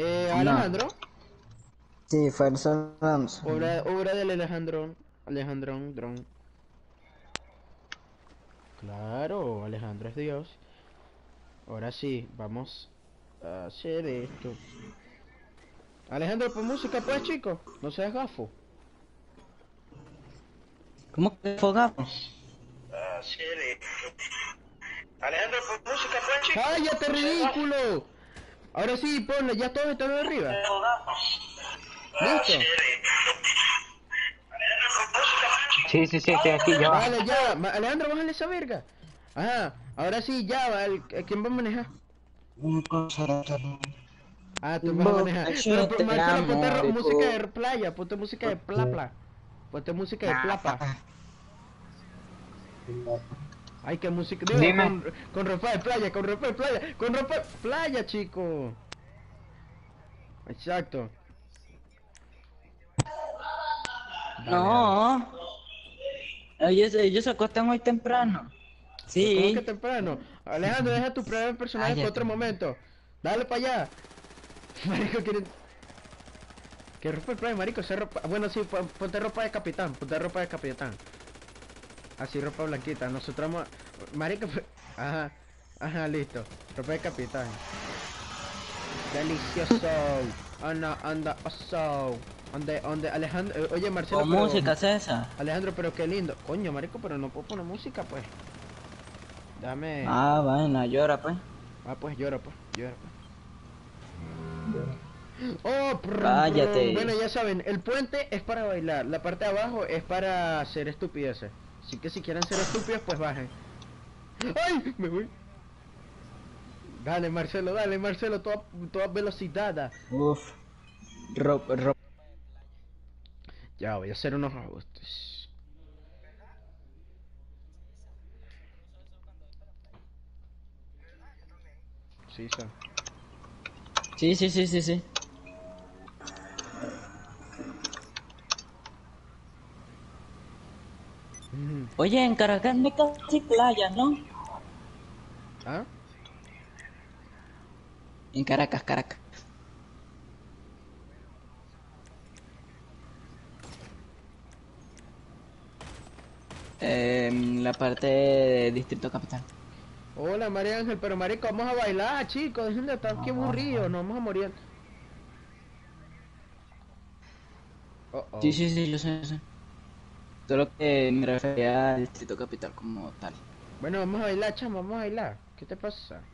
Eh, Alejandro. Sí, Farsa Alonso. Obra, obra del Alejandro. Alejandro Dron. Claro, Alejandro es Dios. Ahora sí, vamos a hacer esto. Alejandro, pon música pues, chico. No seas gafo. ¿Cómo que fogamos? Hacer esto. Alejandro, pon música pues, chico. ¡Cállate, ridículo! Ahora sí, ponle, ya todos están arriba. ¿Listo? Sí, sí, sí, estoy aquí, ya va. Vale, ya. Ma- Alejandro, bájale esa verga. Ajá, ahora sí, ya va. el- ¿Quién va a manejar? Una cosa. Ah, tú vas a manejar. Pero, pero, Marcelo, ponte música de playa, ponte música de plapla. Ponte música de plapa. Ay, qué música. Digo, Dime. Con, con ropa de playa, con ropa de playa, con ropa de playa, chico. Exacto. No. Ellos, ellos se acuestan hoy temprano. ¿Cómo Sí. que temprano? Alejandro, deja tu prueba personal para Cállate. otro momento. Dale para allá. Marico, quieren... ¿Qué ropa de playa, marico? Esa ropa... Bueno, sí, pon- ponte ropa de capitán, ponte ropa de capitán. Así, ropa blanquita. Nosotros vamos... Marico, pues- ajá. Ajá, listo. Ropa de capitán. Delicioso. Anda, anda, oso. Ande, ande, Alejandro... eh, Oye, Marcelo, ¿Con pero- música es esa? Alejandro, pero qué lindo. Coño, marico, pero no puedo poner música, pues. Dame... Ah, bueno, llora pues. Ah, pues llora, pues, llora, pues. Oh, prr, Cállate. prr. Bueno, ya saben, el puente es para bailar, la parte de abajo es para hacer estupideces. Así que si quieren ser estúpidos, pues bajen. ¡Ay! Me voy. Dale, Marcelo, dale, Marcelo, toda, toda velocidad. Uf. Ropa, ropa. Ya, voy a hacer unos ajustes. Sí. Sí, sí, sí, sí, Oye, en Caracas no hay casi playa, ¿no? ¿Ah? En Caracas, Caracas. En la parte de Distrito Capital. Hola María Ángel, pero marico, vamos a bailar, chicos, dejen de estar aquí aburridos, nos vamos a morir. Oh, oh. Sí, sí, sí, yo sé, yo sé. Solo que me refería al Distrito Capital como tal. Bueno, vamos a bailar, chamo, vamos a bailar. ¿Qué te pasa?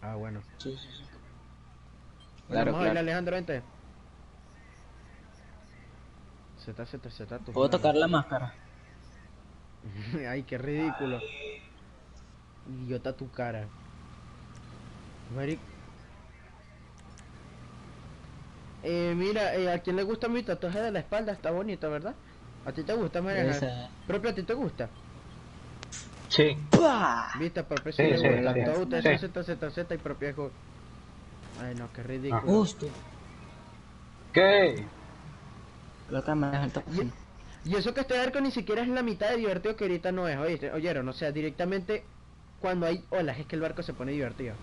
Ah, bueno. Sí, sí, sí. Bueno, Claro, vamos a bailar. Alejandro, vente. Z, Z, Z, tu ¿Puedo madre. tocar la máscara? Ay, qué ridículo. Idiota tu cara. Marico. Eh, mira, eh, ¿a quién le gusta mi tatuaje de la espalda? Está bonito, ¿verdad? ¿A ti te gusta? Esa. ¿Propio a ti te gusta? Sí. ¿Viste? Propio Sí, sí, le sí, gusta. sí, Todo usted sí. es Z, Z, Z y propio Ay, no, qué ridículo. Justo. ¿Qué? Lo que me el. Y eso que este arco ni siquiera es la mitad de divertido que ahorita no es, oíste, oyeron, o sea, directamente cuando hay olas es que el barco se pone divertido.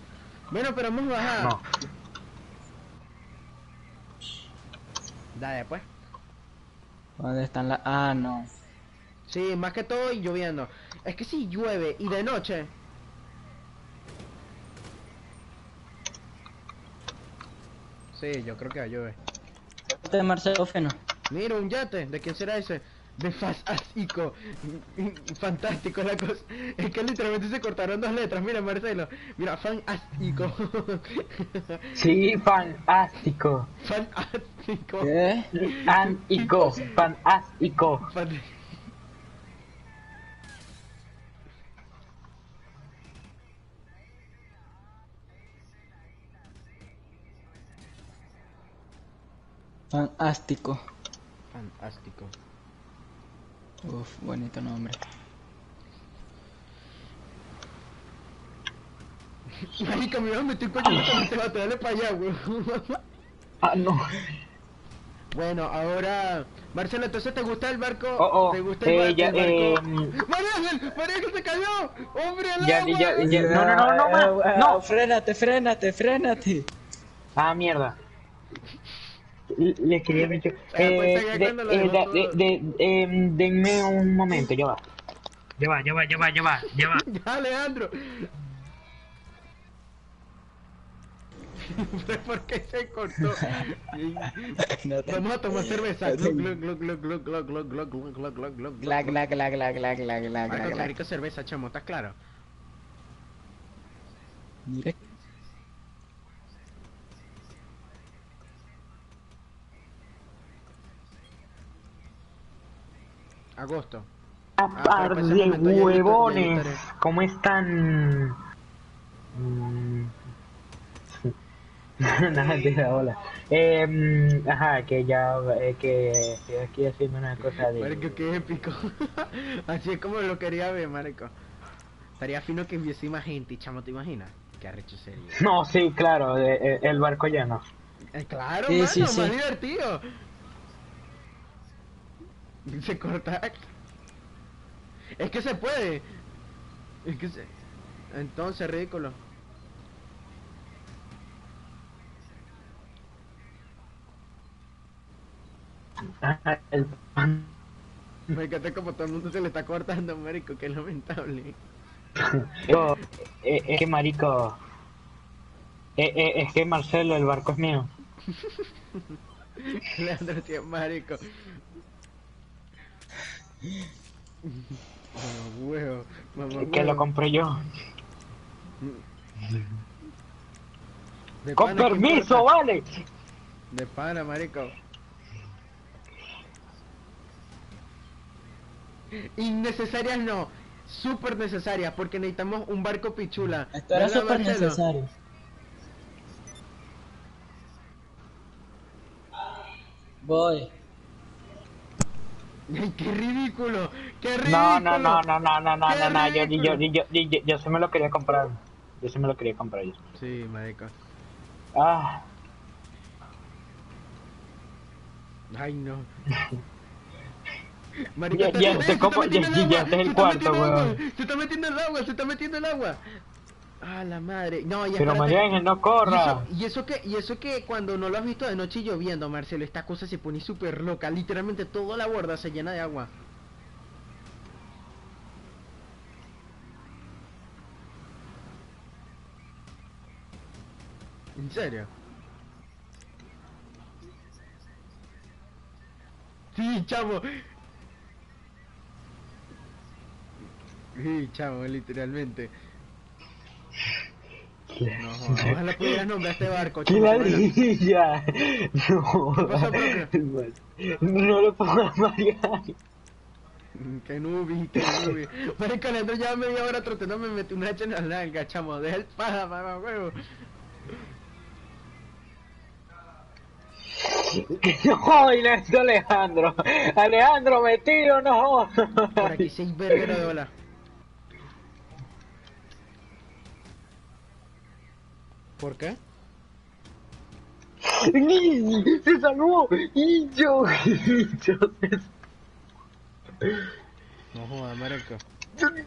Bueno, pero vamos a bajar. No. Dale, pues. ¿Dónde están las.? Ah, no. Sí, más que todo y lloviendo. Es que si llueve y de noche. Sí, yo creo que va a llover. Este es Marcelo Feno. Mira, un yate. ¿De quién será ese? De Fantástico. Fantástico la cosa. Es que literalmente se cortaron dos letras. Mira, Marcelo. Mira, Fantástico. Sí, fantástico. Fantástico. ¿Qué? Fantástico. Fantástico. Fan- Fantástico. Fantástico. Uf, bonito nombre. Marica, me iba a meter con este vato. Dale para allá, güey. Ah, no. Bueno, ahora, Marcelo, entonces ¿te gusta el barco? Oh, oh, ¿Te gusta el, eh, bar- ya, el barco? eh, ¡María Ángel! ¡María Ángel se cayó! ¡Hombre, al Ya, agua! ya, ya. No, no, no, no, eh, no. Frénate, frénate, frénate. Ah, mierda les quería decir. De, de, denme un momento, ya va. Ya va, ya va, ya va, ya va, ya va. ya, Leandro. ¿Por qué se cortó? Vamos a tomar cerveza. Glag, glag, glag, glag, glag, glag, glag, rico cerveza, chamo, ¿estás claro? Agosto. A pero par para ese de momento ya yo te- ya yo huevones. ¿cómo están? Mm. Nada, mentira, hola. Eh, mm, ajá, que ya, eh, que estoy aquí haciendo una cosa de... Marico, qué épico. Así es como lo quería ver, marico. Estaría fino que hubiese más gente, chamo, ¿te imaginas? Qué arrecho sería. No, sí, claro, eh, eh, el barco lleno. Eh, claro, Sí, mano, sí, sí. más divertido. Se corta. Es que se puede. Es que se... Entonces, ridículo. El- Me encanta como todo el mundo se le está cortando, marico, qué lamentable. Yo, eh, es que marico, eh, eh, es que Marcelo, el barco es mío. Leandro, es marico. Mamá huevo, mamá Que lo compré yo. De Con pana, ¿qué permiso, vale. De pana, marico. Innecesarias no, súper necesarias, porque necesitamos un barco pichula. Esto era ¿Verdad, súper necesario. Voy. Qué ridículo, qué ridículo. No, no, no, no, no, no, no, no, no, yo, yo, yo, yo, yo, yo sí me lo quería comprar. Yo sí me lo quería comprar yo. Sí, marico. Ah, Ay, no. Marico, Ya- ya eh, se está cómo- metiendo ya- el ya agua, weón. Se está metiendo el agua, se está metiendo el agua. Ah, la madre. No, ya pero. María Ángel, no corra. Y eso, y eso que, y eso que cuando no lo has visto de noche lloviendo, Marcelo, esta cosa se pone súper loca. Literalmente toda la borda se llena de agua. ¿En serio? Sí, chavo. Sí, chavo, literalmente. No, ojalá pudieras nombrar este barco, ¡Qué ladilla! No, ¿Qué pasó, no le pongas Ángel. Mm, Que nubi, que nubi. Marico, Leandro ya media hora trotando me metí una hacha en la nalga, chamo. Deja el paja, mamá, huevo. No, y Alejandro. Alejandro, me tiro, no. Por aquí seis verguero de ola. ¿Por qué? Ni, se salvó. Y yo, y yo No jodas, marico. salvó.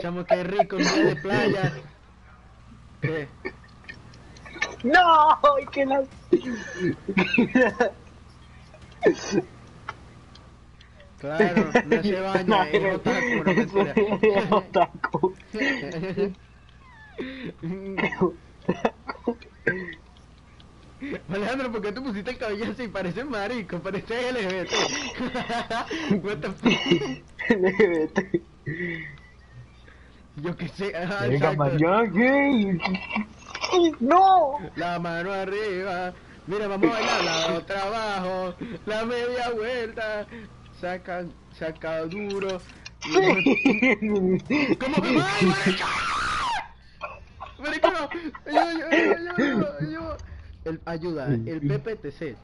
Chamo, qué rico, un día de playa. ¿Qué? No, y que la. Claro, no se baña, es otaku, no. Es otaku. Alejandro, ¿por qué te pusiste el cabello así? Parece marico, parece LGBT. What the fuck? LGBT. Yo qué sé, ajá, Venga. María Ángel. No. La mano arriba. Mira, vamos a bailar la otra abajo. La media vuelta. Saca, saca duro. ¿Cómo? ¡Ay, marico! ¡Marico! ¡Ayuda, ayuda! El, ayuda, el PPT Sech.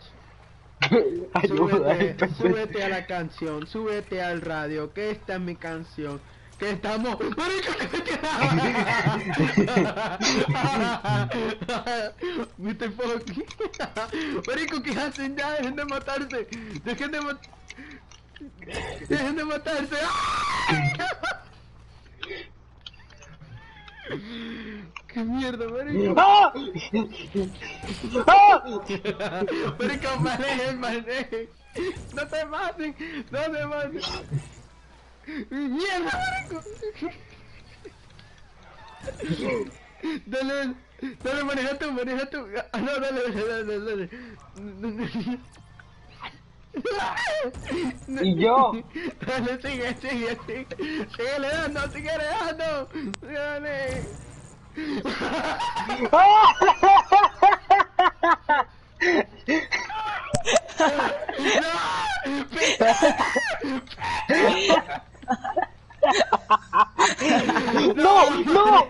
Ayuda. Súbete, súbete a la canción, súbete al radio, que esta es mi canción. Que estamos. Marico, que hacen ya? Dejen de matarse. Dejen de matarse. Dejen de matarse. ¡Qué mierda, marico! ¡Ah! ¡Ah! Marico, manejen, manejen. No te maten, no te maten. ¡Mierda, marico! Dale, dale, maneja tú, maneja tú. Ah, no, dale, dale, dale, dale. Y yo. Dale, sigue, sigue, sigue. Sigue dando, sigue dando. Dale. ¡No! ¡No!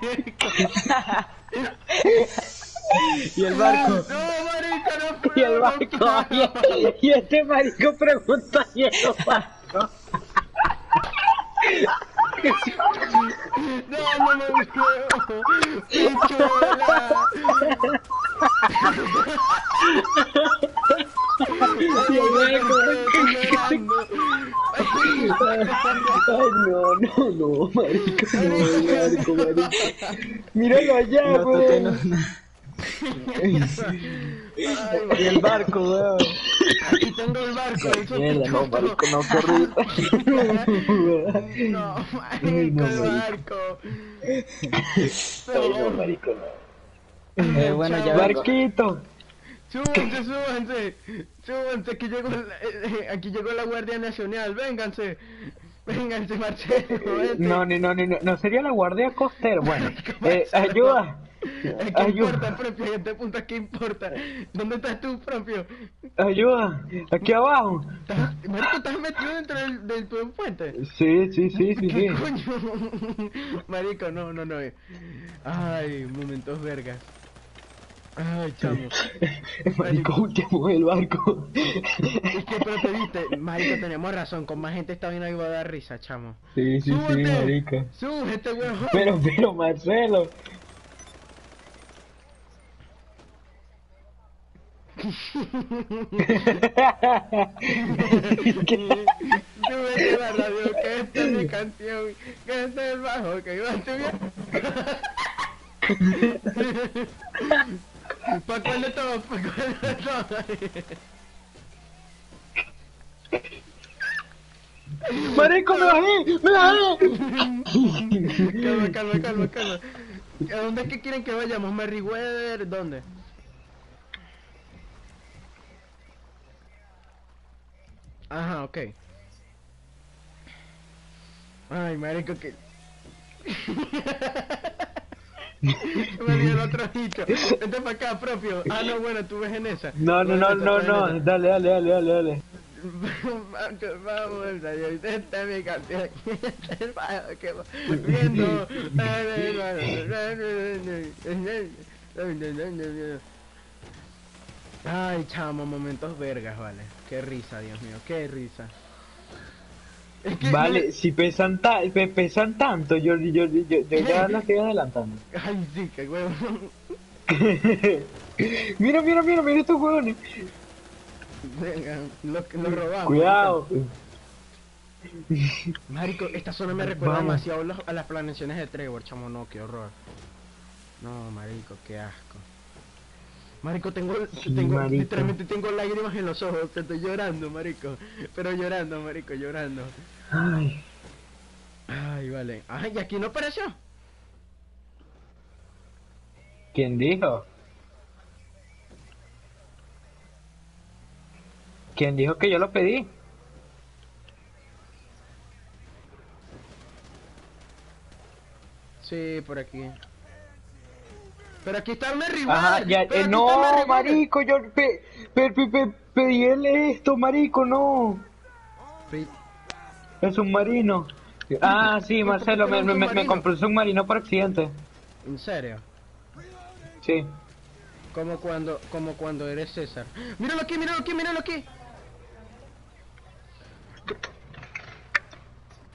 Y el barco. No, marico, no Y el barco. no puedo. Y, y este marico pregunta y el barco. No, no me puedo. Pichuela. Y el barco. Estoy Ay, no, no, no, marico, no. Míralo allá, no, weón. no. Y el barco, weón. Aquí tengo el barco, eso Mierda, no, marico, no, horrible. No, Ay, marico, no, el barco. Ay, no, marico, no. Eh, bueno, ya. Barquito. Súbanse, súbanse, súbanse, aquí llegó, la- eh, eh, aquí llegó la Guardia Nacional, vénganse, vénganse, Marcelo. No, ni no, ni no, no sería la guardia costera. Bueno, eh, ayuda. ¿Qué Ayuda. importa, propio? En este punto, ¿qué importa? ¿Dónde estás tú, propio? Ayuda. Aquí abajo. ¿Estás, marico, ¿estás metido dentro del, del, puente? Sí, sí, sí, sí, ¿Qué sí. coño? Marico, no, no, no. eh. Ay, momentos vergas. Ay, chamo. Marico, último el barco. Es que, pero te viste, marico, tenemos razón. Con más gente esta vaina iba a dar risa, chamo. Sí, sí, sí, ¡Súbete! marico. ¡Súbete, huevón! Pero, pero, Marcelo. Súbete la radio, que esta es mi canción. Que este es el bajo, que iba a subir. ¿Para cuál de todos? ¿Para cuál de todos? Marico, me bajé, me bajé. calma, calma, calma, calma. ¿A dónde es que quieren que vayamos? ¿Merryweather? ¿Dónde? Ajá, ok. Ay, marico, que... Me dio el otro dicho. Vente para acá, propio. Ah, no, bueno, tú ves en esa. No, no, no, no, no. Dale, dale, dale, dale, dale. Vamos, esta es mi canción. Viendo. Ay, chamo, momentos vergas, vale. Qué risa, Dios mío, qué risa. Es que Vale, si pesan, ta pe- pesan tanto, yo, yo, yo, yo, yo ya la estoy adelantando. Ay, sí, qué huevo. mira, mira, mira, mira estos huevones. Venga, lo, lo robamos. Cuidado. Marico, esta zona me recuerda Vamos. demasiado los- a las planeaciones de Trevor, chamo, no, qué horror. No, marico, qué asco. Marico, tengo, Sí, tengo, marico. literalmente tengo lágrimas en los ojos, estoy llorando, marico. Pero llorando, marico, llorando. Ay, Ay, vale. Ay, ¿y aquí no apareció? ¿quién dijo? ¿Quién dijo que yo lo pedí? Sí, por aquí. Pero aquí está rival. Ajá, ya, eh, no, marico, yo pe, pe- pe- pe- pedí esto, marico, no. El submarino. Ah, sí, Marcelo, me, me, compré un submarino por accidente. ¿En serio? Sí. Como cuando, como cuando eres César. Míralo aquí, míralo aquí, míralo aquí.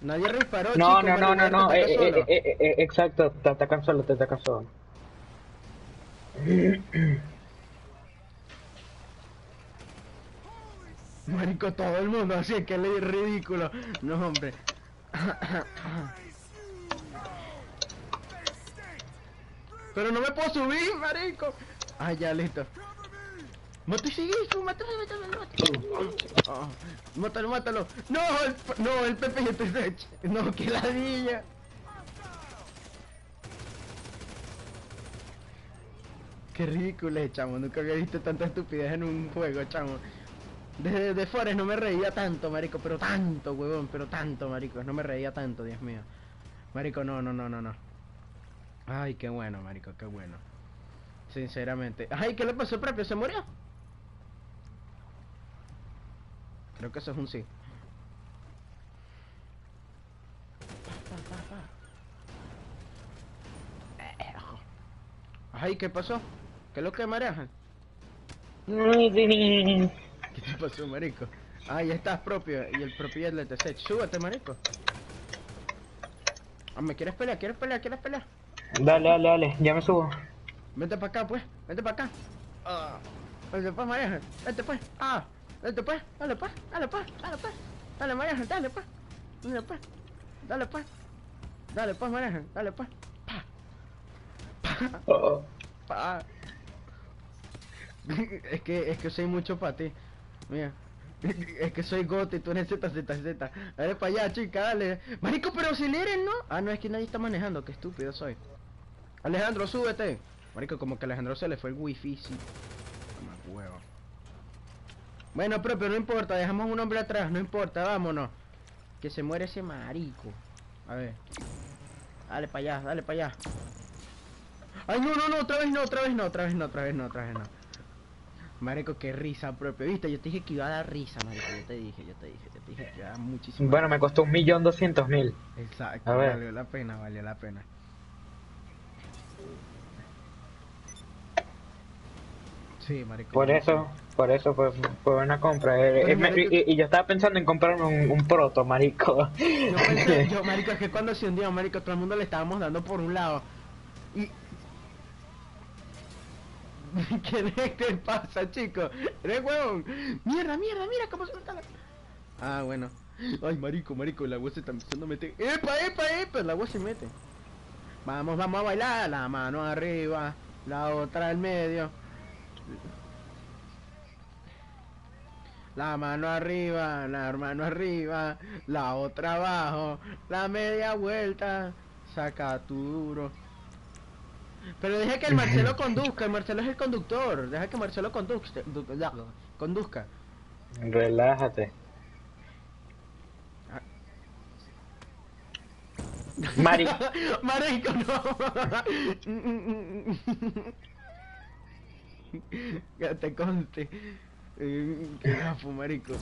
Nadie disparó, No, no, no, no, no, eh, eh, exacto, te atacan solo, te atacan solo. Marico, todo el mundo así, que le ridículo. No, hombre. Pero no me puedo subir, marico. Ah, ya, listo. Mátalo, mátalo, mátalo. Ah, mátalo, mátalo. No, el, no, el Pepe y el. No, que ladilla. Qué ridículo es, chamo. Nunca había visto tanta estupidez en un juego, chamo. Desde de Forest no me reía tanto, marico, pero tanto, huevón, pero tanto, marico. No me reía tanto, Dios mío. Marico, no, no, no, no, no. Ay, qué bueno, marico, qué bueno. Sinceramente. Ay, ¿qué le pasó al propio? ¿Se murió? Creo que eso es un sí. Ay, ¿qué pasó? ¿Qué es lo que marejan? ¿Qué te pasó, marico? Ah, ya estás propio. Y el propio es el TC. Súbete, marico. Ah, ¿me quieres pelear? ¿Quieres pelear? ¿Quieres pelear? Dale, dale, dale, ya me subo. Vente para acá, pues. Vente para acá. Ah. Vente pues, María. Vente pues. Ah. Vente pues. Dale pues. Dale pues. Dale pues. Dale, María. Dale pues. Dale pues. Dale pues. Dale pues, María. Dale pues. Pa. Pa. Oh, Pa. Es que, es que soy mucho para ti. Mira. Es que soy gote tú eres Z, Z, Z. Dale para allá, chica, dale. Marico, pero aceleren, ¿no? Ah, no, es que nadie está manejando. Qué estúpido soy. Alejandro, súbete. Marico, como que Alejandro se le fue el wifi, sí. Bueno, pero no importa, dejamos un hombre atrás, no importa, vámonos. Que se muere ese marico. A ver. Dale para allá, dale para allá. Ay, no, no, no, otra vez no, otra vez no, otra vez no, otra vez no, otra vez no. Marico, qué risa propio, viste, yo te dije que iba a dar risa, marico, yo te dije, yo te dije, yo te dije que iba a dar muchísimo. Bueno, me costó un millón doscientos mil. Exacto, A ver. valió la pena, valió la pena. Sí, marico. Por eso, por eso fue, fue una compra. Pero, me- marico- y, y yo estaba pensando en comprarme un, un proto, marico. Yo pensé, yo, marico, es que cuando se hundió, marico, todo el mundo le estábamos dando por un lado. Y... ¿Qué te pasa, chico? ¿Eres huevón? Mierda, mierda, mira cómo se está la... Ah, bueno. Ay, marico, marico, el agua se está empezando a meter. ¡Epa, epa, epa! El agua se mete. Vamos, vamos a bailar. La mano arriba, la otra al medio. La mano arriba, la mano arriba, la otra abajo, la media vuelta, saca tu duro. Pero deja que el Marcelo conduzca, el Marcelo es el conductor, deja que Marcelo conduzca, conduzca. Relájate. Mari, Marico, no. que te conste. Eh, Qué gafo, marico.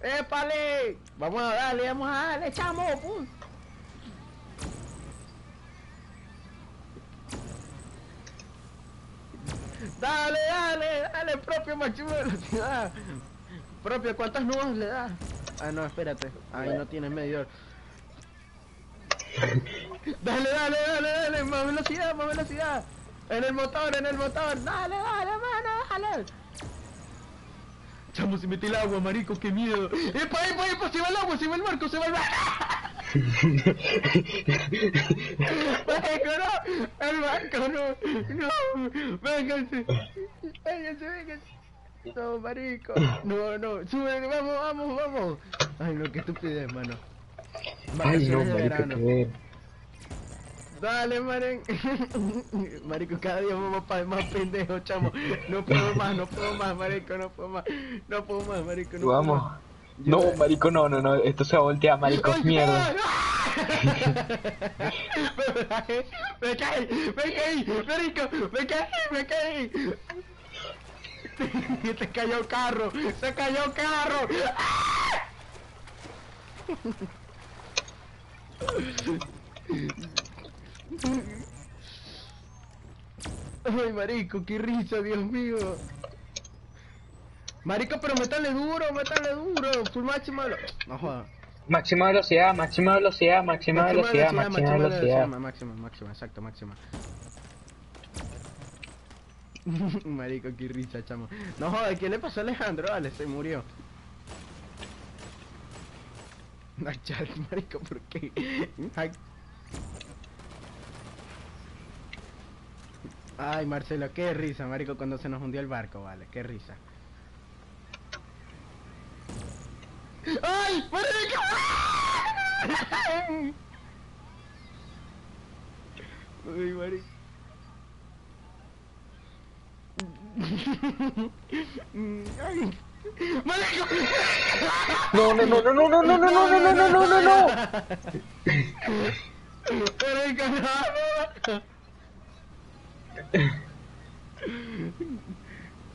¡Épale! Vamos a darle, vamos a darle, chamo, pum. Dale, dale, dale, propio máximo de velocidad. Propio, ¿cuántas nubes le das? Ah, no, espérate. Ahí no tiene medidor. Dale, dale, dale, dale, más velocidad, más velocidad. En el motor, en el motor. Dale, dale, mano, dale. Chamo, se mete el agua, marico, qué miedo. ¡Epa, epa, epa! Se va el agua, se va el barco, se va el barco. Marico, no. El barco, no. No. Vénganse. Vénganse, vénganse. No, marico. No, no. Sube, vamos, vamos, vamos. Ay, no, qué estupidez, mano. ay no, marico, verano. Dale, maren. Marico, cada día vamos pa- más pendejo, chamo. No puedo más, no puedo más, marico, no puedo más. No puedo más, marico, no puedo Vamos. más. No, marico, no, no, no, esto se va a voltear, marico, ¡Ay, mierda. me caí, me caí, marico, me caí, me caí. Se cayó el carro, se cayó el carro. Ay, marico, qué risa, Dios mío. Marico, pero métale duro, métale duro. Full máximo. lo- No jodas. Máxima velocidad, máxima velocidad, máxima velocidad, máxima velocidad. Máxima, máxima, exacto, máxima. Marico, qué risa, chamo. No joder, ¿qué le pasó a Alejandro? Vale, se murió. No, chat, marico, ¿por qué? Ay. Marcelo, qué risa, marico, cuando se nos hundió el barco, vale, qué risa. ¡Ay, marico! Uy, marico. Ay, marico. No, no, no, no, no, no, no, no, no, no, no, no, no, no, no. Marico, no.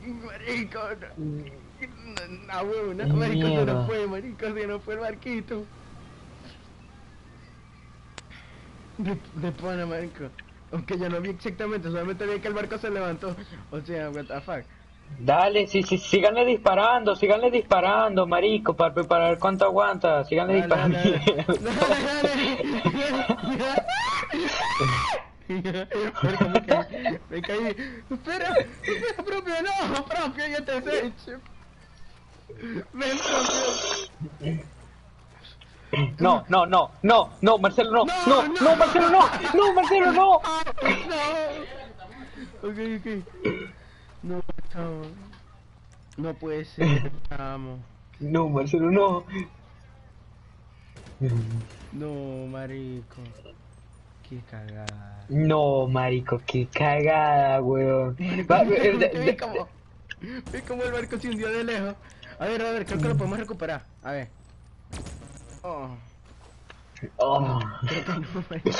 Marico, no. No, huevo, no, marico, se nos fue, marico, se nos fue el barquito. De, de pana, marico. Aunque yo no vi exactamente, solamente vi que el barco se levantó. O sea, what the fuck. Dale, sí, sí, síganle disparando, síganle disparando, marico, para preparar cuánto aguanta, síganle Dale, disparando. dale, dale. Marico, me caí. Espera, espera, propio, no, propio, ya te hecho. Ven, propio. No, no, no, no, no, Marcelo, no, no, no, Marcelo, no, no, Marcelo, no. No. Ok, ok. No, chamo. No puede ser, chamo. No, Marcelo, no. No, marico. Qué cagada. No, marico, qué cagada, weón. Va, de- Ve de- cómo, ve cómo el barco se hundió de lejos. A ver, a ver, creo que lo podemos recuperar. A ver. Oh, Oh, creo que no, marico.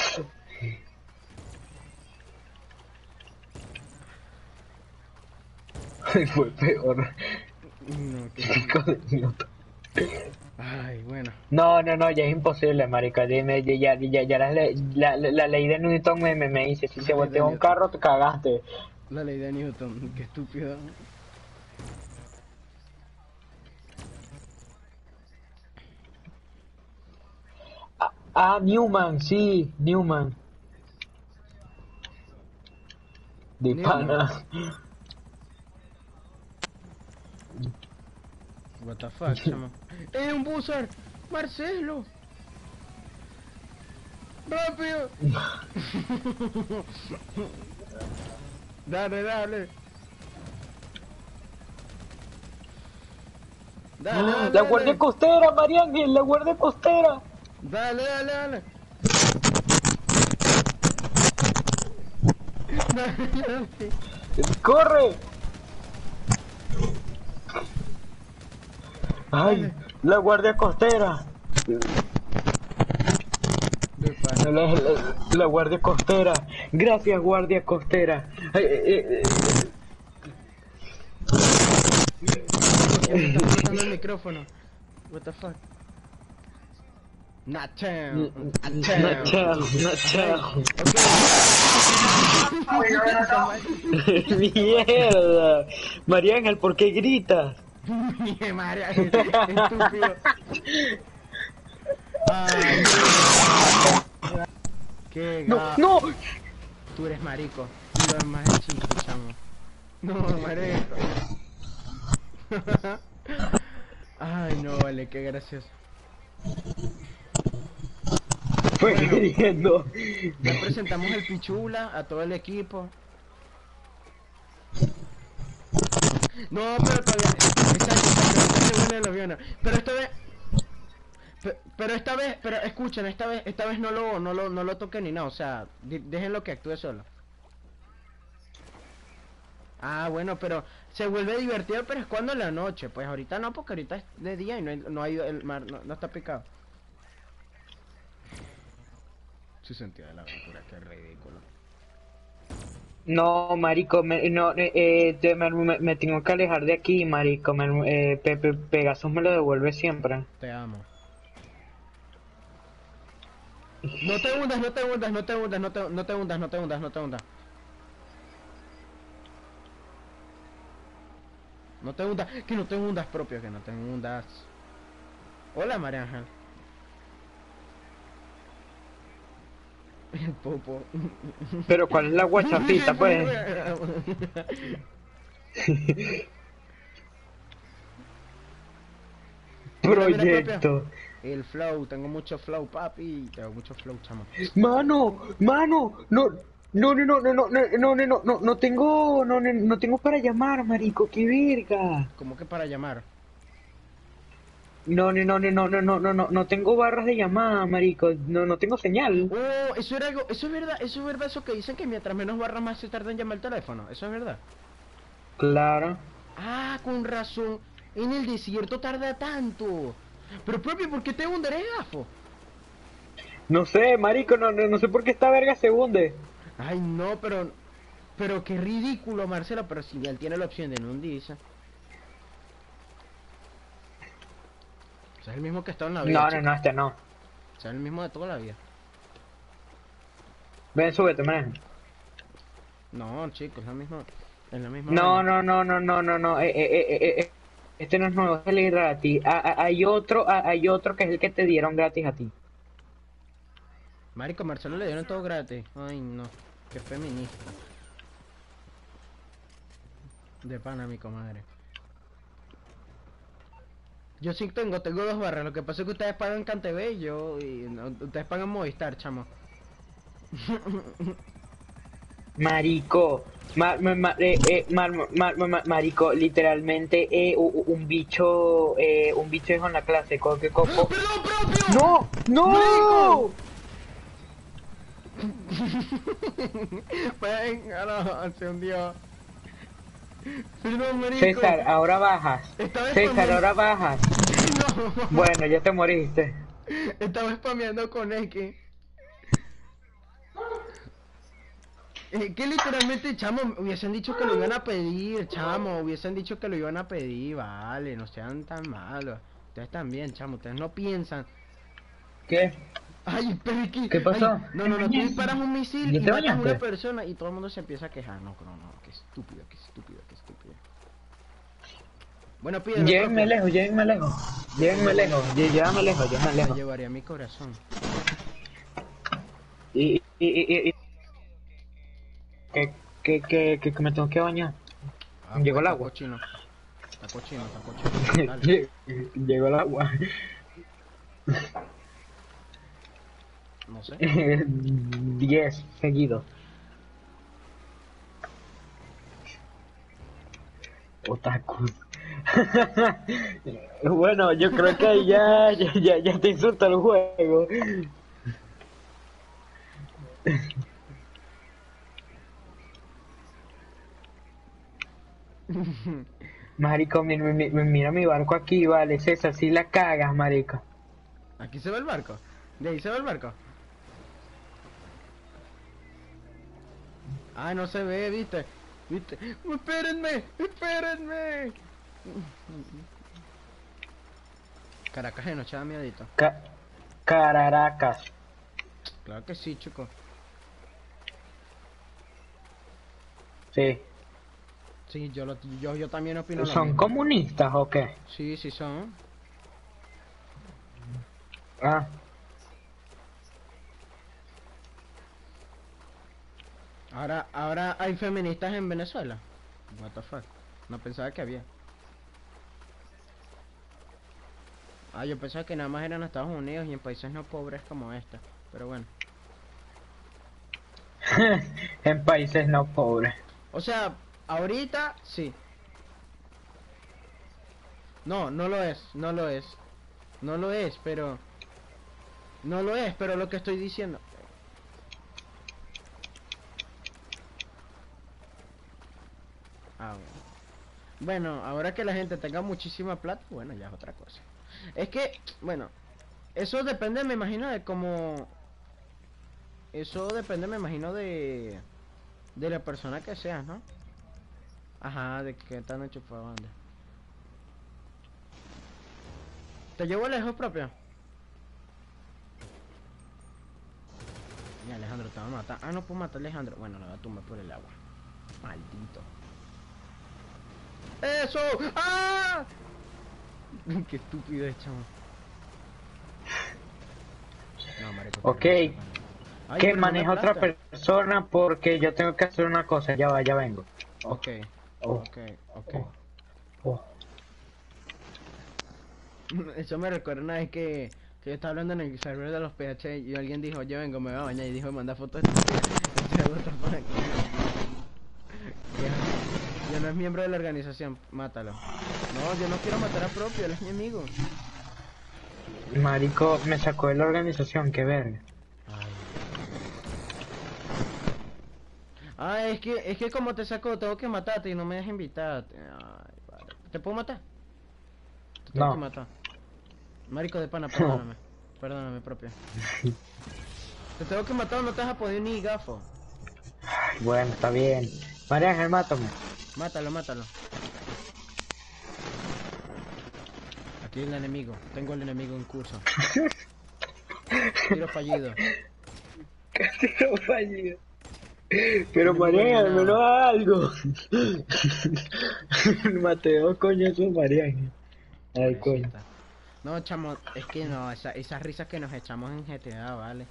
fue peor. No, qué-. Ay, bueno. No, no, no, ya es imposible, marica. Dime, ya, ya, ya, ya la, la, ley de Newton me, me, me dice, si se voltea un carro, te cagaste. La ley de Newton, qué estúpido. Ah, Newman, sí, Newman. De Newman. pana. What the fuck, chamo. ¡Eh, un buzzer! ¡Marcelo! ¡Rápido! dale, dale. Dale, dale, La guardia costera, María Ángel, la guardia costera. Dale, dale, dale. Dale, dale. ¡Corre! Ay, la guardia costera. La, la- la guardia costera. Gracias, guardia costera. Eh, eh, me cortando el micrófono. What the fuck? Not town. eh, Not town. no, chao, no, chao. Ok. Mierda. María Ángel, ¿por qué gritas? Mi madre, estúpido. Ay, qué No, no. Tú eres marico. Tú eres más chico, chamo. No, marico. Ay, no, vale, qué gracioso. Fue Bueno. queriendo. Ya presentamos el pichula a todo el equipo. No, pero todavía. Exacto, del avión. Pero esta vez. pe- Pero esta vez, pero escuchen, esta vez, esta vez no lo, no lo, no lo toquen ni nada, o sea, déjenlo que actúe solo. Ah, bueno, pero se vuelve divertido, pero es cuando en la noche, pues ahorita no, porque ahorita es de día y no hay, no hay el mar, no, no está picado. Su sentido de la aventura, qué ridículo. No, marico, me, no, eh, eh, me, me- me tengo que alejar de aquí, marico. Me, eh, Pe- Pe- Pegasus me lo devuelve siempre. Te amo. No te hundas, no te hundas, no te hundas, no te, no te hundas, no te hundas, no te hundas. No te hundas, que no te hundas propio, que no te hundas. Hola María Ángel. El popo. Pero ¿cuál es la guachafita, pues? Proyecto. El flow, tengo mucho flow, papi. Tengo mucho flow, chamo. Mano, mano, no, no, no, no, no, no, no, no, no, no, no tengo, no, no, no tengo para llamar, marico, qué verga. ¿Cómo que para llamar? No, no, no, no, no, no, no, no, no, tengo barras de llamada, marico, no, no tengo señal. Oh, eso era algo, eso es verdad, eso es verdad, eso que dicen que mientras menos barras más se tarda en llamar el teléfono. Eso es verdad. Claro. Ah, con razón. En el desierto tarda tanto. Pero propio, ¿por qué te hunderé, gafo? No sé, marico, no, no, no sé por qué esta verga se hunde. Ay, no, pero... Pero qué ridículo, Marcelo, pero si él tiene la opción de no hundirse. O sea, es el mismo que está en la vida. No, no, chico. no, este no. O sea, es el mismo de toda la vida. Ven, súbete, maneja. No, chicos, es la misma... Es la misma... No, no, no, no, no, no, no, eh, eh, eh, este no es nuevo, es el gratis. Ah, ah, hay otro, ah, hay otro que es el que te dieron gratis a ti. Marico, Marcelo le dieron todo gratis. Ay, no. Qué feminista. De pana, mi comadre. Yo sí tengo, tengo dos barras. Lo que pasa es que ustedes pagan Cantv y yo... Y, no, ustedes pagan Movistar, chamo. Marico, ma- ma- ma- eh, eh, ma- ma- ma- ma- marico, literalmente eh, un bicho, eh, un bicho dijo en la clase, co- que coco. ¡Perdón, propio! ¡No! ¡No! Venga, no, se hundió. Marico. César, ahora bajas. César, ahora bajas. No. Bueno, ya te moriste. Estaba spameando con X. Eh, que literalmente, chamo, hubiesen dicho que lo iban a pedir, chamo, hubiesen dicho que lo iban a pedir, vale, no sean tan malos. Ustedes también, chamo, ustedes no piensan. ¿Qué? Ay, pero es que- ¿Qué pasó? ay, no, no, no, tú disparas un misil ¿Ya y matas a una persona y todo el mundo se empieza a quejar. No, no, no, qué estúpido, qué estúpido. Bueno, pídelo. Llévenme lejos, llévenme lejos. Llévenme lejos, llé- llévame lejos, llévame Me lejos. llevaría mi corazón. Y, y, y, y, y- que, que, que, que, me tengo que bañar. Ah, Llegó el está agua. Cochino. Está cochino, está cochino. Llegó el agua. No sé. 10 seguidos. Otaku. bueno, yo creo que ahí ya, ya, ya, ya te insulta el juego. Marico, mi- mi- mi- mira mi barco aquí, vale, César, si la cagas, marico. Aquí se ve el barco. De ahí se ve el barco. Ah, no se ve, viste. Viste. Espérenme, espérenme. Caracas de noche da miedito. Ca Cararacas. Claro que sí, chico. Sí. Sí, yo, lo, yo, yo también opino ¿Son comunistas o qué? Sí, sí son. Ah, Ahora, ahora hay feministas en Venezuela. What the fuck. No pensaba que había. Ah, yo pensaba que nada más eran en Estados Unidos y en países no pobres como este. Pero bueno. en países no pobres. O sea, ahorita sí. No, no lo es, no lo es. No lo es, pero... No lo es, pero lo que estoy diciendo... Ah, bueno. Bueno, ahora que la gente tenga muchísima plata, bueno, ya es otra cosa. Es que, bueno, eso depende, me imagino, de cómo... Eso depende, me imagino, de... De la persona que seas, ¿no? Ajá, de que tan enchufado ande. ¿Te llevo lejos propio? Y Alejandro te va a matar. Ah, no puedo matar a Alejandro. Bueno, lo va a tumbar por el agua. Maldito. ¡Eso! ¡Ah! Qué estúpido es, chamo. No, marico. Ok. Ay, que maneja otra persona porque yo tengo que hacer una cosa. Ya va, ya vengo. Ok, Oh, ok, ok. oh, oh. Eso me recuerda una vez que, que yo estaba hablando en el server de los PH y alguien dijo, yo vengo, me voy a bañar y dijo, manda fotos de tu tía". Entonces, what the fuck. Ya, ya no es miembro de la organización, mátalo. No, yo no quiero matar a propio, él es mi amigo. Marico, me sacó de la organización, qué verga. Ah, es que, es que como te sacó, tengo que matarte y no me dejas invitarte. Ay, vale. ¿Te puedo matar? Te tengo No. que matar. Marico de pana, perdóname. Perdóname, propio. Te tengo que matar o no te vas a poder ni gafo. Ay, bueno, está bien. María Ángel, mátame. Mátalo, mátalo. Aquí el enemigo. Tengo el enemigo en curso. Tiro fallido. Tiro fallido. Pero nada. no algo. Mateo, coño, eso es. Ay, coño. No, chamo, es que no, esa- esas risas que nos echamos en GTA, vale.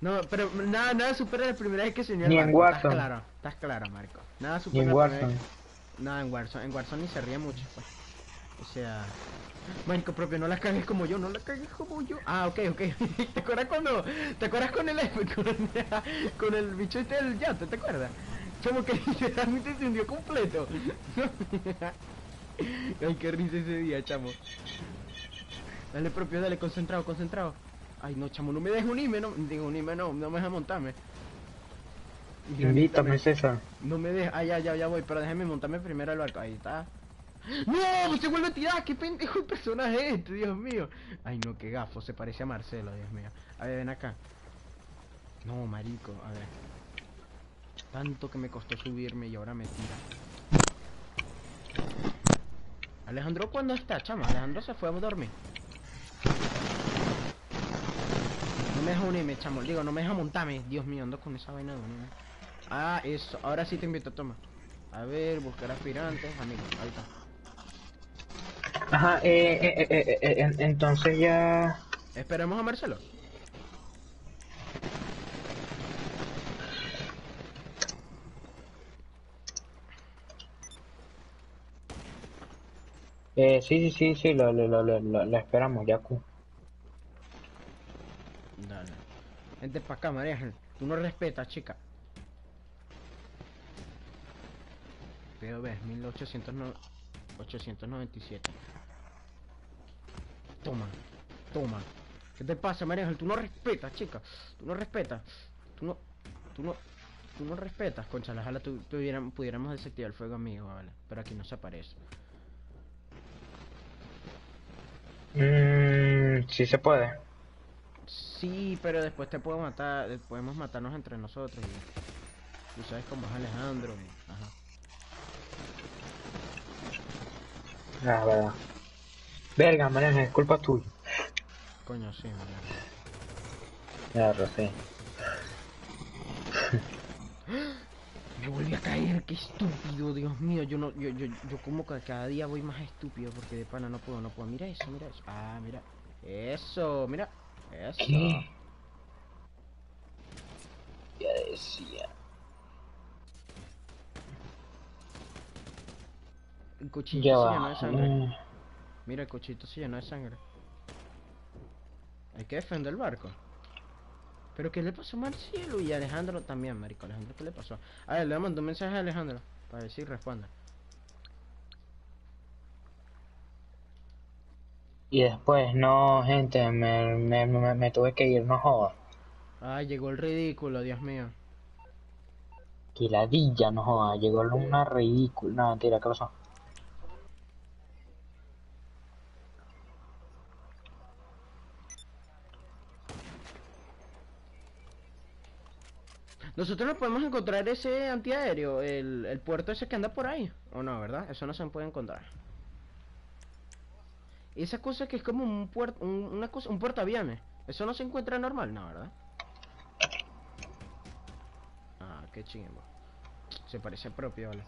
No, pero nada, nada supera la primera vez que se unió Ni en barco, Estás Warzone. claro, estás claro, Marco. Nada Ni supera en la primera Warzone. vez- Nada en Warzone, en Warzone ni se ríe mucho, pues. O sea... Marco propio, no la cagues como yo, no la cagues como yo. Ah, ok, ok. ¿Te acuerdas cuando... ¿Te acuerdas con el... con el, con el bicho este del yate, ¿te acuerdas? Como que literalmente se hundió completo. Ay, qué risa ese día, chamo. Dale propio, dale, concentrado, concentrado. Ay, no, chamo, no me dejes unirme, no, digo unirme, no, no me dejes montarme. Invítame, César. No me dejes, ah, ya, ya, ya voy, pero déjame montarme primero al barco, ahí está. ¡No! ¡Se vuelve a tirar! ¡Qué pendejo el personaje este, Dios mío! Ay, no, qué gafo, se parece a Marcelo, Dios mío. A ver, ven acá. No, marico, a ver. Tanto que me costó subirme y ahora me tira. Alejandro, ¿cuándo está, chama? Alejandro se fue a dormir. No me deja unirme, chamo. Digo, no me deja montarme. Dios mío, ando con esa vaina de unirme. Ah, eso. Ahora sí te invito a tomar. A ver, buscar aspirantes. Amigo, ahí está. Ajá, eh, eh, eh, eh, eh, en- entonces ya... Esperemos a Marcelo. Eh, sí, sí, sí, sí, lo, lo, lo, lo, lo- lo esperamos, Yaku. Dale. Vente pa' acá, María. Ángel. Tú no respetas, chica. Pero ves, 1897. Toma, toma. ¿Qué te pasa, María? Tú no respetas, chica. Tú no respetas. Tú no, tú no, tú no respetas, concha. Ojalá tu, tuviéramos, pudiéramos desactivar el fuego amigo, vale. Pero aquí no se aparece. Mmm, sí se puede. Sí, pero después te puedo matar, podemos matarnos entre nosotros. Y, tú sabes cómo es Alejandro. ajá. Ah, verdad. Verga, Mariana, es culpa tuya. Coño, sí, María. Ya, lo sé. Me volví a caer, qué estúpido, Dios mío. Yo no, yo, yo, yo como que cada día voy más estúpido porque de pana no puedo, no puedo. Mira eso, mira eso. Ah, mira. Eso, mira. Eso. ¿Qué? Ya decía. El cuchillo Ya se va. llenó de sangre. Mm, Mira, el cuchito se llenó de sangre. Hay que defender el barco. Pero ¿qué le pasó a Marcelo? Y a Alejandro también, marico. Alejandro, ¿qué le pasó? A ver, le mando un mensaje a Alejandro. Para ver si responde. Y después, no, gente, me, me, me, me tuve que ir, no jodas. Ay, llegó el ridículo, Dios mío. Que ladilla, no jodas. Llegó una ridícula. No, mentira, ¿qué pasó? Nosotros no podemos encontrar ese antiaéreo, el, el puerto ese que anda por ahí. O no, ¿verdad? Eso no se puede encontrar. Esa cosa que es como un puerto, un, una cosa, un. Eso no se encuentra normal, no, ¿verdad? Ah, qué chingón. Se parece propio, vale.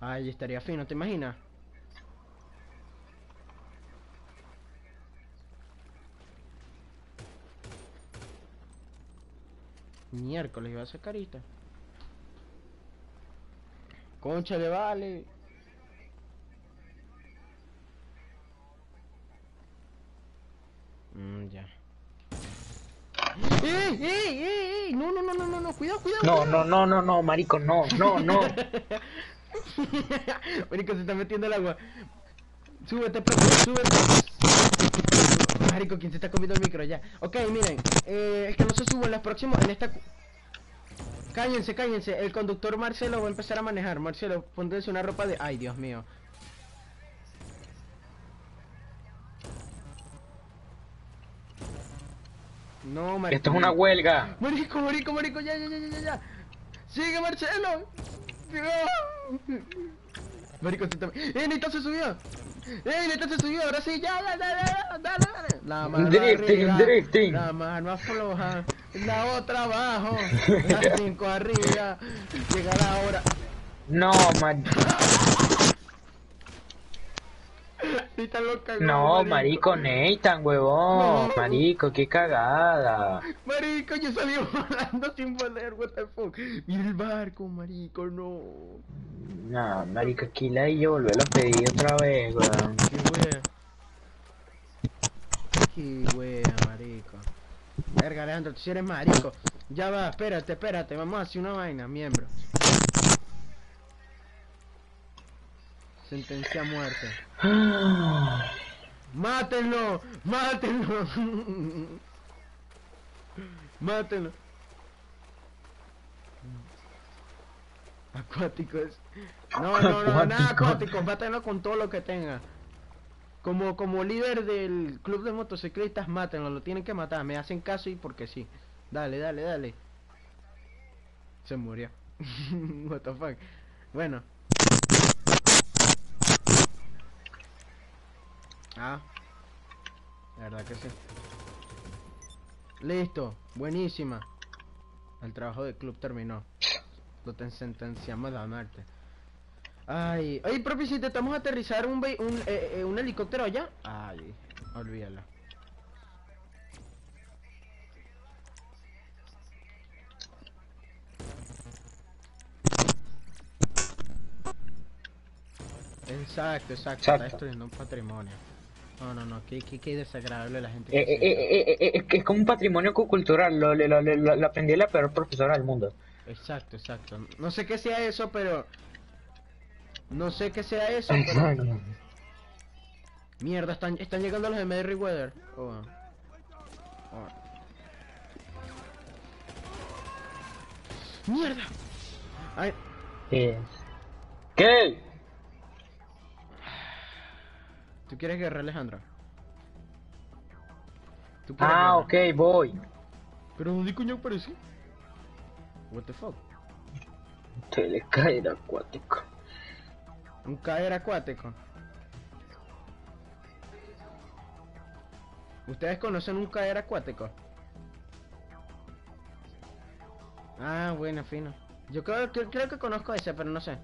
Ay, estaría fino, ¿te imaginas? Miércoles iba a ser carita. Concha de vale. Mm, ya. ¡Ey, ey, ey, ey! No, no, no, no, no, no, cuidado, cuidado. No, no, no, no, no, marico, no, no, no. Marico, se está metiendo el agua. Súbete, Pepe, súbete. Marico, ¿quién se está comiendo el micro ya? Ok, miren, eh, el que no se subo en las próximas, en esta... Cállense, cállense, el conductor Marcelo va a empezar a manejar. Marcelo, pónganse una ropa de... Ay, Dios mío. No, marico. Esto es una huelga. Marico, marico, marico, ya, ya, ya, ya, ya, ya. Sigue, Marcelo. No. Marico, se está... ¡Eh, Nita se subió! ¡Eh, Nita se subió! Ahora sí, ya, ya, ya, dale, dale. La mano Drifting, arriba, drifting. La mano afloja, la otra abajo, la cinco arriba. Llega la hora. No, man. Lo cagó, No, marico, Nathan, huevón. No. Marico, qué cagada. Marico, yo salí volando sin poder, what the fuck. Mira el barco, marico, no. No, marico, aquí la y yo volverlo a pedir otra vez, weón. Qué wea. Qué wea, marico. Verga, Alejandro, tú sí eres marico. Ya va, espérate, espérate, vamos a hacer una vaina, miembro. Sentencia a muerte. ¡Mátenlo! ¡Mátenlo! ¡Mátenlo! Acuáticos. No, no, no, nada Acuático. Mátenlo con todo lo que tenga. Como, como líder del club de motociclistas, mátenlo. Lo tienen que matar. Me hacen caso y porque sí. Dale, dale, dale. Se murió. What the fuck. Bueno. Ah. La verdad que sí. Listo. Buenísima. El trabajo del club terminó. Lo te sentenciamos a muerte. Ay, ay, profe, si intentamos aterrizar un, un, eh, eh, un helicóptero allá. Ay, olvídalo. Exacto, exacto, está Exacto. destruyendo un patrimonio. No, no, no, qué, qué, qué desagradable la gente. Eh, eh, eh, eh, eh, es que es como un patrimonio cu- cultural. Lo, lo, lo, lo- aprendí la peor profesora del mundo. Exacto, exacto. No sé qué sea eso, pero... No sé qué sea eso, pero... Mierda, están, están llegando los de Merryweather. Oh. Oh. ¡Mierda! Ay, Eh, ¿Qué? ¿Tú quieres guerra, quieres Ah, guerra? ok, voy. ¿Pero dónde coño apareció? What the fuck? Telecaer acuático. Un caer acuático. ¿Ustedes conocen un caer acuático? Ah, bueno, fino. Yo creo, que- creo que conozco ese, pero no sé.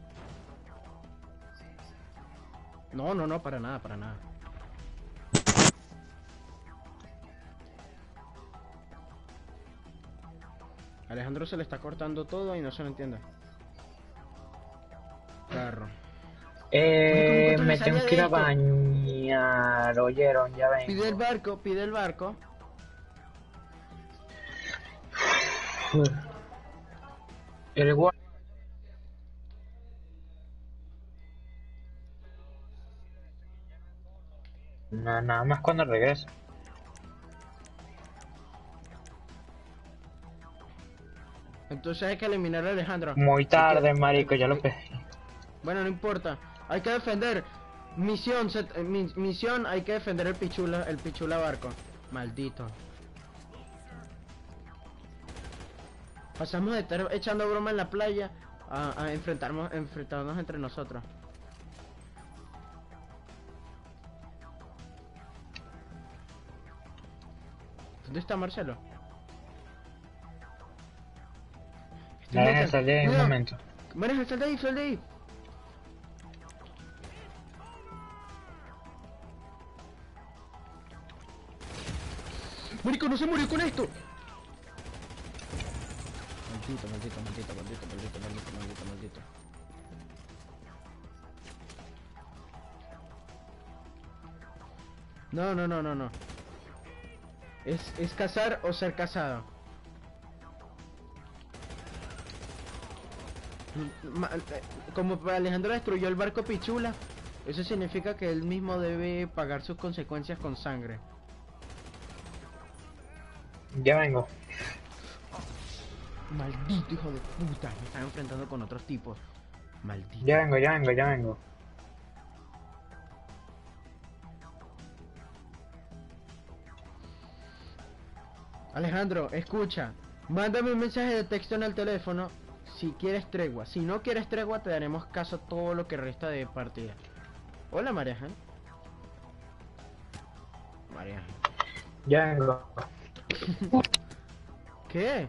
No, no, no, para nada, para nada. Alejandro se le está cortando todo y no se lo entiende. Carro. Eh, ¿Cómo me te tengo que ir a bañar. Oyeron, ya ven. Pide el barco, pide el barco. El gua- Nada más cuando regrese. Entonces hay que eliminar a Alejandro. Muy que- tarde, marico, ya lo pe... Bueno, no importa. Hay que defender. Misión, set- eh, mi- misión, hay que defender el pichula, el pichula barco. Maldito. Pasamos de estar echando broma en la playa a, a enfrentarnos, enfrentarnos entre nosotros. ¿Dónde está Marcelo? Nada, Nathan, salí en un momento. Maneja, sal de ahí, sal de ahí. Marico, no se murió con esto. Maldito, maldito, maldito, maldito, maldito, maldito, maldito, maldito. No, no, no, no, no. Es, es casar o ser casado. Eh, Como Alejandro destruyó el barco Pichula, eso significa que él mismo debe pagar sus consecuencias con sangre. Ya vengo. Maldito hijo de puta, me están enfrentando con otros tipos. Maldito. Ya vengo, ya vengo, ya vengo. Alejandro, escucha. Mándame un mensaje de texto en el teléfono si quieres tregua. Si no quieres tregua, te daremos caso a todo lo que resta de partida. Hola, María Ángel. María Ángel. Ya vengo. ¿Qué?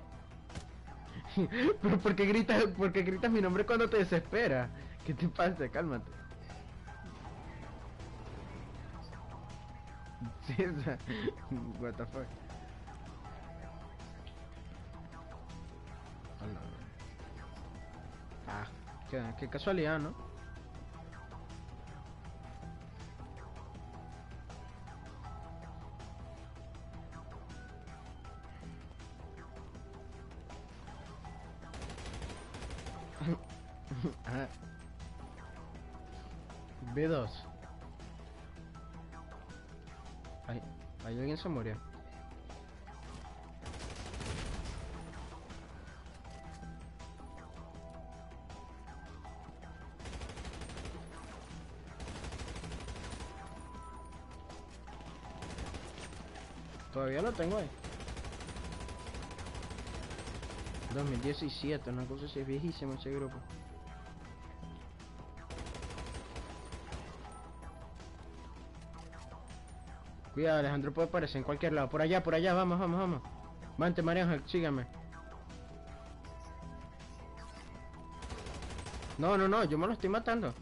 ¿Pero por qué gritas, por qué gritas mi nombre cuando te desespera? ¿Qué te pasa? Cálmate. What the fuck. Qué, qué casualidad, ¿no? Ajá. B2. Ay, alguien se murió. Todavía lo tengo ahí. 2017, una cosa así, es viejísimo ese grupo. Cuidado, Alejandro puede aparecer en cualquier lado. Por allá, por allá, vamos, vamos, vamos. Mante, María Ángel, sígame. No, no, no, yo me lo estoy matando.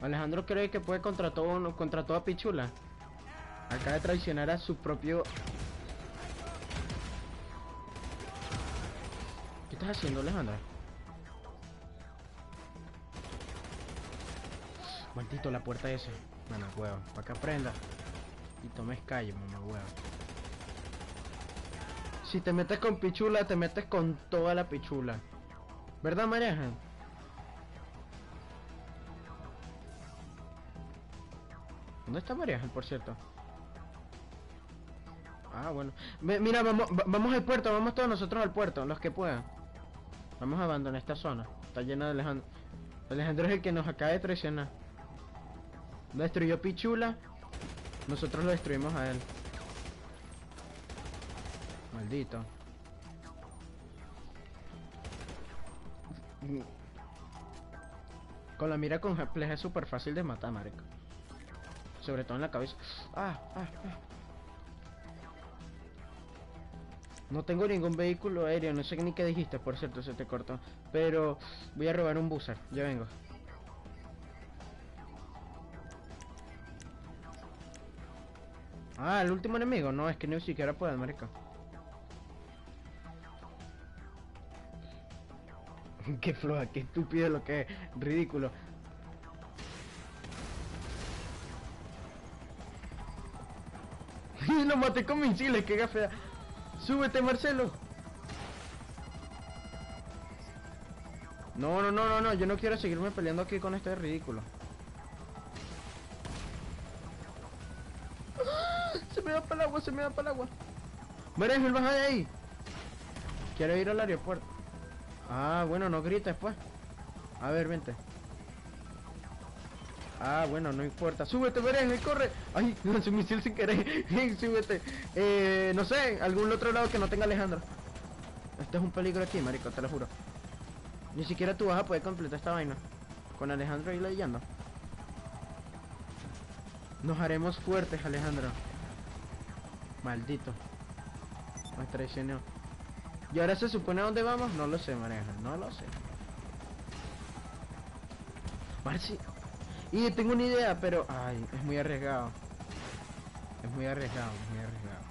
Alejandro cree que puede contra todo, contra toda pichula. Acaba de traicionar a su propio... ¿Qué estás haciendo, Alejandro? Maldito la puerta esa. Mamá huevo, para que aprenda. Y tomes calle, mamá huevo. Si te metes con pichula, te metes con toda la pichula. ¿Verdad, Ángel? ¿Dónde está Ángel, por cierto? Ah, bueno. Mira, vamos, va- vamos al puerto, vamos todos nosotros al puerto, los que puedan. Vamos a abandonar esta zona. Está llena de Alejandro. Alejandro es el que nos acaba de traicionar. Destruyó Pichula. Nosotros lo destruimos a él. Maldito. Con la mira con Heples es súper fácil de matar, marico. Sobre todo en la cabeza. Ah, ah, ah. No tengo ningún vehículo aéreo, no sé ni qué dijiste, por cierto, se te cortó. Pero voy a robar un buzzer, ya vengo. Ah, el último enemigo, no, es que ni siquiera puedo, marico. qué floja, qué estúpido lo que es, ridículo. Lo maté con misiles, qué gafea. Súbete, Marcelo. No, no, no, no, no, yo no quiero seguirme peleando aquí con este ridículo. ¡Ah! Se me va para el agua, se me va para el agua. María Ángel, baja de ahí. Quiero ir al aeropuerto. Ah, bueno, no grites pues. A ver, vente. Ah, bueno, no importa. Súbete, Ángel, corre. Ay, lancé un misil sin querer. Súbete. Eh, no sé, algún otro lado que no tenga Alejandro. Este es un peligro aquí, marico, te lo juro. Ni siquiera tú vas a poder completar esta vaina. Con Alejandro ahí leyendo. Nos haremos fuertes, Alejandro. Maldito. Nos traicionó. ¿Y ahora se supone a dónde vamos? No lo sé, maneja. No lo sé. Y tengo una idea, pero... Ay, es muy arriesgado. Es muy arriesgado, es muy arriesgado.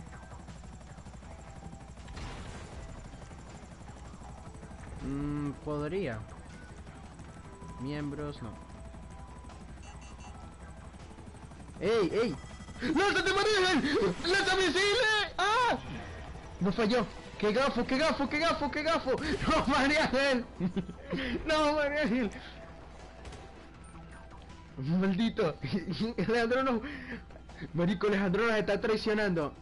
Mm, podría. Miembros, no. ¡Ey, ey! ¡Lánzate, Mariel! ¡Lanza misiles! ¡Ah! No falló. ¡Qué gafo, qué gafo, qué gafo, qué gafo! ¡No, Mariel! ¡No, Mariel! ¡Maldito! Alejandro no... Marico, Alejandro nos está traicionando.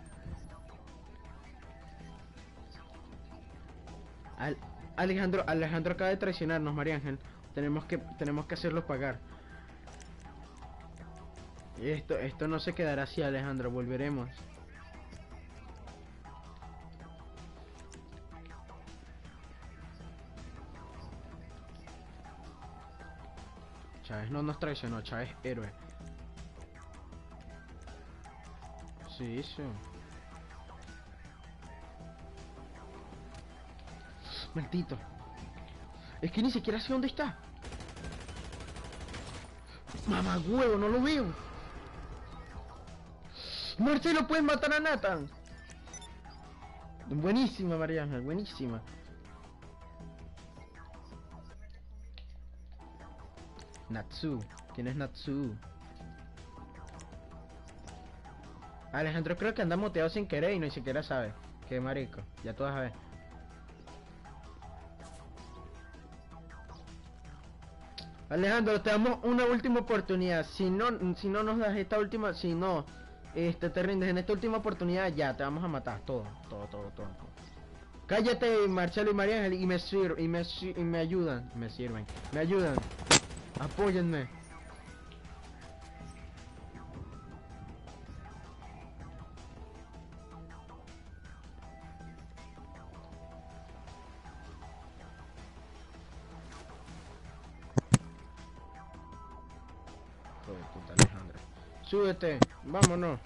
Al- Alejandro, Alejandro acaba de traicionarnos, María Ángel. Tenemos que, tenemos que hacerlo pagar. Esto, esto no se quedará así, Alejandro. Volveremos. Chávez no nos traicionó, Chávez héroe. Sí, sí. Maldito. Es que ni siquiera sé dónde está. Mamá huevo, no lo veo. Marcelo, puedes matar a Nathan. Buenísima, María Ángel, buenísima. Natsu. ¿Quién es Natsu? Alejandro creo que anda moteado sin querer y ni siquiera sabe. Qué marico. Ya tú vas a ver. Alejandro, te damos una última oportunidad. Si no, si no nos das esta última, si no, este te rindes en esta última oportunidad, ya te vamos a matar todo, todo, todo, todo. Cállate, Marcelo y María Ángel, y me sir- y me y me ayudan, me sirven, me ayudan. Apóyenme. Hijo de puta, Alejandro. Súbete, vámonos.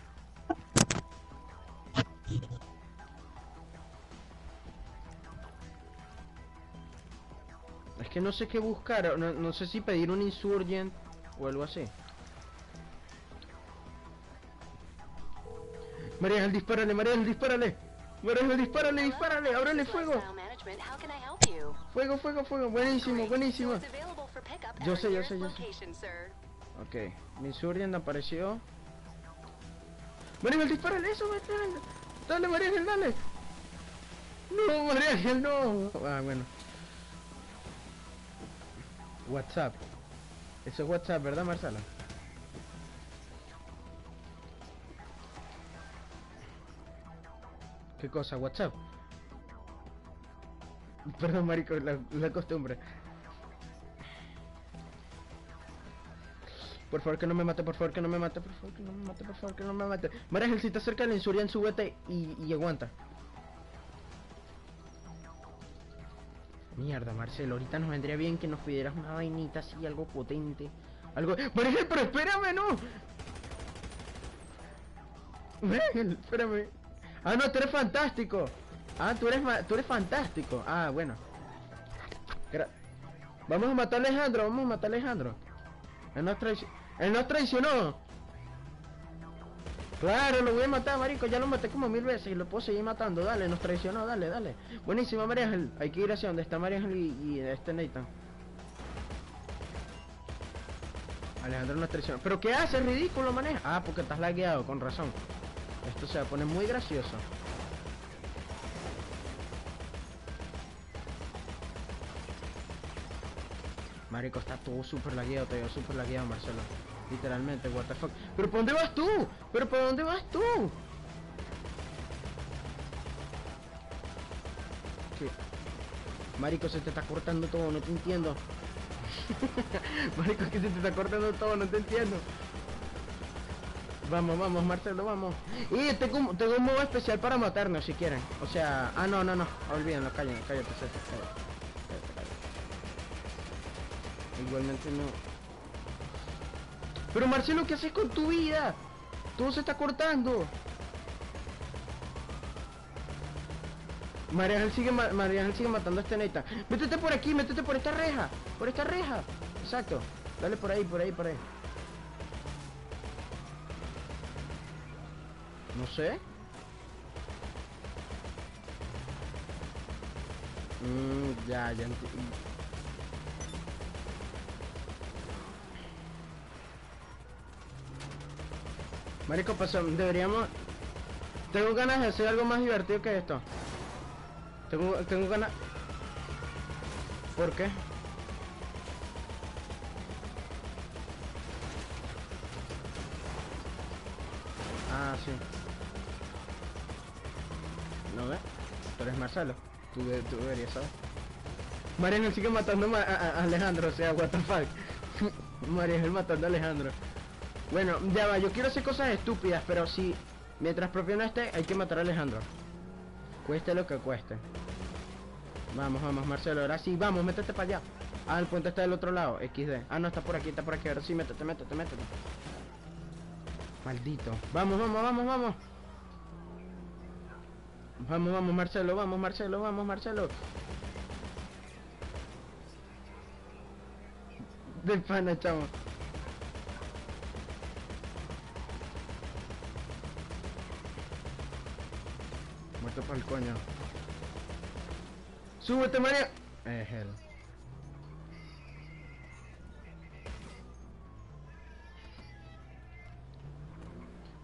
Que no sé qué buscar, no, no sé si pedir un insurgent o algo así. María dispárale, María dispárale. María dispárale, dispárale, ábrele fuego. Fuego, fuego, fuego, buenísimo, buenísimo. Yo sé, yo sé, yo sé. Ok, mi Insurgent apareció. María dispárale eso, María. Dale, María Ángel, dale. No, María Ángel, no. Ah, bueno. WhatsApp. Eso es WhatsApp, ¿verdad, Marcela? ¿Qué cosa? ¿WhatsApp? Perdón, marico, la, costumbre. Por favor que no me mate, por favor que no me mate, por favor que no me mate, por favor que no me mate. María si te acerca la Insurian, súbete y, y aguanta. Mierda, Marcelo, ahorita nos vendría bien que nos pidieras una vainita así, algo potente. Algo... Ángel, pero espérame, no. Espérame. Ah, no, tú eres fantástico. Ah, tú eres, tú eres fantástico. Ah, bueno. Vamos a matar a Alejandro, vamos a matar a Alejandro. Él nos, traici- Él nos traicionó. Claro, lo voy a matar, marico. Ya lo maté como mil veces y lo puedo seguir matando. Dale, nos traicionó, dale, dale. Buenísima, María Ángel. Hay que ir hacia donde está María Ángel y, y este Nathan. Alejandro nos traicionó. ¿Pero qué hace? Ridículo, maneja. Ah, porque estás lagueado, con razón. Esto se va a poner muy gracioso. Marico, está todo súper lagueado, te veo súper lagueado, Marcelo. Literalmente, what the fuck. ¿Pero por dónde vas tú? ¿Pero por dónde vas tú? Marico, se te está cortando todo, no te entiendo. Marico, que se te está cortando todo, no te entiendo. Vamos, vamos, Marcelo, vamos. Y tengo, tengo un modo especial para matarnos si quieren. O sea, ah, no, no, no. Olvídenlo, cállate, cállate. cállate, cállate. Igualmente no. Pero Marcelo, ¿qué haces con tu vida? Todo se está cortando. María sigue, sigue matando a este neta. Métete por aquí, métete por esta reja. Por esta reja. Exacto. Dale por ahí, por ahí, por ahí. No sé. Mm, ya, ya Marico, pues um, deberíamos... Tengo ganas de hacer algo más divertido que esto. Tengo, tengo ganas... ¿Por qué? Ah, sí. ¿No ves? Tú eres Marcelo. Tú, de- tú deberías saber. Mariano sigue matando ma- a, Alejandro, o sea, what the fuck. Mariano matando a Alejandro. Bueno, ya va, yo quiero hacer cosas estúpidas, pero si mientras propio no esté, hay que matar a Alejandro. Cueste lo que cueste. Vamos, vamos, Marcelo, ahora sí, vamos, métete para allá. Ah, el puente está del otro lado, XD. Ah, no, está por aquí, está por aquí, ahora sí, métete, métete, métete. Maldito. Vamos, vamos, vamos, vamos. Vamos, vamos, Marcelo, vamos, Marcelo, vamos, Marcelo. De pana, chamo. Muerto para el coño. ¡Súbete, María! Eh, hell.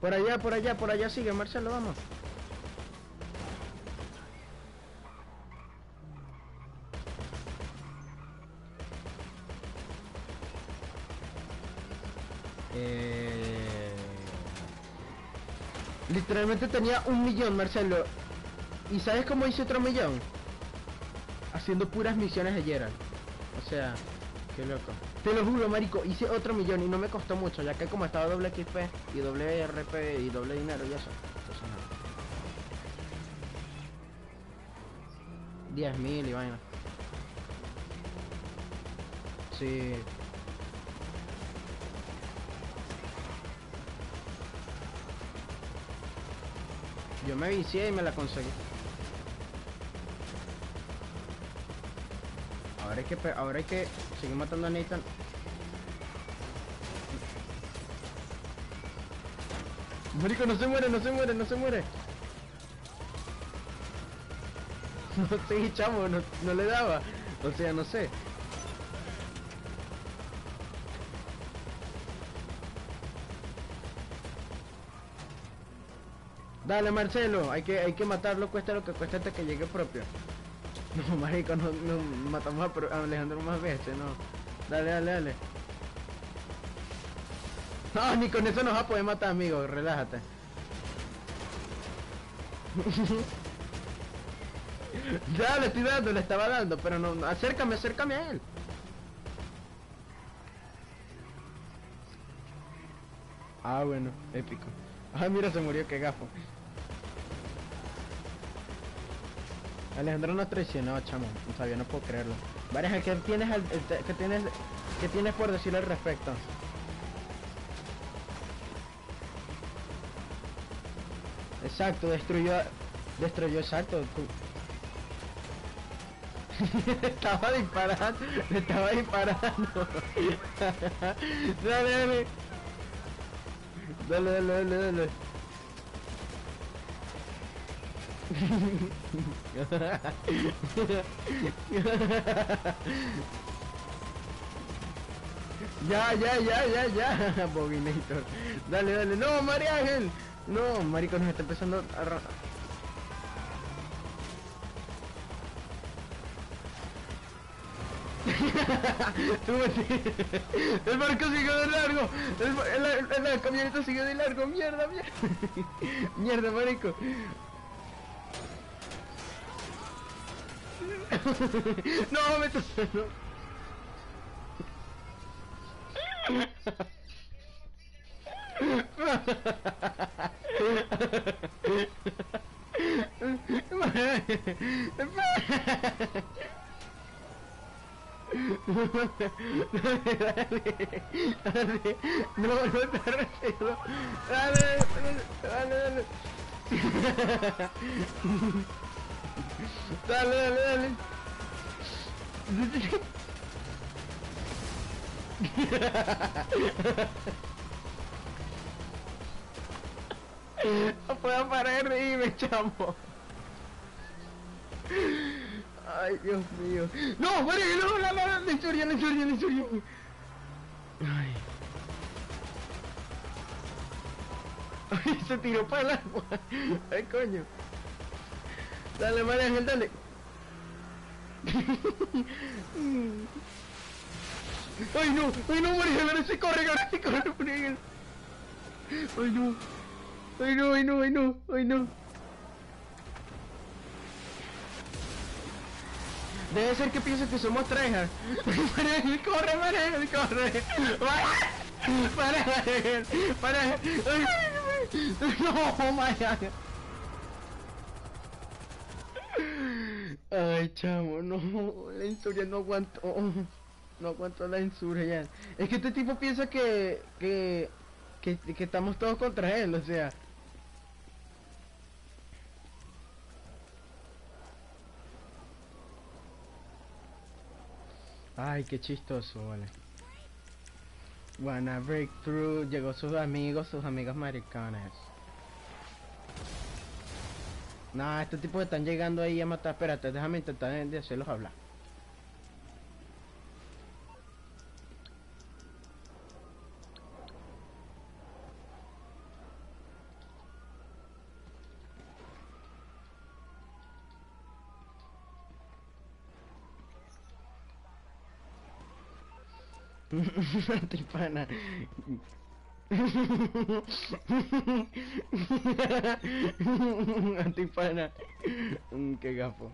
Por allá, por allá, por allá sigue, Marcelo, vamos. Eh... Literalmente tenía un millón, Marcelo. ¿Y sabes cómo hice otro millón? Haciendo puras misiones de Gerald. O sea, qué loco. Te lo juro, marico, hice otro millón y no me costó mucho, ya que como estaba doble XP y doble RP y doble dinero y eso. Entonces nada. 10.000 y vaina. Sí. Yo me vicié y me la conseguí. Ahora hay que, seguir matando a Nathan. Marico, no se muere, no se muere, no se muere. No sé, chamo, no, no le daba. O sea, no sé. Dale, Marcelo, hay que, hay que matarlo, cuesta lo que cueste hasta que llegue propio. No, marico, no, no matamos a, Alejandro más veces, no. Dale, dale, dale. No, ni con eso nos va a poder matar, amigo, relájate. ya le estoy dando, le estaba dando, pero no, acércame, acércame a él. Ah, bueno, épico. Ah, mira, se murió, qué gafo. Alejandro nos traicionó, chamo. No sabía, no puedo creerlo. Varias, ¿qué tienes, al- qué tienes, qué tienes por decir al respecto? Exacto, destruyó, destruyó, exacto. estaba disparando, le estaba disparando. dale. Dale, dale, dale, dale. Ya, ya, ya, ya, ya, Bobinator. Dale, dale. No, María Ángel. No, marico, nos está empezando a... ra- Tú me- el barco sigue de largo. El, el- camioneta sigue de largo. Mierda, mierda. mierda, marico. no, me no. No, te. Dale, dale, dale. No puedo parar de reírme, chamo. Ay, Dios mío. No, marico, no, la, historia, la historia. Ay. Ay, se tiró para el agua. Ay, coño. Dale, María Ángel, dale. Ay, no, ay, no, María ahora sí corre, ahora sí corre. Ay, no. Ay, no, ay, no, ay, no, ay, no. Debe ser que piensa que somos Ángel, corre, corre. Ángel, María Ángel. Ay, No, María Ángel. Ay, chamo, no, la insuria no aguantó. No aguantó la insuria ya. Es que este tipo piensa que, que, que, que estamos todos contra él, o sea. Ay, qué chistoso, vale. Wanna break through, llegó sus amigos, sus amigos maricones. Nah, estos tipos están llegando ahí a matar. Espérate, déjame intentar de- hacerlos hablar. Antipana. Antipana. Mm, Qué gafo.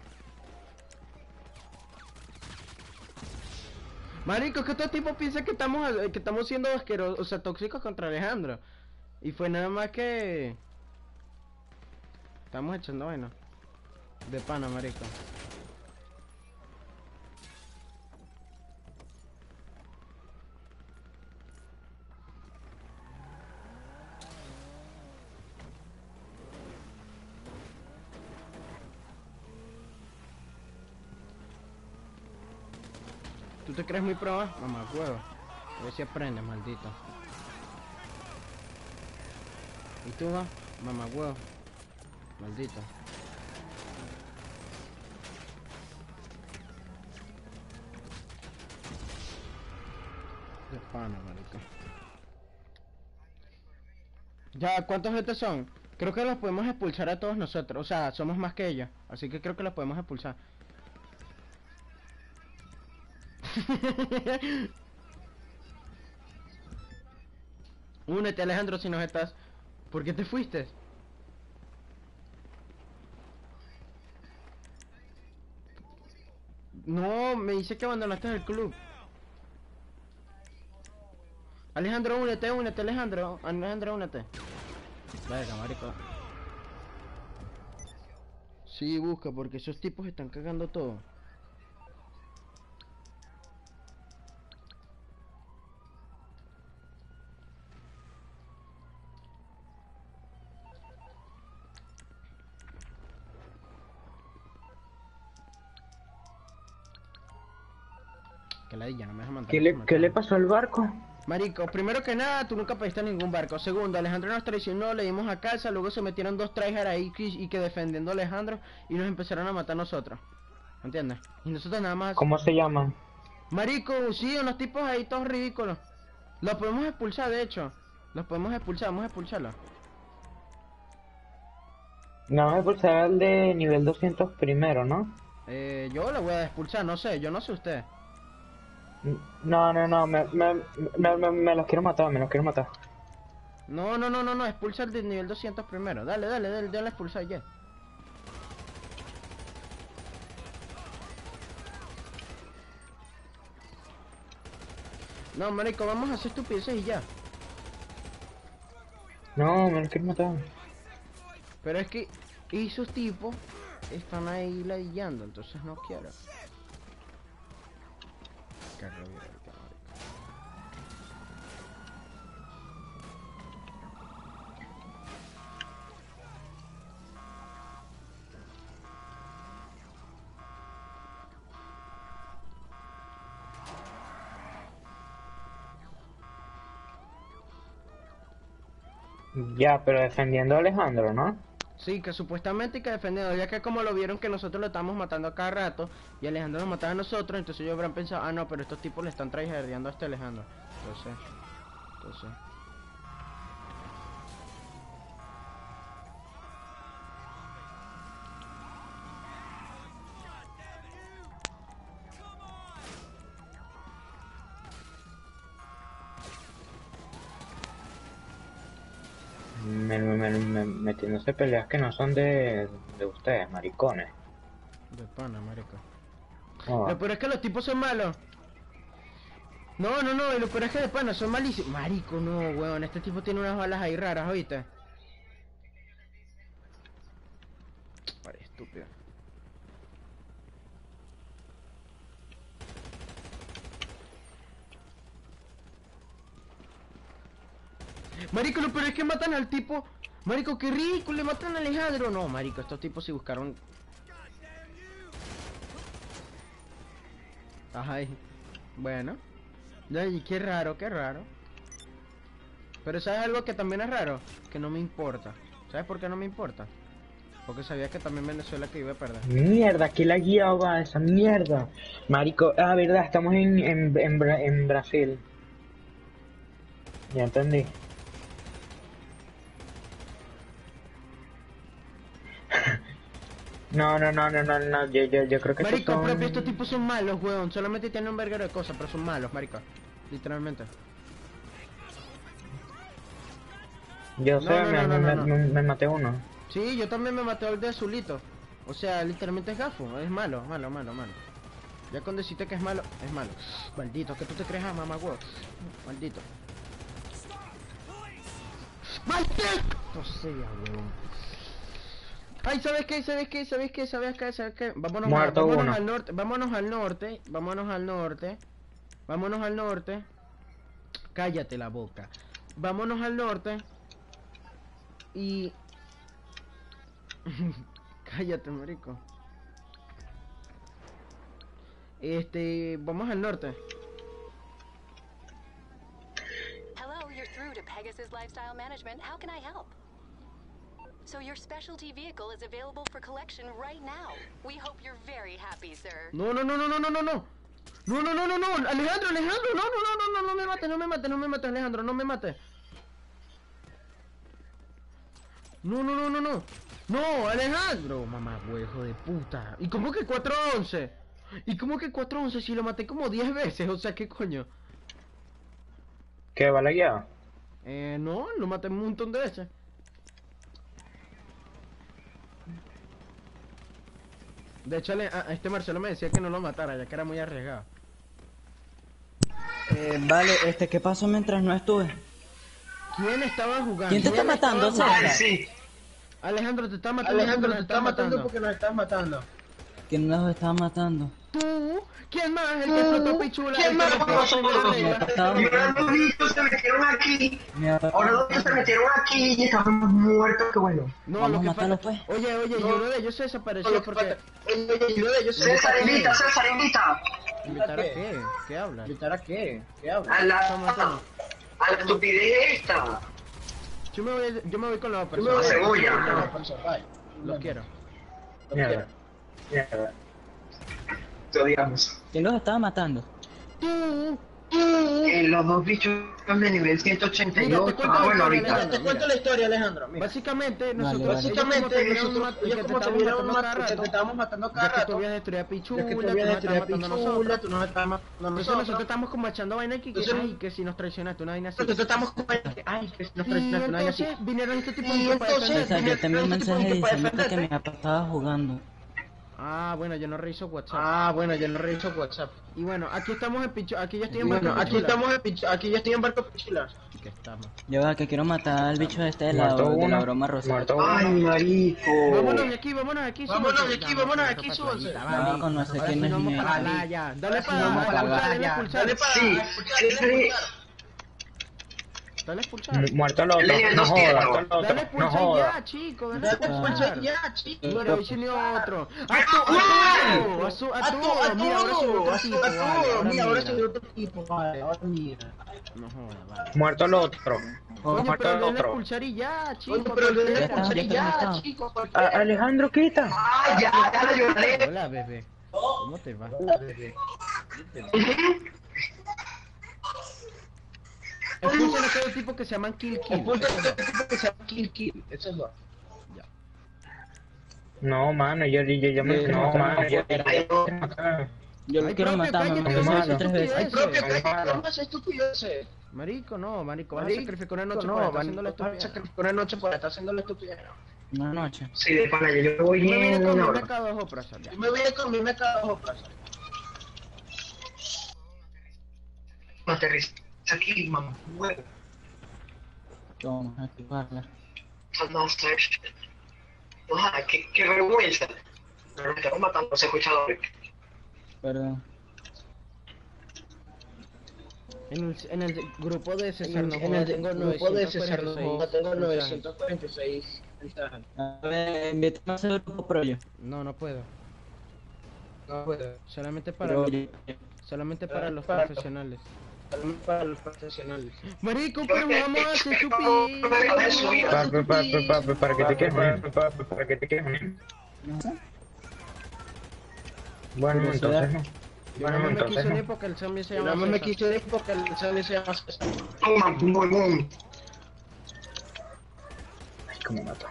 Marico, es que estos tipos piensan que estamos que estamos siendo asquerosos, o sea, tóxicos contra Alejandro. Y fue nada más que estamos echando bueno. De pana, marico. Crees muy pro? ah? Mamá, huevo. A ver si aprendes, maldito. ¿Y tú, va? Mamá, huevo. Maldito. De pana, marico. Ya, ¿cuántos gente son? Creo que los podemos expulsar a todos nosotros. O sea, somos más que ellos. Así que creo que los podemos expulsar. Únete Alejandro si nos estás. ¿Por qué te fuiste? No, me dice que abandonaste el club. Alejandro, únete, únete, Alejandro. Alejandro, únete. Venga, marico. Sí, busca, porque esos tipos están cagando todo. No me deja. ¿Qué le, ¿Qué le pasó al barco? Marico, primero que nada, tú nunca pediste ningún barco. Segundo, Alejandro nos traicionó, le dimos a casa, luego se metieron dos tryhard ahí y que defendiendo a Alejandro y nos empezaron a matar a nosotros. ¿Entiendes? Y nosotros nada más... ¿Cómo se llaman? Marico, sí, unos tipos ahí todos ridículos. Los podemos expulsar, de hecho. Los podemos expulsar, vamos a expulsarlos. Vamos a expulsar al de nivel 200 primero, ¿no? Eh, yo lo voy a expulsar, no sé, yo no sé usted. No, no, no, me, me, me, me- me los quiero matar, me los quiero matar. No, no, no, no, no, expulsa el de nivel 200 primero. Dale, dale, dale, dale a expulsar ya. No, marico, vamos a hacer estupideces y ya. No, me los quiero matar. Pero es que esos tipos están ahí ladillando, entonces no quiero. Ya, pero defendiendo a Alejandro, ¿no? Sí, que supuestamente que defendiendo, ya que como lo vieron que nosotros lo estamos matando a cada rato y Alejandro nos mataba a nosotros, entonces ellos habrán pensado, ah no, pero estos tipos le están traicionando a este Alejandro. Entonces, entonces. Me, me, me, me- metiéndose peleas que no son de, de ustedes, maricones. De pana, marico. No, Lo peor es que los tipos son malos. No, no, no, lo peor es que de pana son malísimos. Marico, no, weón, este tipo tiene unas balas ahí raras, ¿oíste? Ay, estúpido. Marico, lo peor es que matan al tipo. Marico, qué rico, le matan a Alejandro. No, marico, estos tipos sí buscaron Ay, bueno. Ay, qué raro, qué raro. Pero ¿sabes algo que también es raro? Que no me importa. ¿Sabes por qué no me importa? Porque sabía que también Venezuela que iba a perder. Mierda, que la guía va esa mierda. Marico, ah, verdad, estamos en, en, en, en Brasil. Ya entendí. No, no, no, no, no, no, yo, yo, yo creo que Marico, son- propio, estos tipos son malos, weón. Solamente tienen un verguero de cosas, pero son malos, marico. Literalmente. Yo No, sé, no, me, no, me, me- me maté uno. Sí, yo también me maté al de azulito. O sea, literalmente es gafo, es malo, malo, malo, malo. Ya cuando deciste que es malo, es malo. Maldito, que tú te crees a mamá huevo. Maldito. ¡Maldito sea, weón! Ay, ¿sabes qué? ¿Sabes qué? ¿Sabes qué? ¿Sabes qué? ¿Sabes qué? Vámonos, a- Muerto vámonos uno. al norte, vámonos al norte, vámonos al norte, vámonos al norte. Cállate la boca. Vámonos al norte. Y... Cállate, marico. Este, vamos al norte. Hello, you're through to Pegasus Lifestyle Management. How can I help? So your specialty vehicle is available for collection right now. We hope you're very happy, sir. No, no, no, no, no, no, no, no. No, no, no, no, no, Alejandro, Alejandro, no, no, no, no, no, no me mates, no me mates, no me mates, Alejandro, no me mates. No, no, no, no, no. No, Alejandro, mamá, hijo de puta. ¿Y cómo que 411? ¿Y cómo que 411 si lo maté como 10 veces? O sea, ¿qué coño? ¿Qué va la guía? Eh, no, lo maté un montón de veces. De hecho, a- a este Marcelo me decía que no lo matara, ya que era muy arriesgado. Eh, vale, este, ¿qué pasó mientras no estuve? ¿Quién estaba jugando? ¿Quién te está matando, César? Alejandro te está matando. Alejandro, te nos estás matando porque nos estás matando. ¿Quién nos está matando? ¿Tú? ¿Quién más? El que explotó Pichula. ¿Quién más? que la ahora dos bichos se metieron aquí. Ahora dos bichos se metieron aquí y estamos muertos. Qué bueno. No, lo que pasa- pues. Oye, oye, y No. uno de ellos se desapareció porque... César, invita, César, invita. ¿Invitar a qué? ¿Qué hablas? ¿Invitar a qué? ¿Qué hablas? A la, a la estupidez esta. Yo me voy, yo me voy con los Yo me voy a cebolla. Los quiero. Mierda. Te odiamos. ¿Quién los estaba matando? Eh, los dos bichos de nivel Mira, 188. te cuento Ah, la bueno, historia. Alejandro, mira. la historia, Alejandro. Mira. Básicamente, nosotros... vale. Básicamente, nosotros, que ellos como te matando que te estábamos matando cada que tú rato. habías destruido a Ya que Pichula, tú tú habías nos destruido a estabas matando a Pichula, nosotros. tú nos estabas matando a Entonces nosotros nosotros. estamos como echando vaina aquí que Entonces- ay, que si nos traicionaste, una vaina así. Entonces estamos como... Ay, que nos traicionaste, una vaina así. entonces vinieron este tipo de entonces- yo Mira, mensaje diciéndote que estaba jugando. Ah, bueno, yo no reviso WhatsApp. Ah, bueno, yo no reviso WhatsApp. Y bueno, aquí estamos en Pichula, aquí yo estoy en bueno, Barco aquí Pichula. estamos en Pichula, aquí yo estoy en Barco Pichula. Aquí estamos. Yo va, que quiero matar al bicho este de la, de la broma rosa. Muerto uno. Ay, marico. Vámonos de aquí, vámonos de aquí. Vámonos de aquí, vámonos de vamos, aquí, súbanse. playita, No, vale. con no sé quién es ni- para la playa. Dale para la dale playa. Dale para... Sí. Dale, Dale expulsar. Mu- Muerto el otro. Leña, No no joda. quiero. Muerto el Dale expulsar ya, chico. Dale expulsar. ya, chico. Mira, hoy se unió otro. ¡A todo, otro tipo. Mira, ahora otro tipo, vale, ahora mira. No joda, vale. Muerto el otro. Muerto pero el otro. expulsar y ya, chico. Coño, pero le ¿qué debe esperas? expulsar y ya, conectado. chico. A- Alejandro, quita. Ah, ya, ya la lloraré. Hola, bebé. ¿Cómo te va? Expulsan a aquellos tipos que se llaman Kill Kill. A este tipo que se llama Kill Kill, eso es lo. No, mano, yo, yo, yo me no, mano, yo, no. Yo lo quiero matar, no he seas hecho tres veces. Ay, propio, Ay, ¿qué malo. más estupideces? Marico, no, marico. Vas a sacrificar una noche no, van haciendo la vas a estupidez. sacrificar una noche por estar haciendo la estupidez. Una noche. Sí, de pana, yo me voy Yo me vine bien con mi una hora. meca dos opras, ya. Yo me voy a comerme cada dos plazas. Aterriza aquí, mamá. Huevo. Toma, activarla. Ajá, qué, qué vergüenza. Nos estamos matando a los. Perdón. En el, en el grupo de César En no el, en el tengo grupo de César 946 Novoa tengo mensajes. 946 mensajes. A ver, invítame a grupo pro yo. No, no puedo. No puedo. Solamente para los, solamente para los Para- profesionales. Para los profesionales. Marico, pero vamos a hacer su Pa- pa- pa- pa- pa- para que te pa- para que te sé. Bueno, entonces no. Yo Bueno, no me ni porque el zombie se llama no me quise ir porque el examen se llama César. Toma, huevón. Ay, cómo mató.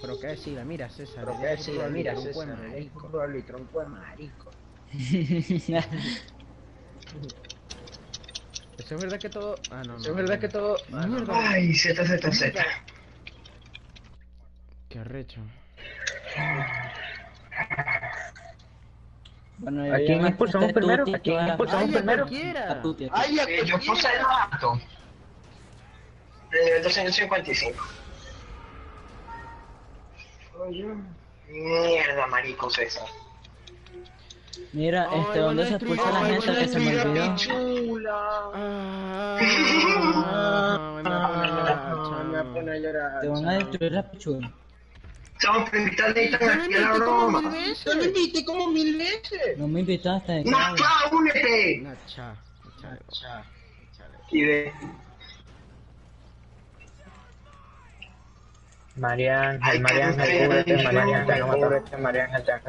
Pero qué decirle, mira César. Pero decir, un mira, de César, marico. rolo y tronco de marico. Eso es verdad que todo... Ah, no, no. Eso es verdad que todo... Mierda. Ay, Z, Z, Z. Qué arrecho. Bueno, ¿A quién expulsamos primero? ¿A quién expulsamos Ay, a primero? cualquiera. A. ¡Ay, Eh, yo puse el rato. Nivel 255. Mierda, marico César. Mira, Ay, este, ¿dónde se a expulsa la destruir- gente que se me olvidó? chula! Ah, me voy a poner a llorar, Me voy a chamo. poner a llorar. Te van a destruir la pichula. A Ya me aquí a la broma. mil veces. Yo lo invité como mil veces. No me invitaste. Nacha, únete. Nacha, Nacha. Y de... María Ángel, María Ángel, cúbrete. María Ángel, cúbrete, María Ángel, te han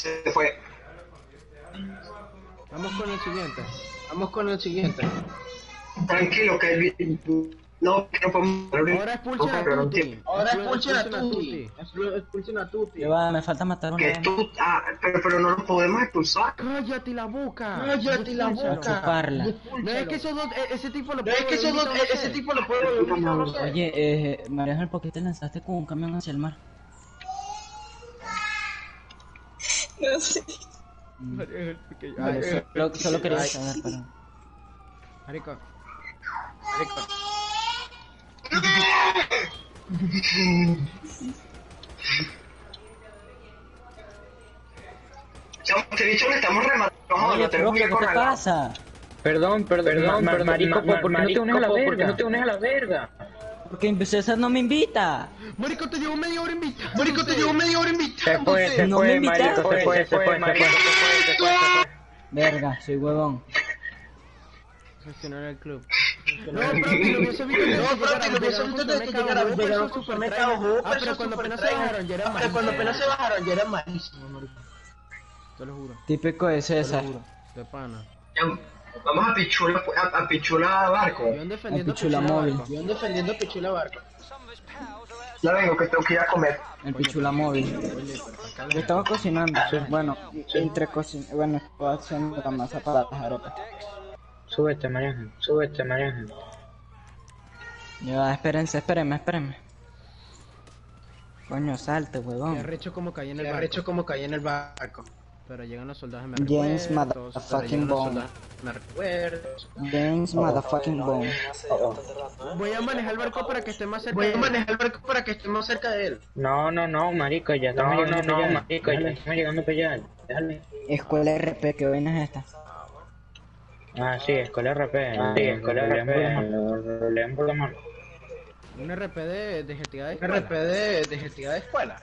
Se fue. Vamos con el siguiente. Vamos con el siguiente. Tranquilo, que el- no, que no podemos. Ahora expulsen a Tuti. Ahora Expulsen a Tuti. Expulsen a Tuti. Va, me falta matar Que una. tú, ah, pero, pero no lo podemos expulsar. Cállate la boca. Cállate la boca. Ocuparla. No es que esos dos, e- ese tipo lo No es que esos dos, ese tipo lo puede. Oye, eh, María Ángel, ¿por qué te lanzaste con un camión hacia el mar? Vale, Ay, solo, solo quería Ay. saber, pero... Marico, Marico. Chamo, Este bicho le estamos rematando. No, Oye, lo tenemos propio, que ¿qué te pasa? Perdón, perdón, perdón, ma- perdón, marico, ma- ¿por qué no te marico, unes a la ¿por verga? no te unes a la verga? Porque César no me invita. Marico, te llevo media hora invitado. Marico, te llevo media hora Se invitando. fue, se No me fue, invitaste. marico, se fue, se fue, se fue, se fue, se fue, se fue. Verga, soy huevón. Gestionar el club. No, pero que lo hubiese visto No, antes de pero llegar, que lo hubiese visto con antes de que llegaron Ah, pero cuando apenas se bajaron ya eran Pero cuando apenas se bajaron ya eran malísimos, marico. Te lo juro, Típico de te lo César. juro. De pana. Vamos a pichula, a, a pichula barco. Yo defendiendo A Pichula Pichula móvil. Barco. Yo defendiendo a Pichula Barco. Ya vengo, que tengo que ir a comer. El pichula móvil. Yo estaba cocinando. Bueno, entre cocin... Bueno, estaba haciendo la masa para las arepas. Súbete, María súbete, María. Ya, espérense, espérenme, espérenme. Coño, salte, Qué huevón. arrecho como caí en el Me barco. arrecho como caí en el barco. Pero llegan los soldados me James recuerdos, motherfucking Bond. me recuerdos. James motherfucking Bone. Voy a manejar el barco para que esté más cerca Voy de a él. manejar el barco para que estemos cerca de él. No, no, no, marico, ya estamos llegando para allá. Marico, ya estamos llegando para allá. Déjale. Escuela RP, ¿qué vaina es esta? Ah, sí, escuela RP. Ah, sí, escuela RP. Lean por la mano. Un RP de, de gestión de Un. RP de, de gestión de escuela.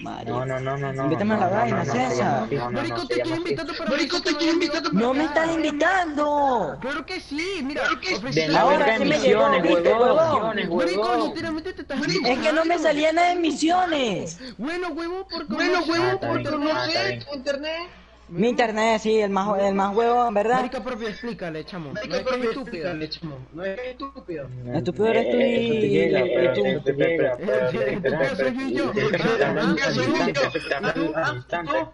Marico. No, no, no, no. Invítame no, a la vaina, César. Marico, te estoy invitando para Marico, te estoy invitando para No me estás invitando. Claro que sí, mira. De la hora de. Marico, literalmente te estás Es que no me salía nada de misiones. Bueno, huevo, porque Bueno, huevo, no sé internet. Mi internet, sí, el más, el más huevo, ¿verdad? Marica propio, explícale, chamo. No Marico, es que es propio, estúpido. explícale, chamo. No es que es estúpido. Estúpido eres tú Eh, y- Eh, pero soy yo. Ah, ah, Ah.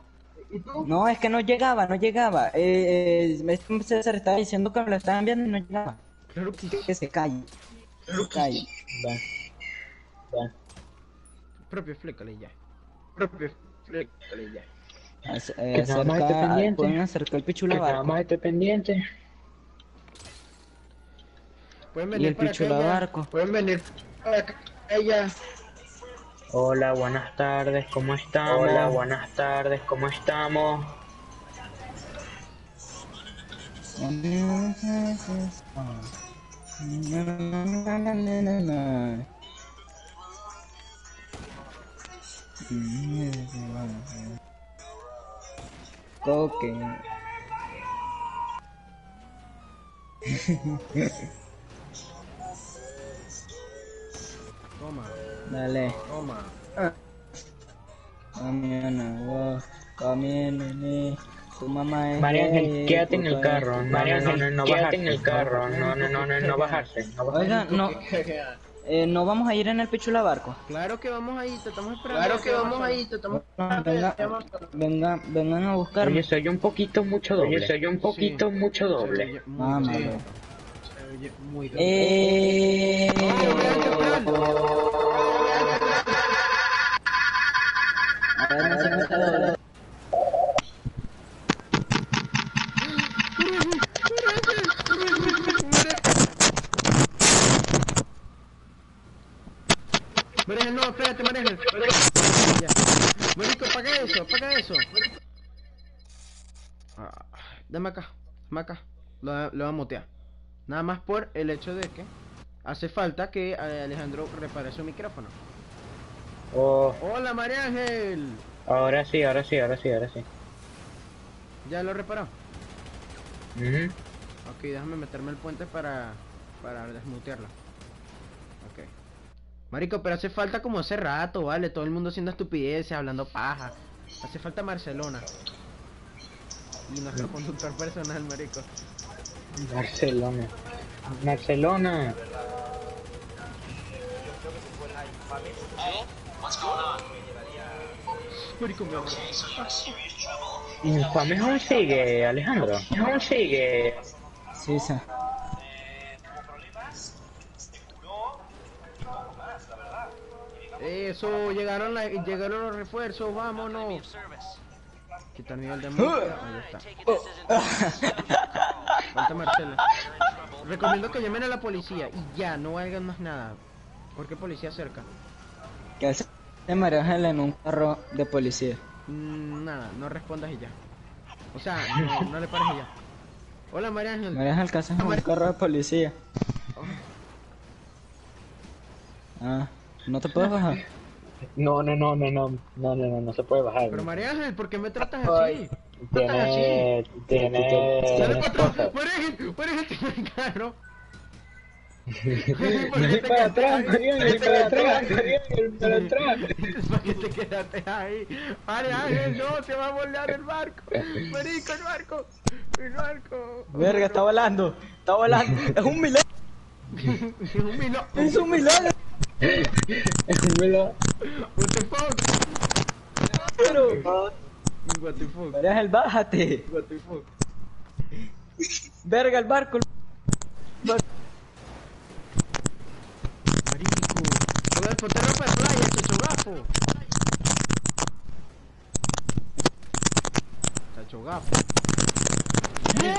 ¿Y tú? No, es que no llegaba, no llegaba. Eh, eh, este César estaba diciendo que me lo estaban viendo y no llegaba. Claro que sí. Que se calle. Que se calle. Va. Va. Propio, explícale ya. Propio, explícale ya. Eh, Que nada más esté acerca, pendiente. pueden acercar el Que pichula nada barco. más esté pendiente. Pueden Y el para pichula barco. Pueden venir para acá. Ella. Hola, buenas tardes, ¿cómo estamos? Hola, buenas tardes, ¿cómo estamos? Toque. Toma, Dale. toma. Camina, vos. Camina, ni. Tu mamá es. María Ángel, quédate en el carro. No, María no, no, no, quédate en el carro. No, no, no, no, no. No. Oiga, no, eh, no vamos a ir en el pichula barco. Claro que vamos ahí, te estamos esperando. Claro que vamos ahí, te estamos venga, venga, vengan a buscarme. Oye, soy un poquito mucho doble. Oye, soy un poquito mucho doble. Ah, bien. Se oye muy bien. Eh. A ver, no espérate, María Ángel. Ya. Marico, apaga eso, apaga eso. Ah, dame acá, dame acá. Lo, lo voy a mutear. Nada más por el hecho de que hace falta que eh, Alejandro repare su micrófono. Oh, Hola, María Ángel. ahora sí, ahora sí, ahora sí, ahora sí. ¿Ya lo reparó? Ujú. Ok, déjame meterme el puente para, para desmutearlo. Marico, pero hace falta como hace rato, ¿vale? Todo el mundo haciendo estupideces, hablando paja. Hace falta Barcelona. Y nuestro conductor personal, marico. Barcelona. Barcelona. Marico, me abro. Infames aún sigue, Alejandro. Aún sigue. Sí, sí. Eso, llegaron, la- llegaron los refuerzos, vámonos. Quitar nivel de música, ahí está. Falta Marcelo. Recomiendo que llamen a la policía y ya, no hagan más nada. ¿Por qué policía cerca? Que hace de María Ángel en un carro de policía. Mm, nada, no respondas y ya. O sea, no, no le pares y ya. Hola María Ángel. María Ángel, ¿qué haces en un carro de policía? Ah, ¿no te puedes bajar? No, no, no, no, no, no, no, no, no se puede bajar. Pero María Ángel, ¿por qué me tratas Ay. así? Tiene, tiene, Dale tiene para atrás. esposa. María Ángel, María Ángel, tiene el carro. Dale para atrás, María, dale para atrás, María, para atrás. ¿Para qué te quedaste ahí? María Ángel, no, se va a volar el barco. Marico, el barco. El barco. Verga, está volando. Está volando. Es un milagro. Es un milo. Es un milagro. Velo. What the fuck? Pero... What the fuck? Ángel, bájate. What the fuck? Verga, el barco. Marico. Joder, ponte ropa de playa, chocho gafo. Mucho gapo.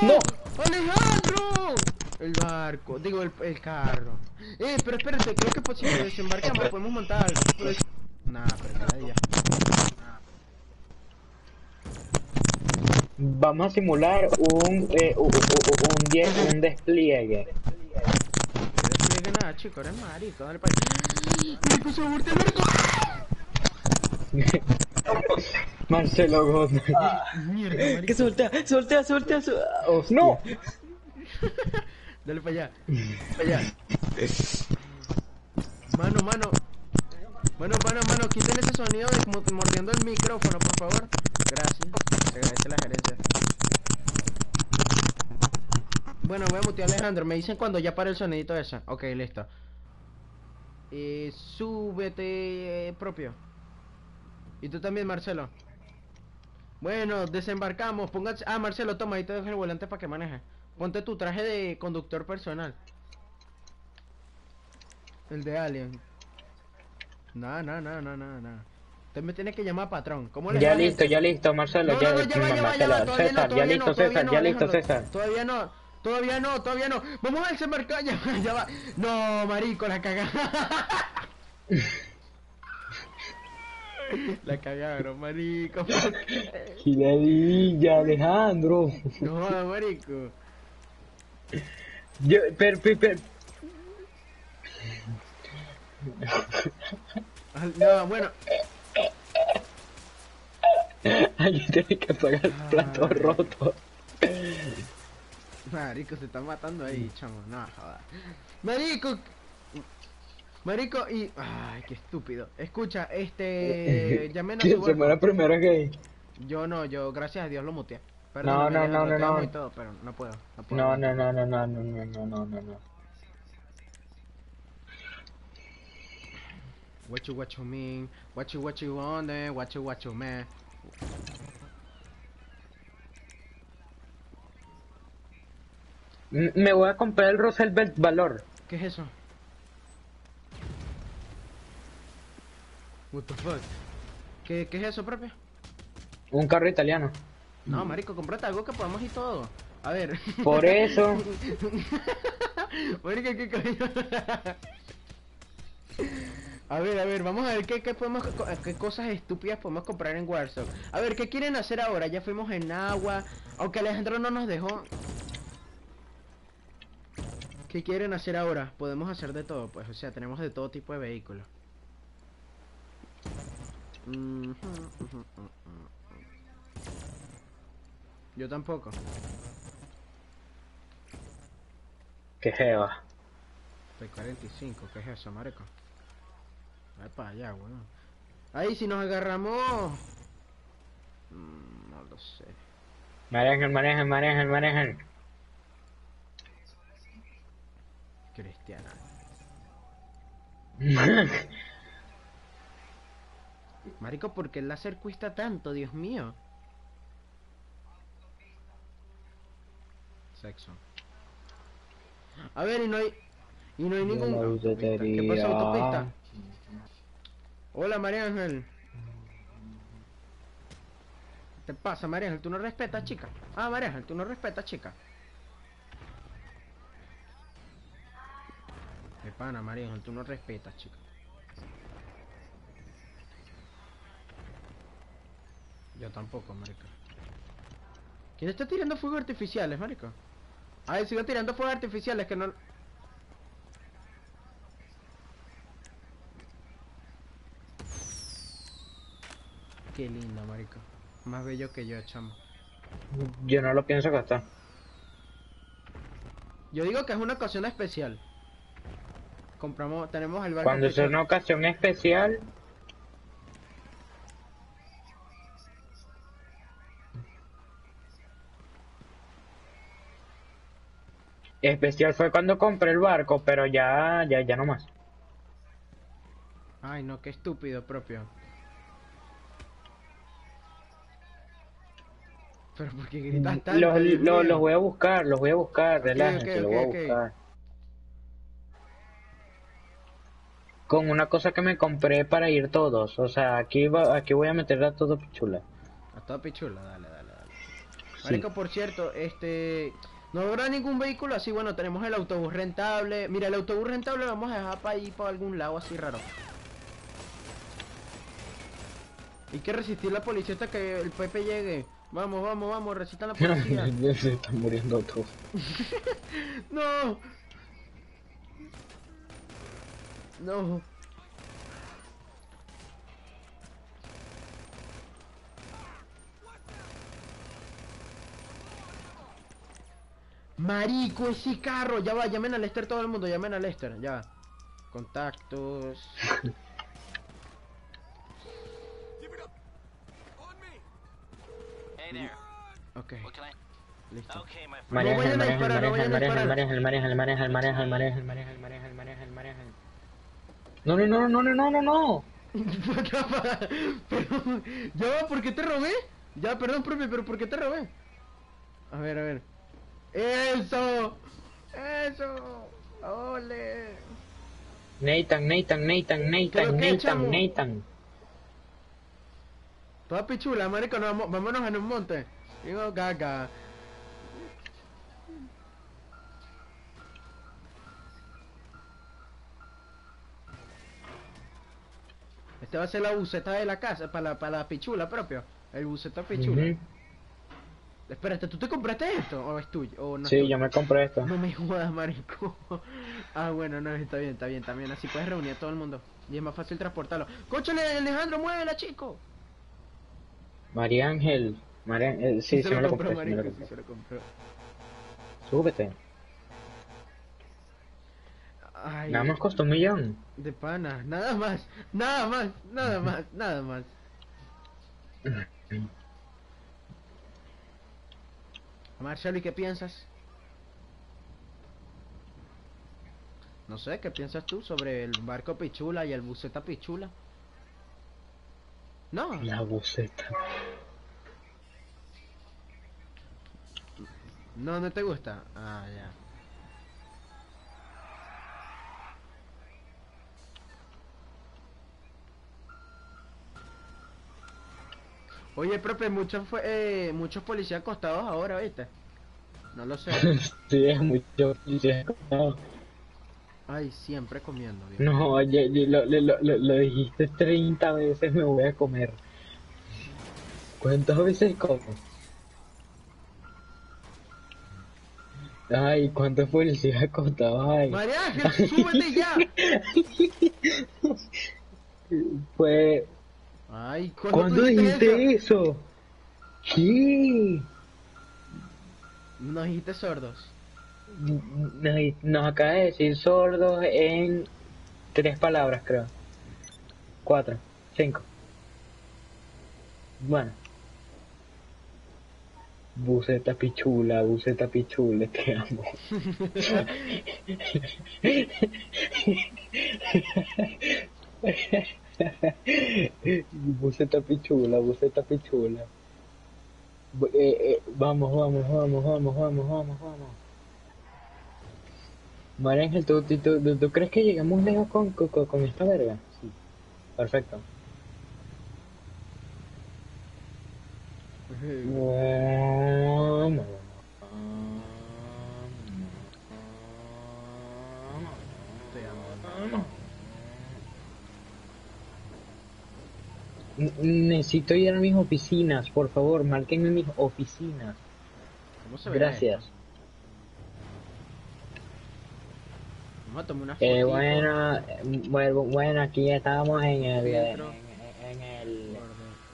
¡No! ¡Alejandro! El barco, digo el, el carro. Eh, pero espérate, creo que pues, si desembarcamos podemos montar algo. Pues... Nah, pero ya. Vamos a simular un, eh, un, un, un, despliegue. No despliegue nada, chico, eres marico, dale pa' ahí. Marico, se voltea el barco. Marcelo Gómez. Mierda, Que se voltea, se voltea, se voltea, se... Oh, ¡No! Dale para allá. Para allá. Mano, mano. Mano, mano, mano, quiten ese sonido de mordiendo el micrófono, por favor. Gracias. Se agradece la gerencia. Bueno, voy a mutear a Alejandro. Me dicen cuando ya pare el sonidito ese. Ok, listo. Eh, súbete, eh, propio. Y tú también, Marcelo. Bueno, desembarcamos. Pónganse. Ah, Marcelo, toma, ahí te dejo el volante para que manejes. Ponte tu traje de conductor personal. El de Alien. No, no, no, no, no, no. Usted me tiene que llamar patrón. ¿Cómo le Ya listo, ya listo, Marcelo. No, ya, no, no, ya va, ya va, ya va, todavía no, César, ya todavía listo, no, todavía César, no, ya listo. César. Todavía no, todavía no, todavía no. Vamos a desembarcar, ya va, ya va. No, marico, la cagaron. la cagaron, marico. Giladilla, Alejandro. No, marico. Yo, pero, pero, pero- Ah, No, bueno, Alguien tiene que pagar el plato Ay. roto. marico, se está matando ahí, chamo. No, joda. Marico. Marico y... Ay, qué estúpido. Escucha, este... Llamen a su se muera primero que... Yo no, yo gracias a Dios lo muteé. No, no, no, no, no. todo, pero no puedo, no puedo. No, no, no, no, no, no, no, no, no, no, no. What you what you mean? What you what you want? What you what you man? Me voy a comprar el Roosevelt Valor. ¿Qué es eso? What the fuck? ¿Qué, qué es eso, propio? Un carro italiano. No, marico, comprate algo que podamos ir todo. A ver. Por eso. marico, qué coño. A ver, a ver, vamos a ver qué, qué podemos, qué cosas estúpidas podemos comprar en Warzone. A ver, ¿qué quieren hacer ahora? Ya fuimos en agua, aunque Alejandro no nos dejó. ¿Qué quieren hacer ahora? Podemos hacer de todo, pues, o sea, tenemos de todo tipo de vehículos. Yo tampoco. ¿Qué jeva? Estoy 45, ¿qué es eso, marico? Voy para allá, weón. ¡Ahí si nos agarramos! Mm, no lo sé. Marejan, marejan, marejan, marejan. Cristiana. Marico, ¿por qué el láser cuesta tanto? Dios mío. Sexo. A ver, y no hay... Y no hay ningún... autopista. ¿Qué pasa, autopista? Hola, María Ángel. ¿Qué te pasa, María Ángel? ¿Tú no respetas, chica? Ah, María Ángel, tú no respetas, chica. De pana, María Ángel, tú no respetas, chica. Yo tampoco, marico. ¿Quién está tirando fuegos artificiales, marico? Ay, sigo tirando fuegos artificiales que no... Qué lindo, marico. Más bello que yo, chamo. Yo no lo pienso gastar. Yo digo que es una ocasión especial. Compramos, tenemos el barco Cuando especial. una ocasión especial, especial fue cuando compré el barco, pero ya, ya, ya no más. Ay, no, qué estúpido propio. Pero porque gritas tanto. Los, los, voy a buscar, los voy a buscar, relájense, ok, los voy a buscar. Con una cosa que me compré para ir todos, o sea, aquí va, aquí voy a meter a todo pichula. A toda pichula, dale, dale, dale. Marico, por cierto, este... No habrá ningún vehículo así, bueno, tenemos el autobús rentable. Mira, el autobús rentable lo vamos a dejar para ir para algún lado así raro. Hay que resistir la policía hasta que el Pepe llegue. Vamos, vamos, vamos, resistan la policía. Se están muriendo todos. No. No. Marico, ese carro. Ya va, llamen a Lester todo el mundo, llamen a Lester, ya. Contactos. Ok, listo. Mareja, no mareja, mareja, mareja, mareja, mareja, mareja, mareja, mareja, mareja, mareja. No, no, no, no, no, no, no, no. ya va, ¿por qué te robé? Ya, perdón, profe, pero ¿por qué te robé? A ver, a ver. ¡Eso! ¡Eso! ¡Ole! Nathan, Nathan, Nathan, ¿Pero Nathan? Nathan, Nathan. Papi chula, marico, no, vámonos en un monte. Digo, gaga. Este va a ser la buceta de la casa, para la, para la pichula propio. El buceta pichula. Espérate, ¿tú te compraste esto? ¿O es tuyo? ¿O no Sí, tuyo? yo me compré esto. No me jodas, marico. ah, bueno, no, está bien, está bien, también. Así puedes reunir a todo el mundo. Y es más fácil transportarlo. ¡Cóchale, Alejandro, muévela, chico! María Ángel. María Ángel, sí, sí se me lo compró, compré, me marico, sí se lo compró. Súbete. Ay, Nada más costó un millón. de pana, nada más, nada más, nada más, nada más. Marcelo, ¿y qué piensas? No sé, ¿qué piensas tú sobre el barco Pichula y el buceta Pichula? No, La buceta. no, no te gusta. Ah, ya. Oye, profe, muchos fue- eh, muchos policías acostados ahora, ¿viste? No lo sé. sí, es mucho. sí, es como- Ay, siempre comiendo, Dios. No, oye, lo, lo, lo, lo- lo dijiste 30 veces, me voy a comer. ¿Cuántas veces como? Ay, ¿cuántos policías acostados hay? María Ángel, súbete ya. Fue... Ay, ¿cuándo, ¿Cuándo tú dijiste eso? eso? ¿Qué? Nos dijiste sordos. Nos, nos acaba de decir sordos en tres palabras, creo. Cuatro, cinco. Bueno. Buceta pichula, buceta pichula, te amo. buceta pichula, buceta pichula. Eh, eh, vamos, vamos, vamos, vamos, vamos, vamos, vamos. María ¿tú, tú, tú- crees que llegamos lejos con, con, con- esta verga? Sí. Perfecto. Te amo. Necesito ir a mis oficinas, por favor, márquenme mis oficinas. ¿Cómo se ve? Gracias. Vamos a tomar una Eh, bueno, bueno, bueno, aquí estamos en el, en, el,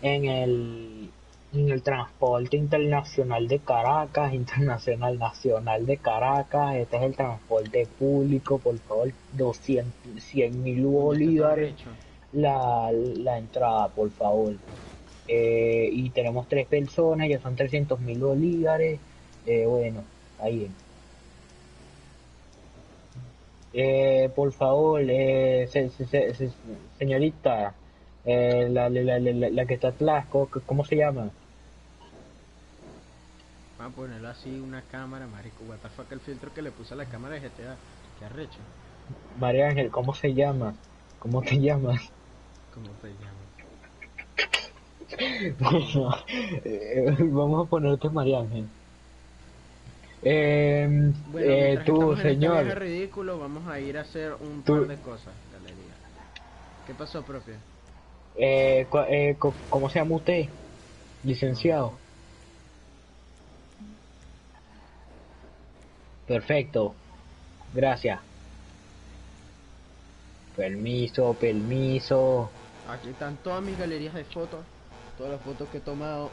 en el, en el transporte internacional de Caracas, internacional nacional de Caracas. Este es el transporte público, por favor, 200, 100 mil bolívares. La, la entrada, por favor. Eh, y tenemos tres personas, ya son 300 mil bolívares. Eh, bueno, ahí. Eh, por favor, eh, se- se- se- se- señorita, eh, la, la, la, la, que está atrás, ¿cómo, cómo se llama? Vamos a ponerlo así, una cámara, marico. What the fuck, el filtro que le puse a la cámara de GTA. Qué arrecho. María Ángel, ¿cómo se llama? ¿Cómo te llamas? ¿Cómo te llamas? Bueno, eh, vamos a ponerte María Ángel. Eh, Bueno, eh, tú, en este señor, ridículo, vamos a ir a hacer un Tú- par de cosas, galería. ¿Qué pasó, propio? eh, eh, co- ¿cómo se llama usted? Licenciado. Perfecto. Gracias. Permiso, permiso. Aquí están todas mis galerías de fotos, todas las fotos que he tomado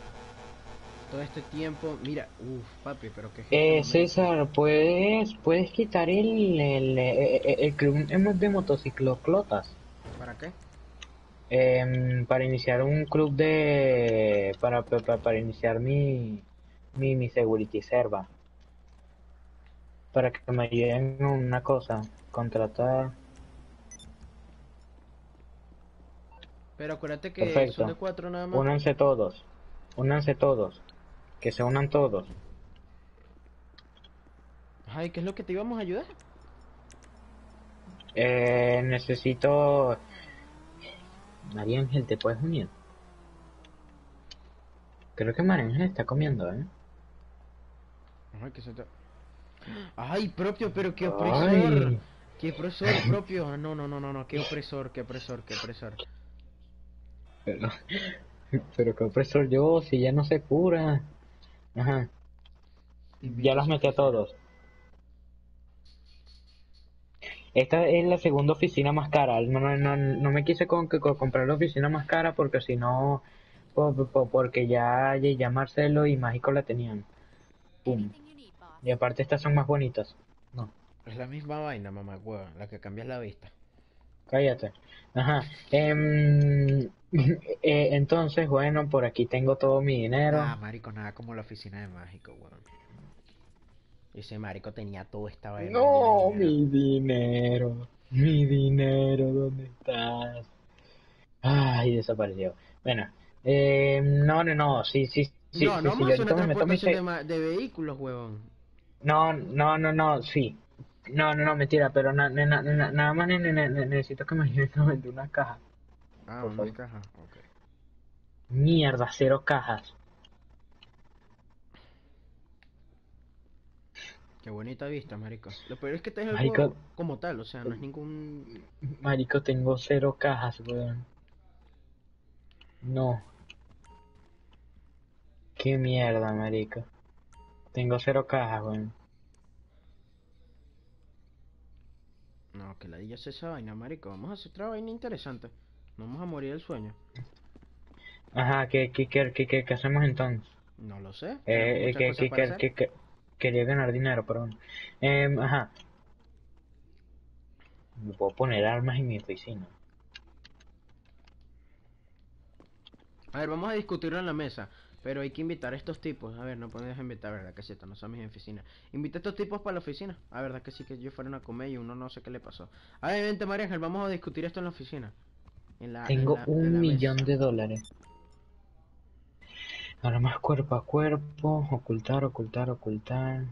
todo este tiempo. Mira, uff, papi, pero que Eh, César, ¿puedes, puedes quitar el, el, el, club de motocicloclotas? ¿Para qué? Em, para iniciar un club de... Para, para, para iniciar mi, mi, mi security serva. Para que me ayuden en una cosa. Contratar... Pero acuérdate que Perfecto. son de cuatro nada más. Únanse todos. Únanse todos. Que se unan todos. Ay, ¿qué es lo que te íbamos a ayudar? Eh, necesito... María Ángel, ¿te puedes unir? Creo que María Ángel está comiendo, ¿eh? Ay, que se te... Ay, propio, pero qué opresor. Ay. Qué opresor propio. Ah, No, no, no, no, no, qué opresor, qué opresor, qué opresor. Pero, pero qué opresor yo, si ya no se cura. Ajá. Ya los metí a todos. Esta es la segunda oficina más cara. No, no, no, no me quise con, con comprar la oficina más cara porque si no, po- po- porque ya, ya Marcelo y Mágico la tenían. Y aparte estas son más bonitas. No, Es la misma vaina, mamá hueva, la que cambia la vista. Cállate. Ajá. Em, eh, entonces, bueno, por aquí tengo todo mi dinero. Ah, marico, nada como la oficina de mágico, weón. Ese marico tenía toda esta vaina. No, mi dinero, mi dinero, ¿dónde estás? Ay, desapareció. Bueno, eh, no, no, no, sí, sí, sí, no, sí, no sí, hacer ahorita una me transportación se- de, de vehículos, huevón. No, no, no, no, sí. No, no, no, mentira, pero na- na- na- na- nada más ne- ne- ne- necesito que me ayuden a vender una caja. Ah, Por una favor. caja, ok. Mierda, cero cajas. Qué bonita vista, marico. Lo peor es que este es el Marico. como tal, o sea, no es ningún... Marico, tengo cero cajas, weón. No. Qué mierda, marico. Tengo cero cajas, weón. No, que la es esa vaina, marico. Vamos a hacer otra vaina interesante. No vamos a morir del sueño. Ajá, ¿qué, qué, qué, qué, qué- qué hacemos entonces? No lo sé. Eh, eh, que, que, que, que- quería ganar dinero, perdón. Em, ajá. Me puedo poner armas en mi oficina. A ver, vamos a discutirlo en la mesa. Pero hay que invitar a estos tipos. A ver, no puedes invitar, ¿verdad que? Estos no son mis oficinas. Invita a estos tipos para la oficina. A verdad que sí, que yo fuera a comer y uno no sé qué le pasó. A ver, vente, María Ángel, vamos a discutir esto en la oficina. En la, en Tengo la- un millón mesa. de dólares. Armas cuerpo a cuerpo, ocultar, ocultar, ocultar.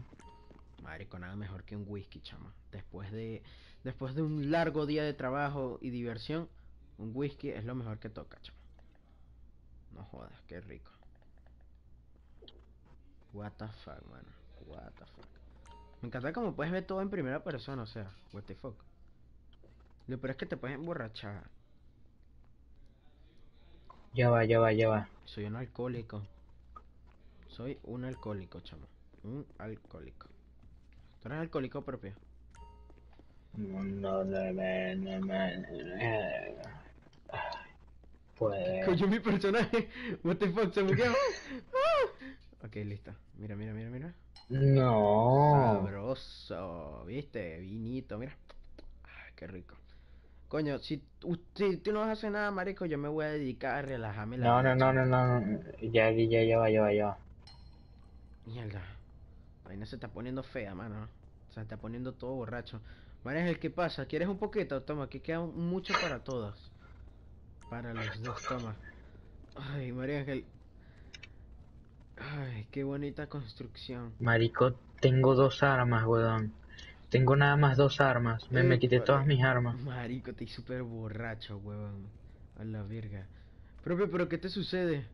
Marico, nada mejor que un whisky, chama. Después de, después de un largo día de trabajo y diversión, un whisky es lo mejor que toca, chama. No jodas, qué rico. What the fuck, mano. What the fuck. Me encanta como puedes ver todo en primera persona, o sea, what the fuck. Lo peor es que te puedes emborrachar. Ya va, ya va, ya va. Soy un alcohólico. Soy un alcohólico, chamo. Un alcohólico. ¿Tú eres alcohólico propio? No, no, no, no, no, no, Pues. Coño, mi personaje. What the fuck, se murió. Ok, listo. Mira, mira, mira, mira. No. Sabroso. ¿Viste? Vinito, mira. Ay, qué rico. Coño, si, tú- si tú no vas a hacer nada, marico, yo me voy a dedicar a relajarme la No, no, no, no, no, no. Ya, ya, ya va, ya va, ya va. Mierda. La vaina se está poniendo fea, mano. Se está poniendo todo borracho. María ¿qué pasa? ¿Quieres un poquito? Toma, aquí queda mucho para todos. Para los dos, toma. Ay, María Ángel. Ay, qué bonita construcción. Marico, tengo dos armas, weón. Tengo nada más dos armas. Me, me quité todas mis armas. Marico, estoy súper borracho, huevón. A la verga. Propio, pero ¿qué te sucede?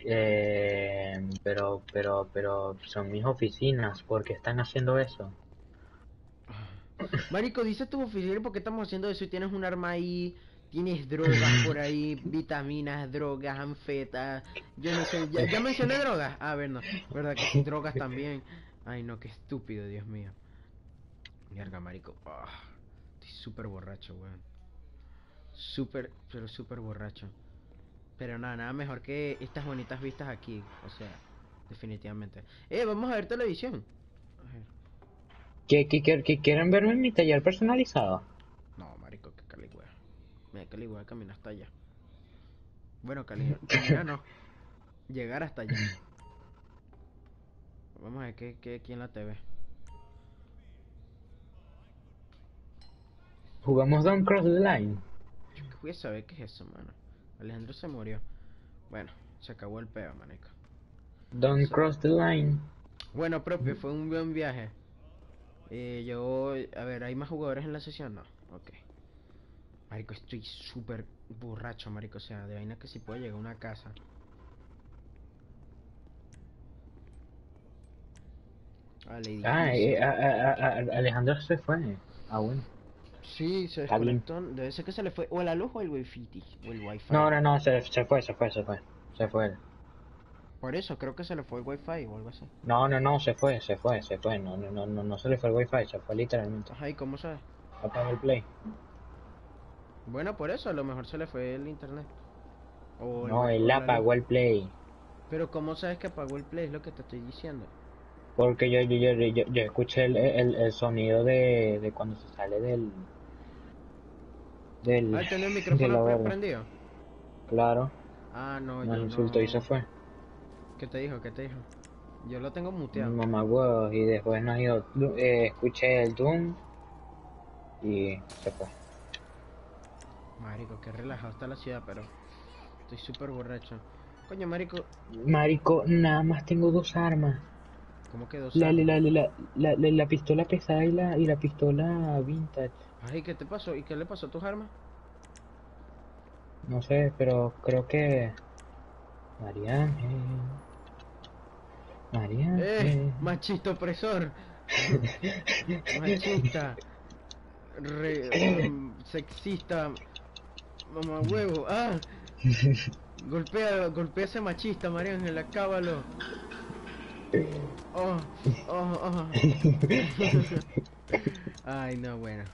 Eh, pero, pero, pero son mis oficinas, ¿por qué están haciendo eso? Marico, dice tu oficial por qué estamos haciendo eso y tienes un arma ahí, tienes drogas por ahí, vitaminas, drogas, anfetas, yo no sé, ya, ya mencioné drogas, a ver, no, verdad que sí, drogas también, ay no, qué estúpido, Dios mío, mierda, marico, ah, estoy súper borracho, weón, súper, pero súper borracho, pero nada, nada mejor que estas bonitas vistas aquí, o sea, definitivamente, eh, vamos a ver televisión, a ver. ¿Qué, qué, qué- qué quieren verme en mi taller personalizado? No, marico, que caligüea. Mira, caligüea camina hasta allá. Bueno, caligüea, caminar no. Llegar hasta allá. Vamos a ver qué, qué, quién la TV. Jugamos Don't Cross the Line. Yo qué voy a saber qué es eso, mano. Alejandro se murió. Bueno, se acabó el peo, manico. Don't Cross the Line. Bueno, propio, fue un buen viaje. Eh, yo, a ver, ¿hay más jugadores en la sesión? No, ok. Marico, estoy súper borracho, marico. O sea, de vaina que si puedo llegar a una casa. Ah, Lady Ah, Kiss. eh, a- a- a- Alejandro se fue. Ah, bueno. Sí, se desconectó. Debe ser que se le fue o la luz o el wifi. O el wifi. No, no, no, se, se fue, se fue, se fue. Se fue. Por eso creo que se le fue el wifi o algo así. No, no, no, se fue, se fue, se fue. No, no, no, no, no se le fue el wifi, se fue literalmente. Ajá, ¿y cómo sabes? Apaga el play. Bueno, por eso a lo mejor se le fue el internet. O el No, wi- él apagó el play. Pero ¿cómo sabes que apagó el play? Es lo que te estoy diciendo. Porque yo, yo, yo, yo, yo escuché el, el, el sonido de, de cuando se sale del... Del... Ah, ¿tenía el de micrófono verga. prendido? Claro, Ah, no, nos yo insultó y no. se fue. ¿Qué te dijo? ¿Qué te dijo? Yo lo tengo muteado. mamá huevos y después nos dijo, eh, escuché el Doom y se fue. Marico, qué relajado está la ciudad, pero estoy súper borracho. Coño, marico, Marico, nada más tengo dos armas. ¿cómo quedó? La, la, la, la, la, la, la pistola pesada y la, y la pistola vintage. Ay, ¿qué te pasó? ¿Y qué le pasó a tus armas? No sé, pero creo que... María. María ¡Eh! Machista opresor. Machista. Re, um, sexista. Mamá huevo. ¡Ah! Golpea, golpea a ese machista, María Ángela, cábalo. Oh, oh, oh. Ay, no, bueno.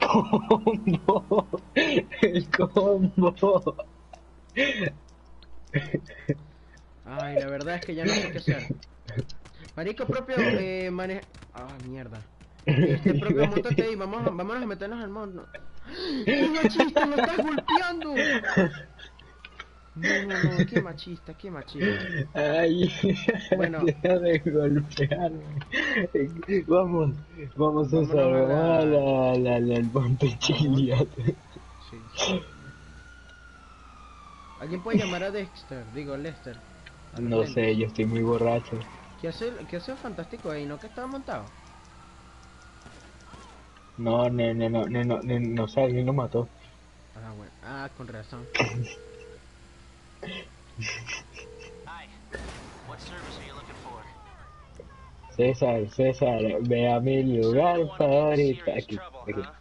¡Combo! ¡El combo! Ay, la verdad es que ya no sé qué hacer. Marico propio, eh, mane... Ah, mierda. Este propio, montate ahí, vamos, a- vámonos a meternos al mundo. ¡Qué machista, lo estás golpeando! No, no, no, qué machista, qué machista. Ay, Bueno. deja de golpearme. Vamos, vamos a Vámonos a salvar la- la, la, el Monte Chiliate. Sí. ¿Alguien puede llamar a Dexter? Digo, Lester. No sé, yo estoy muy borracho. ¿Qué hace, qué hace fantástico ahí? ¿No que estaba montado? No, no, no, no, no, no, no, o sea, alguien lo mató. Ah, bueno. Ah, con razón. César, César, ve a mi lugar favorito. Aquí,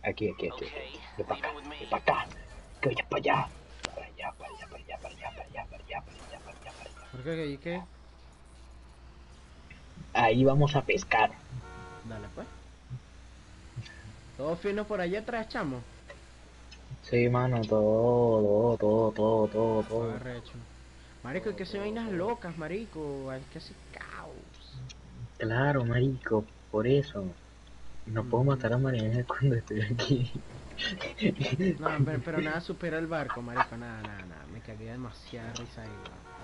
aquí, aquí, aquí. De para acá, de para acá. Que vaya para allá. Para allá, para allá, para allá, para allá, para allá, para allá, para allá, para allá. ¿Por qué ahí qué? Ahí vamos a pescar. Dale, pues. Todo fino por allá atrás, chamo. Sí, mano, todo, todo, todo, todo, todo. Marico, hay que hacer vainas locas, marico. Hay que hacer caos. Claro, marico, por eso. No puedo matar a María Ángel cuando estoy aquí. No, pero, pero nada supera el barco, marico. Nada, nada, nada. Me cagué demasiada risa ahí, weón.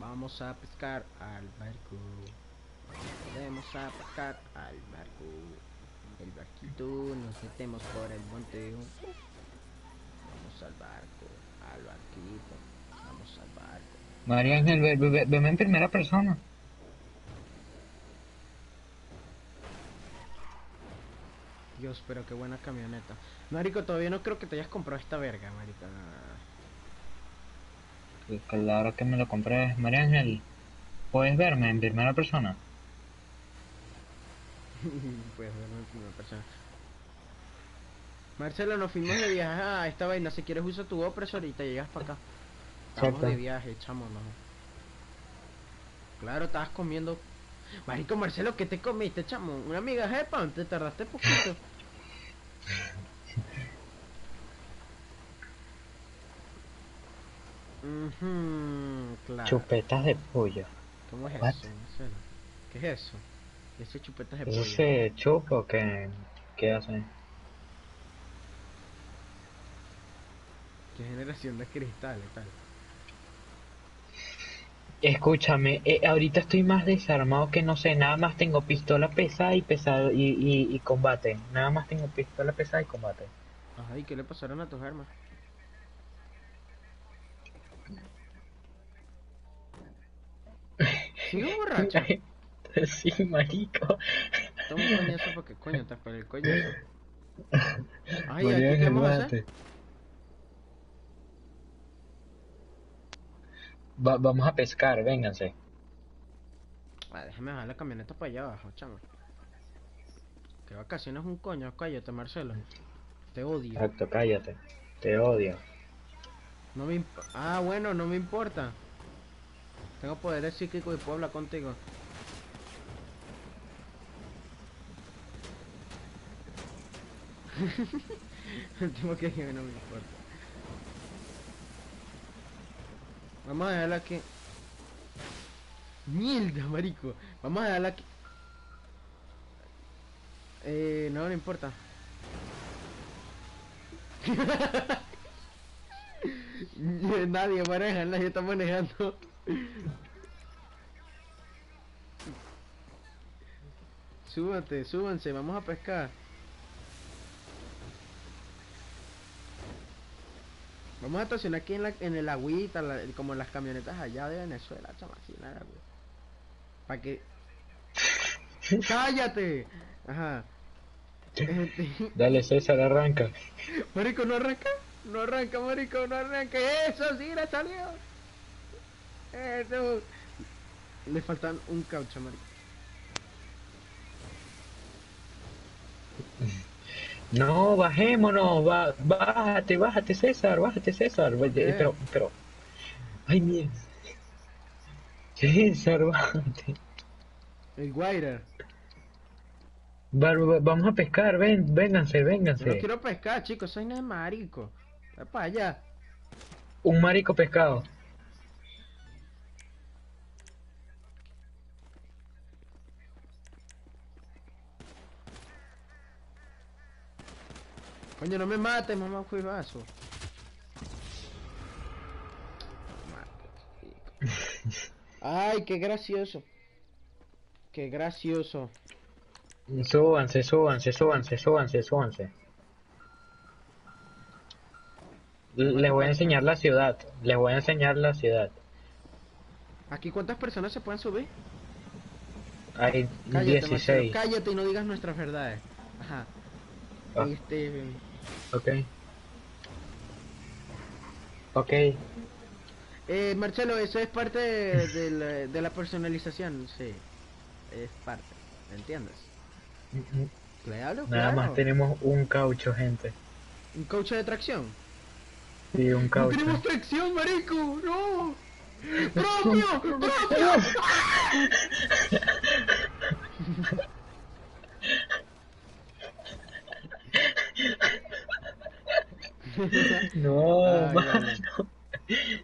Vamos a pescar al barco. Vamos a pescar al barco. El barquito, nos metemos por el monte. Vamos al barco, al barquito. Vamos al barco. María Ángel, ve, ve- ve- veme en primera persona. Dios, pero qué buena camioneta. Marico, todavía no creo que te hayas comprado esta verga, marico. Claro que me lo compré, María Ángel. ¿Puedes verme en primera persona? Puedes verlo en primera persona. Marcelo, nos fuimos de viaje a esta vaina. Si quieres usa tu opresor y te llegas para acá. Estamos de viaje, chamo, no. Claro, estabas comiendo. Marico Marcelo, ¿qué te comiste, chamo? Una migaja de pan, te tardaste poquito. Claro. Chupetas de pollo. ¿Cómo es eso? ¿Qué es eso? Ese chupetas de ¿Eso pollo. se chupa o qué, qué hace? ¿Qué generación de cristal y tal? Escúchame, eh, ahorita estoy más desarmado que no sé, nada más tengo pistola pesada y pesado y, y, y combate. Nada más tengo pistola pesada y combate. Ajá, ¿y qué le pasaron a tus armas? ¿Sigo borracho? sí, marico. Toma un coñazo porque coño, te para el coñazo. Ay, María ¿aquí qué vamos a hacer? bájate. Va- vamos a pescar, vénganse. Ah, déjame bajar la camioneta para allá abajo, chamo. Que vacaciones un coño, cállate Marcelo. Te odio. Exacto, cállate. Te odio. No me imp- Ah, bueno, no me importa. Tengo poderes psíquicos y puedo hablar contigo. Tipo que dije, no me importa. Vamos a dejarla aquí. Mierda, marico. Vamos a dejarla aquí. Eh, no, no importa. Nadie maneja, nadie está manejando. Súbate, súbanse, vamos a pescar. Vamos a estacionar aquí en, la, en el agüita, la- como las camionetas allá de Venezuela, chamacina, Para que... ¡Cállate! Ajá. Este, Dale, César, arranca. Marico, no arranca, no arranca, marico, no arranca. Eso sí, le salió. Eso. Le faltan un caucho, marico. No, bajémonos, va, bájate, bájate, César, bájate, César. Eh? Pero, pero. Ay, mierda. César, bájate. El Guaira. Va- va- vamos a pescar, ven, vénganse, Yo no vénganse. quiero pescar, chicos, soy no es marico. Va para allá. Un marico pescado. Coño, no me mates, mamá, cuidazo. Ay, qué gracioso. Qué gracioso. Súbanse, súbanse, súbanse, súbanse, súbanse. Les voy a enseñar la ciudad. Les voy a enseñar la ciudad. ¿Aquí cuántas personas se pueden subir? Hay Cállate, Marcelo, 16. cállate y no digas nuestras verdades. Ajá. Ah. Este. Ok. Ok. Eh, Marcelo, eso es parte de, de la, de la personalización, sí. Es parte, ¿entiendes? Claro, Nada claro. más tenemos un caucho, gente. Un coche de tracción. Sí, un ¡No caucho. tenemos tracción, marico! ¡No! ¡Propio! ¡Propio! No, Ay, mano. ay.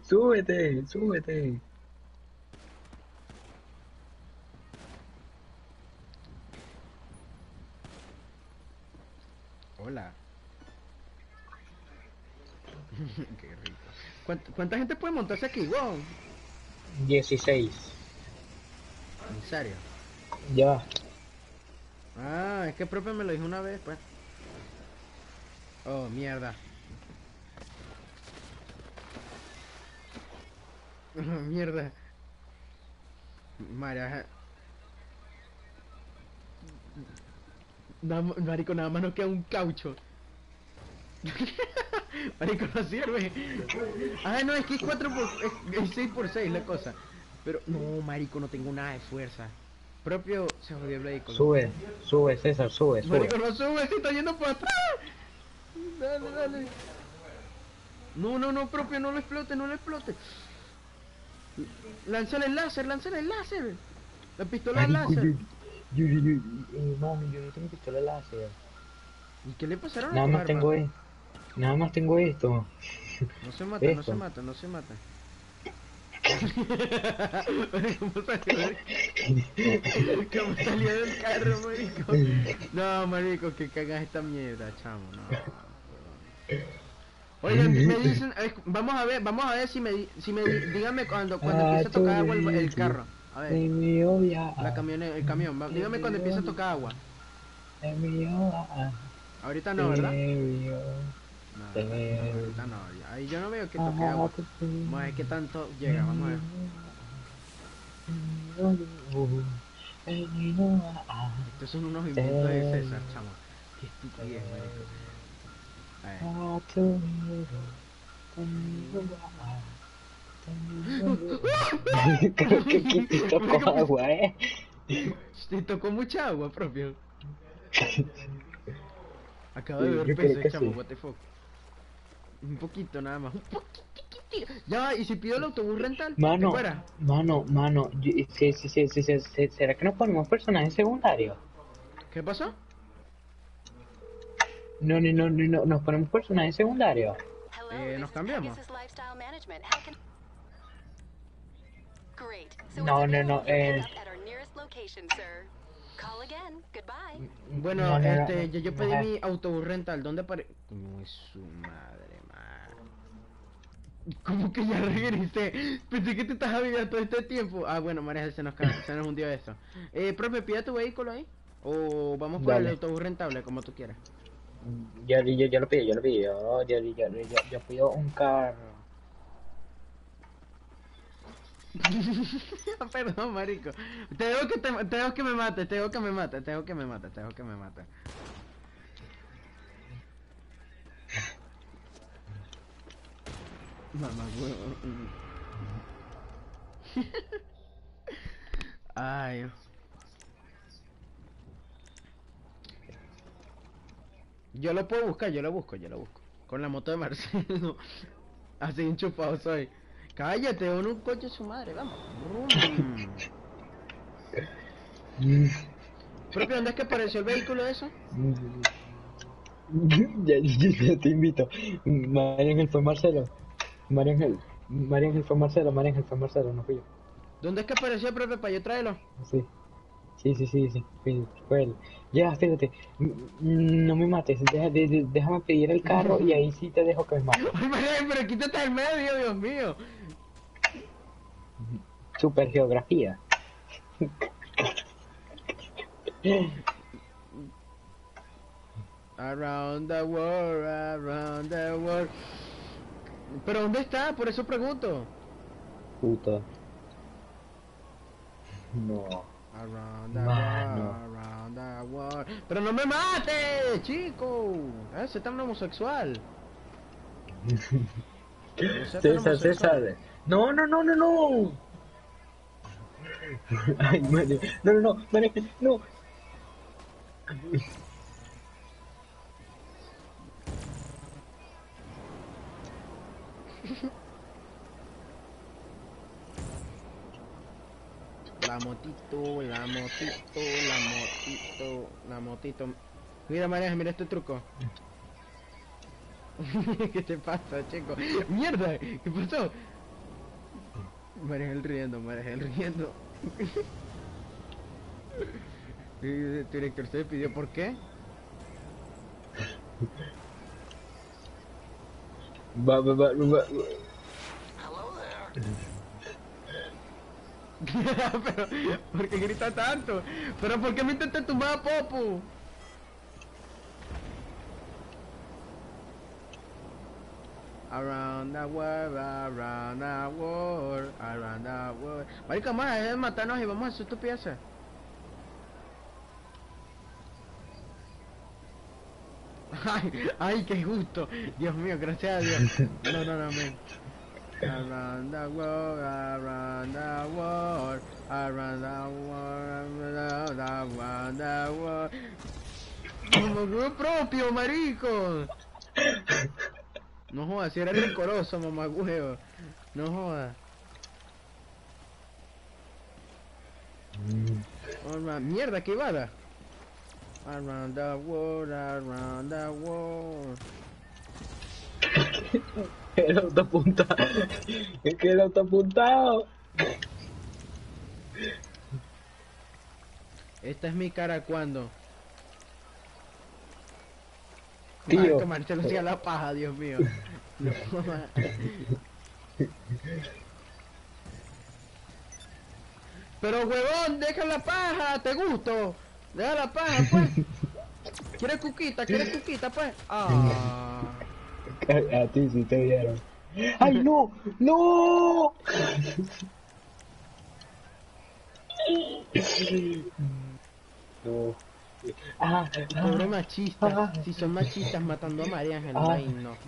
Súbete, súbete. Hola. Qué rico. ¿Cuánta, cuánta gente puede montarse aquí, wow? 16. En serio. Ya. Ah, es que propio me lo dijo una vez, pues. Oh, mierda. mierda. María. Nada ma- marico, nada más nos queda un caucho. marico, no sirve. Ah, no, es que es 4 por... Es, 6 por 6 la cosa. Pero, no, marico, no tengo nada de fuerza. Propio se jodió el vehículo. Sube, sube, César, sube, sube. Marico, no sube, se está yendo para atrás. Dale, dale. No, no, no, propio, no lo explote, no lo explote. Lánzale el láser, lánzale el láser. La pistola Marico, láser. yo, yo, yo, yo, eh, mami, yo no tengo pistola láser. ¿Y qué le pasaron a Nada más arma? tengo esto. Nada más tengo esto. No se mata, no se Esto. mata, no se mata. ¿Cómo salió del... ¿Cómo salió del carro, marico? No, marico, que cagas esta mierda, chamo, no. Oigan, me dicen, eh, vamos a ver, vamos a ver si me, si me, dígame cuando, cuando empiece a tocar agua el, el carro. A ver, la camioneta, el camión, dígame cuando empiece a tocar agua. Ahorita no, ¿verdad? No, ahorita no, ahí yo no veo que toque agua. Vamos a ver qué tanto llega, vamos a ver. Estos son unos inventos de César, chamo. Qué estupidez, marico. Creo que aquí te tocó agua, eh. Te tocó mucha agua, propio. Acabo de ver que chamo, what the fuck. Un poquito nada más. Un. Ya, ¿y si pido el autobús rental? Mano, ¿Qué fuera? mano, mano, yo- sí, sí, sí, sí, sí, sí, ¿será que nos ponemos personajes secundarios? ¿Qué pasó? No, no, no, no, no, nos ponemos personajes secundarios. Hello, Eh, nos cambiamos. No, no, no, eh. Bueno, No, no, no, este, yo, yo no, pedí no. mi autobús rental. ¿Dónde pare...? ¿Cómo es su madre, man? ¿Cómo que ya regresé? Pensé que te estás avisando todo este tiempo. Ah, bueno, María, se nos, se nos hundió esto. Eh, profe, pide tu vehículo ahí. O vamos por el Dale. autobús rentable, como tú quieras. Yo, yo, yo lo pido, yo lo pido, yo, yo, yo, yo, pido un carro. Perdón, marico. Te dejo que, te, te que me mate, te dejo que me mate, te dejo que me mate, te dejo que me mate. Mamá, huevo. Ay. Yo lo puedo buscar, yo lo busco, yo lo busco. Con la moto de Marcelo. Así enchufado soy. Cállate, uno un coche su madre, vamos. Propio, ¿dónde es que apareció el vehículo eso? ya, te invito. María Ángel fue Marcelo. María Ángel, María Ángel fue Marcelo, María Ángel fue Marcelo, no fui yo. ¿Dónde es que apareció, profe, para yo traerlo? Sí. Sí, sí, sí, sí, fue él. Ya, fíjate, no me mates, deja- de- de- déjame pedir el carro y ahí sí te dejo que me mates. Pero quítate del medio, Dios mío. Super geografía. Around the world, around the world. ¿Pero dónde está? Por eso pregunto. Puta. No. Around the world, around the world. Pero no me mate, chico. Ese tan homosexual. César. César. No, no, no, no, no. Ay, María. No, no, no, no. La motito, la motito, la motito, la motito. Mira María, mira este truco. ¿Qué te pasa, chico? ¡Mierda! ¿Qué pasó? María el riendo, María el riendo. El director se despidió, ¿por qué? Va, va, va, va. Pero, ¿por qué grita tanto? ¿Pero por qué me intenté tumbar a Popo? Around the world, around the world, around the world. Marica, más, dejen de matarnos y vamos a hacer estupideces. Ay, ay, qué gusto. Dios mío, gracias a Dios. No, no, no, men. Around the world, around the world, around the world, around the world. Como huevo propio, marico. No jodas, si eres rencoroso, mamá huevo. No jodas. Alma- mierda, qué vara. Around the world, around the world. El auto apuntado. Es que el auto apuntado. Esta es mi cara cuando. Tío. Marco Marcelo hacía la paja, Dios mío. No, Pero huevón, deja la paja, te gusto. Deja la paja, pues. ¿Quieres cuquita? ¿Quieres cuquita, pues? Ah. A ti sí te vieron. ¡Ay, no! ¡No! No. Ah, Pobre ah, machista. ah. Si son machistas matando a María Ángel, Ah. ay no.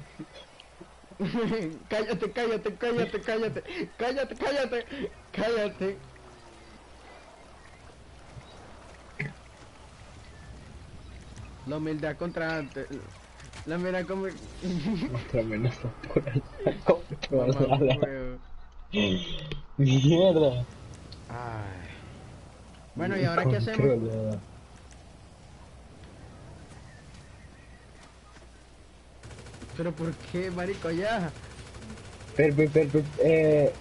cállate, cállate, cállate, cállate, cállate, cállate, cállate. La humildad contra antes. La humildad como... Otra amenaza por huevo. Mierda. Ay. Bueno, ¿y ahora qué hacemos? Pero ¿por qué, marico, ya? Per, per, per, per, eh,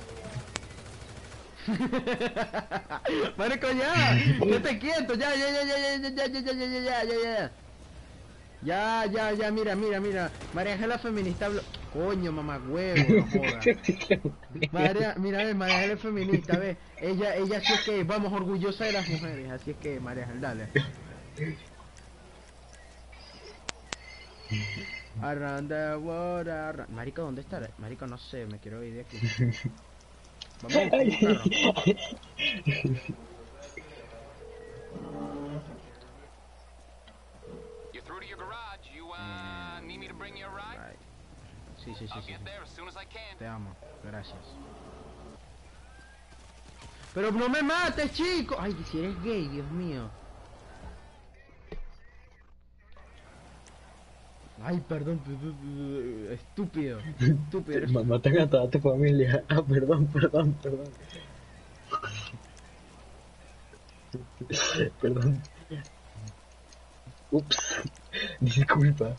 Marico, ya, quédate quieto, ya, ya, ya, ya, ya, ya, ya, ya, ya, ya, ya, ya, ya. Ya, ya, mira, mira, mira. María Ángela feminista. Coño, mamá huevo, no jodas. María, mira, ve, María Ángela es feminista, ve. Ella, ella sí es que, vamos, orgullosa de las mujeres. Así es que, María Ángel, dale. Around the world, around- Marico, ¿dónde está? Marico, no sé, me quiero ir de aquí. Vamos a buscar un carro. Sí, sí, sí, sí. Te amo, gracias. Pero no me mates, chico. Ay, si eres gay, Dios mío. Ay, perdón, estúpido, estúpido. te a toda tu familia. Ah, perdón, perdón, perdón. Perdón. Ups. Disculpa.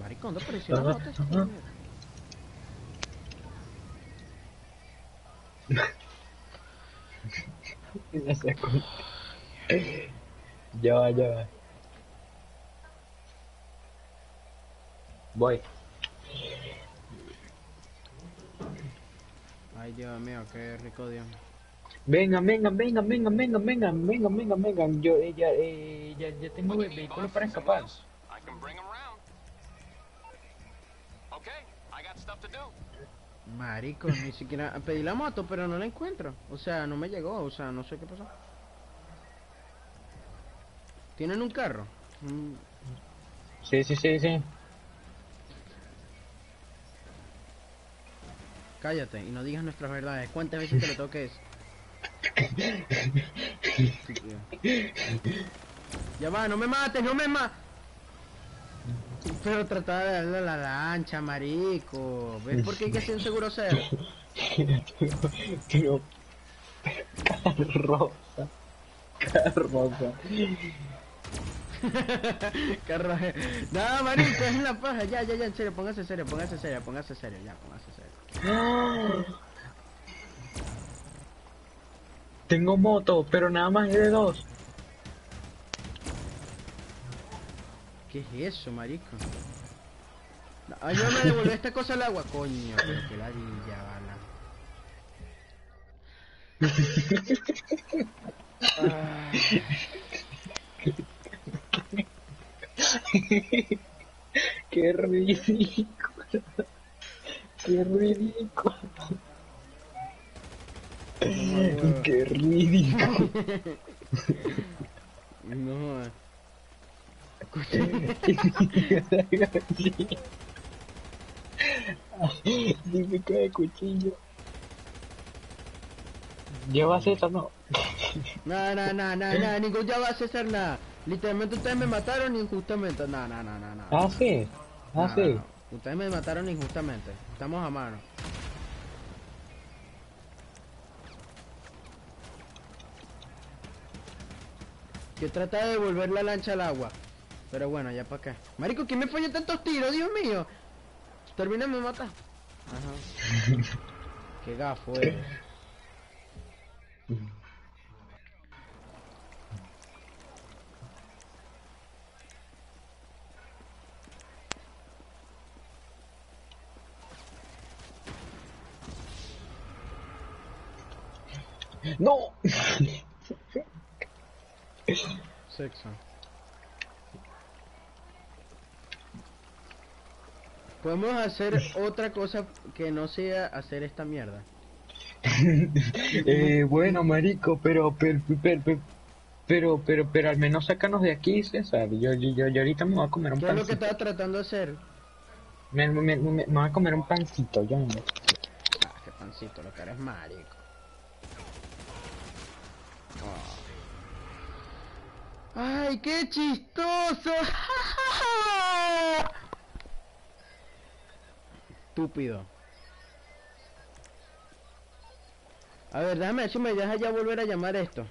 Marico, ¿dónde apareció la Ajá, moto? esta ajá. mierda? Ya cómo. Ya va, ya va. Voy. Ay, Dios mío, qué rico Dios. Vengan, vengan, vengan, vengan, vengan, vengan, vengan, vengan, vengan. Yo eh, ya, eh, ya, ya tengo vehículo para escapar. Marico, ni siquiera pedí la moto, pero no la encuentro. O sea, no me llegó, o sea, no sé qué pasó. ¿Tienen un carro? Mm, Sí, sí, sí, sí. cállate y no digas nuestras verdades. ¿Cuántas veces te lo? Estúpido. Ya va, no me mates, no me mates. Pero trata de darle a la lancha, marico. ¿Ves por qué hay que ser seguro cero? Pero, carroza, carroza. Carro. Nada, marico, es la paja. Ya, ya, ya, en serio, póngase serio, póngase serio, póngase serio, ya, póngase serio. Tengo moto, pero nada más es de dos. ¿Qué es eso, marico? Ayúdame a devolver esta cosa al agua, coño. Pero que ladilla, bala. Ah, Qué ridículo. Qué ridículo. Qué ridículo. no. Típico de cuchillo. Llevas eso, no. No, no, no, no, no, ningún ya va a César nada. Literalmente ustedes me mataron injustamente. No, no, no, no, no. Ah, sí. No, Ah, no, sí. no. Ustedes me mataron injustamente. Estamos a mano. Que trata de devolver la lancha al agua. Pero bueno, ya para qué. Marico, ¿quién me falló tantos tiros? Dios mío. Termina me mata. Ajá. qué gafo eres. ¡No! Sexo. Podemos hacer otra cosa que no sea hacer esta mierda. eh, bueno, marico, pero, pero, pero, pero, pero, pero, pero al menos sácanos de aquí, César. Yo, yo, yo, ahorita me voy a comer un ¿Qué es lo que pancito. estaba tratando de hacer? Me, me, me, me- me voy a comer un pancito, yo. Ah, qué pancito, lo que eres marico. Ah. ¡Ay, qué chistoso! Estúpido. A ver, déjame ver me deja ya volver a llamar esto.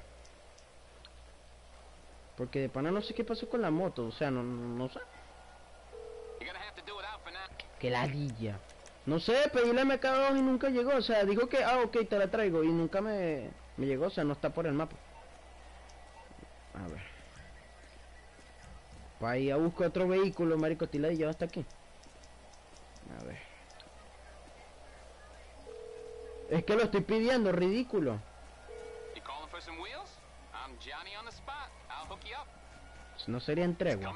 Porque de pana no sé qué pasó con la moto, o sea, no, no, no sé. Que ladilla. No sé, pedí la MK2 y nunca llegó. O sea, digo que, ah, ok, te la traigo y nunca me, me llegó. O sea, no está por el mapa. A ver. Pa' ir a buscar otro vehículo, marico, tila hasta aquí. A ver. Es que lo estoy pidiendo, ridículo. Up. No sería you.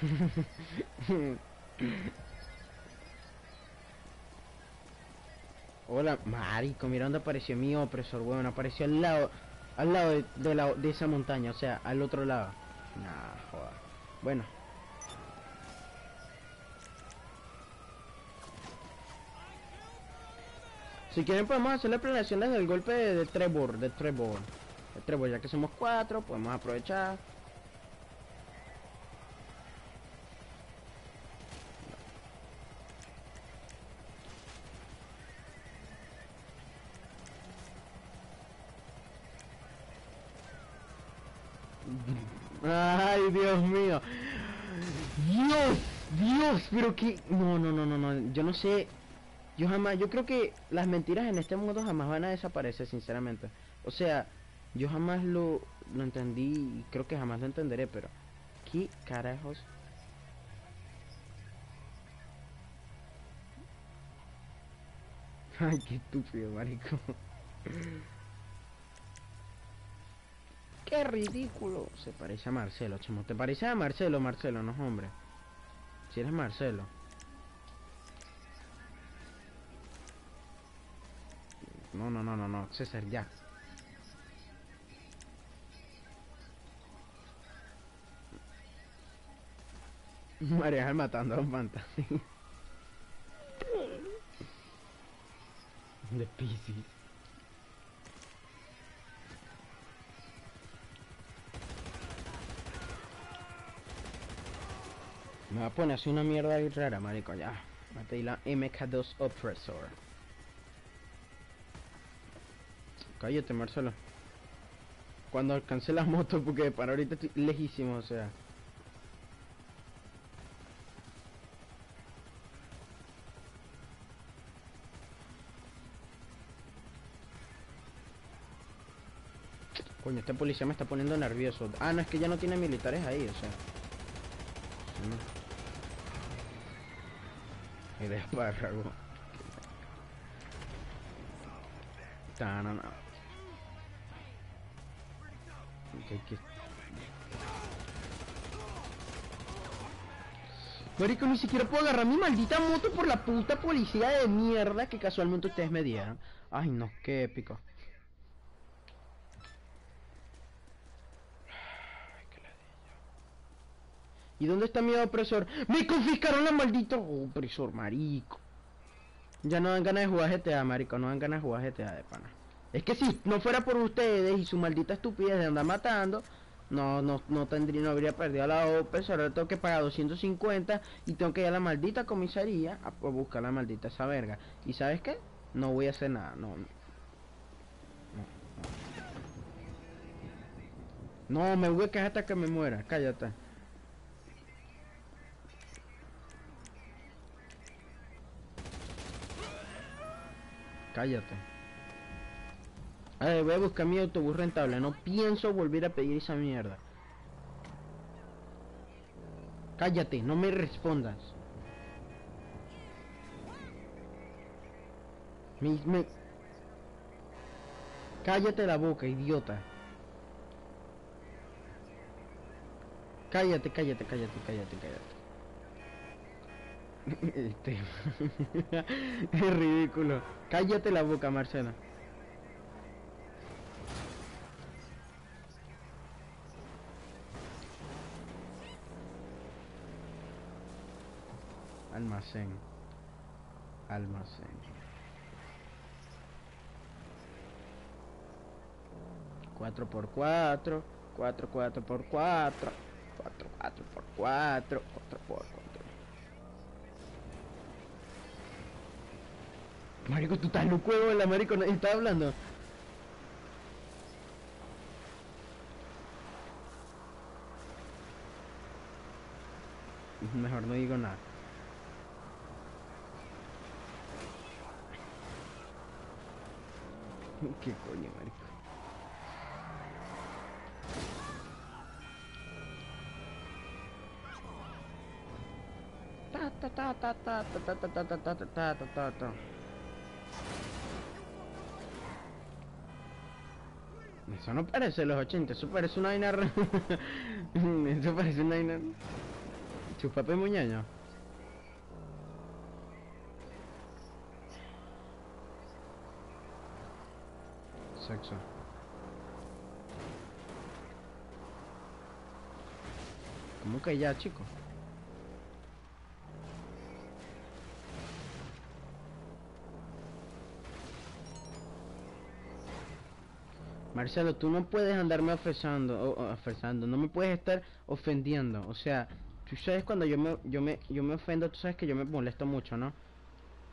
Hola, marico, mira dónde apareció mi opresor, weón. Apareció al lado, al lado de, de la, de esa montaña, o sea, al otro lado. Nah, joder. Bueno. Si quieren podemos hacer la planeación desde el golpe de, de Trevor, de Trevor. De Trevor, ya que somos cuatro, podemos aprovechar. Ay, Dios mío. Dios, Dios, pero que... No, no, no, no, no, yo no sé. Yo jamás, yo creo que las mentiras en este mundo jamás van a desaparecer, sinceramente. O sea, yo jamás lo, lo entendí y creo que jamás lo entenderé, pero... ¿Qué carajos? Ay, qué estúpido, marico. Qué ridículo. Se parece a Marcelo, chamo. ¿Te parece a Marcelo, Marcelo? No, hombre. Si eres Marcelo. No, no, no, no, no. César, ya. María matando a un fantasma. De Pisces. Me va a poner así una mierda ahí rara, marico, ya. Pedir la MK2 Oppressor. Cállate, Marcelo. Cuando alcance la moto, porque para ahorita estoy lejísimo, o sea. Coño, este policía me está poniendo nervioso. Ah, no, es que ya no tiene militares ahí, o sea. Sí. El espárrago. Tanana. Ok, Marico, ni siquiera puedo agarrar mi maldita moto por la puta policía de mierda que casualmente ustedes me dieron. Ay, no, qué épico. ¿Y dónde está mi opresor? ¡Me confiscaron la maldita! Opresor, marico. Ya no dan ganas de jugar GTA, marico. No dan ganas de jugar GTA de pana. Es que si no fuera por ustedes y su maldita estupidez de andar matando, no, no, no tendría, no habría perdido a la OPES, ahora tengo que pagar 250 y tengo que ir a la maldita comisaría a, a buscar la maldita esa verga. ¿Y sabes qué? No voy a hacer nada, no. No, no. Me voy a quedar hasta que me muera, cállate. Cállate. A ver, voy a buscar mi autobús rentable. No pienso volver a pedir esa mierda. Cállate, no me respondas. Me, me- Cállate la boca, idiota. Cállate, cállate, cállate, cállate, cállate. Este... es ridículo. Cállate la boca, Marcela. Almacén. Almacén. Cuatro por cuatro. Cuatro, cuatro por cuatro. Cuatro, cuatro por cuatro. Cuatro por cuatro. Marico, tú estás en un cuevo de la marico, nadie está hablando. Mejor no digo nada. ¿Qué coño, marico? Ta ta ta ta ta ta ta ta ta ta ta ta ta ta ta Eso no parece los 80, eso parece una vaina Eso parece una vaina Chupape muñeño Sexo ¿Cómo que ya, chico? Marcelo, tú no puedes andarme ofensando, o, o, ofensando, no me puedes estar ofendiendo, o sea, tú sabes cuando yo me, yo me, yo me ofendo, tú sabes que yo me molesto mucho, ¿no?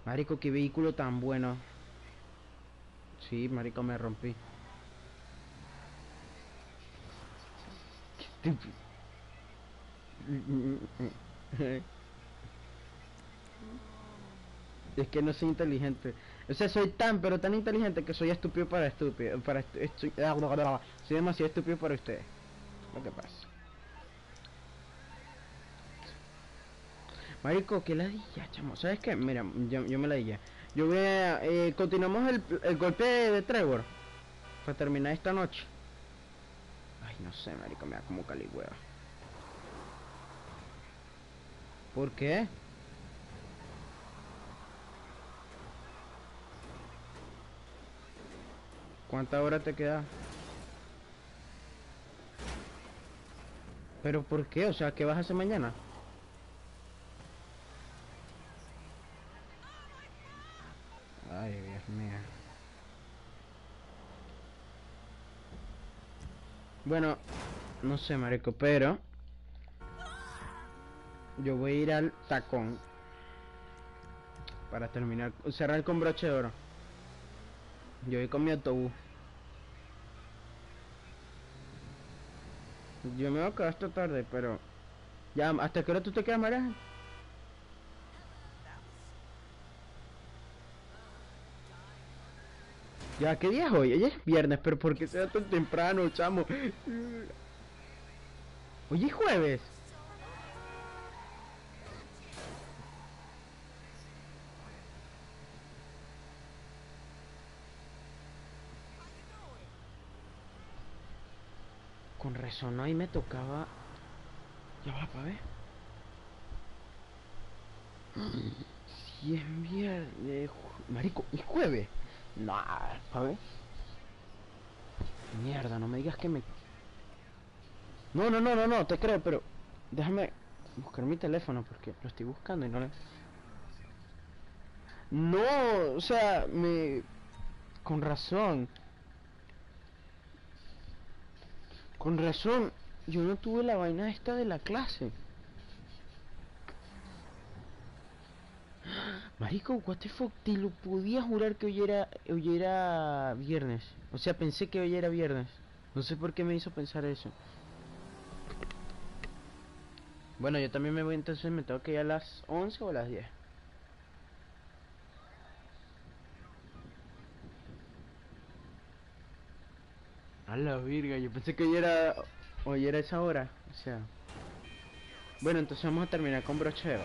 Marico, qué vehículo tan bueno. Sí, marico, me rompí. Es que no soy inteligente. O sea, soy tan, pero tan inteligente que soy estúpido para estúpido. Para estu- ah. Soy demasiado estúpido para ustedes. Lo que pasa. Marico, que ladilla, chamo. ¿Sabes qué? Mira, yo, yo me ladilla. Yo voy a... Eh, continuamos el, el golpe de, Trevor. Para terminar esta noche. Ay, no sé, marico, me da como caligüeva. ¿Por qué? ¿Cuánta hora te queda? ¿Pero por qué? O sea, ¿qué vas a hacer mañana? Ay, Dios mío. Bueno, no sé, marico, pero... Yo voy a ir al tacón. Para terminar, cerrar con broche de oro. Yo voy con mi autobús. Yo me voy a quedar hasta tarde, pero... Ya, ¿hasta qué hora tú te quedas, María? Ya, ¿qué día es hoy? Hoy es viernes, pero ¿por qué se tan temprano, chamo? Hoy es jueves. Con razón, ahí me tocaba... Ya va, pa' ver. Si es viernes... Marico, ¿es jueves? No, ver. Mierda, no me digas que me... No, no, no, no, no, te creo, pero... Déjame buscar mi teléfono porque lo estoy buscando y no le... No, o sea, me... Con razón. Con razón. Yo no tuve la vaina esta de la clase. Marico, what the fuck, te lo podía jurar que hoy era, hoy era viernes. O sea, pensé que hoy era viernes. No sé por qué me hizo pensar eso. Bueno, yo también me voy entonces, me tengo que ir a las 11 o a las 10. A la virga, yo pensé que hoy era, hoy era esa hora. O sea... Bueno, entonces vamos a terminar con broche de.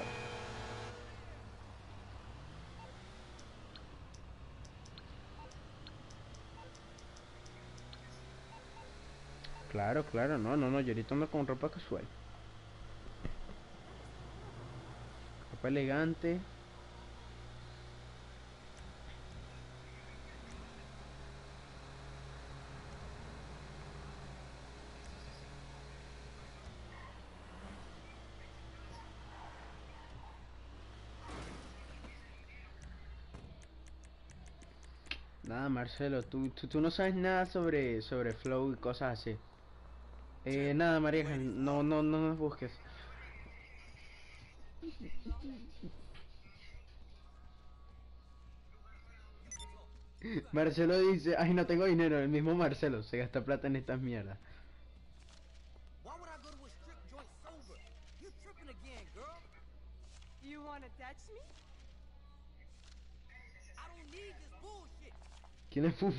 Claro, claro, no, no, no, yo ahorita ando con ropa casual. Ropa elegante. Nada, Marcelo, tú, tú, tú no sabes nada sobre, sobre flow y cosas así. Eh, nada, María, no, no, no nos busques. Marcelo dice, ay, no tengo dinero, el mismo Marcelo se gasta plata en estas mierdas. Why would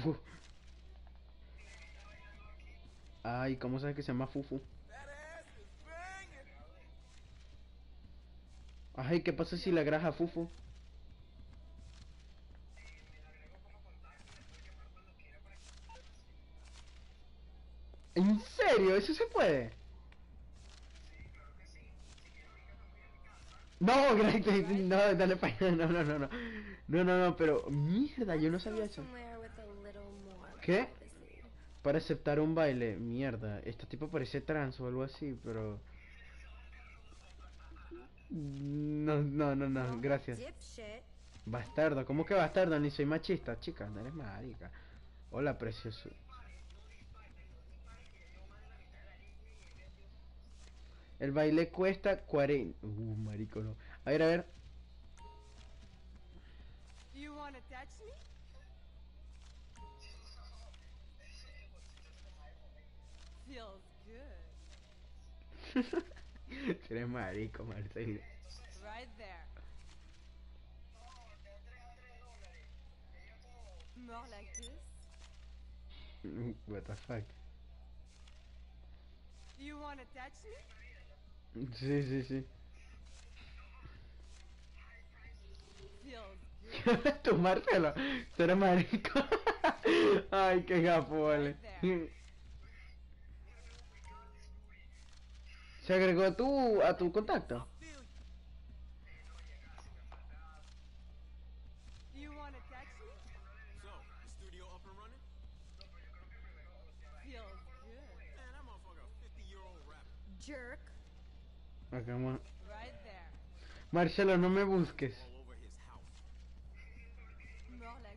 I Ay, ¿cómo sabes que se llama Fufu? Ay, ¿qué pasa si la graja Fufu? ¿En serio? ¿Eso se puede? No, no, dale para allá, no, no, no, no, no, no, no, pero mierda, yo no sabía eso. ¿Qué? Para aceptar un baile, mierda, este tipo parece trans o algo así, pero... No, no, no, no, gracias. Bastardo, ¿cómo que bastardo? Ni soy machista, chica, no eres marica. Hola, precioso. El baile cuesta 40. Uh, marico, no. A ver, a ver. You? Eres marico, Marcelo. Right there. More like this? What the fuck. You wanna touch me? Sí, sí, sí. Feels good. Tú, Marcelo. Tú eres marico. Ay, qué gapo, vale. Se agregó tú a tu contacto. You wanna touch me? So, the studio up and running? Feels good. Man, that motherfucker a 50 year old rapper. Jerk. Acá, there. Marcelo, no me busques.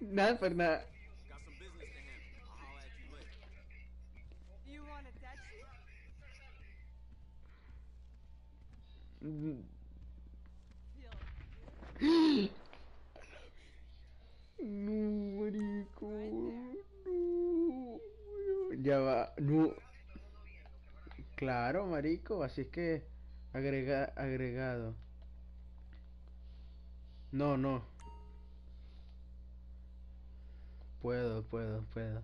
Nada, por nada. Got some business to handle. I'll holler at you later. You wanna touch me? Mm, Feels No, marico. No. Ya va. No. Claro, marico. Así es que. Agrega, agregado. No, no. Puedo, puedo, puedo.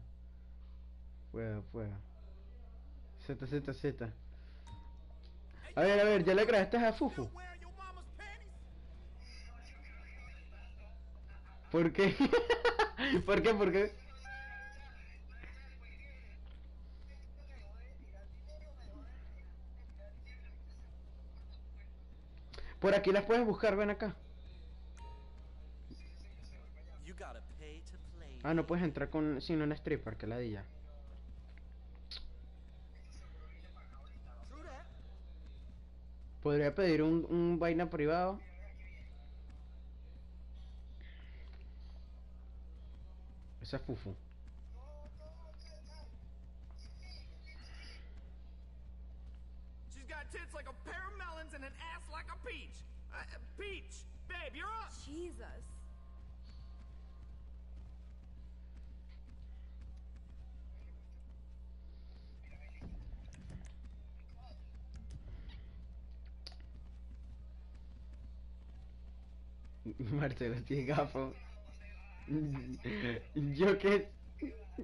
Puedo, puedo. Z, Z, Z. A ver, a ver, ya le agregaste a Fufu. ¿Por qué? ¿Por qué? ¿Por qué? Por aquí las puedes buscar, ven acá. Ah, no puedes entrar con sin una stripper, que ladilla. True that. Podría pedir un, un vaina privado. Esa es Fufu. She's got tits like a pair of melons and an ass like a peach. Uh, uh, peach, babe, you're up. Jesus. Marcelo tiene gafo. Yo que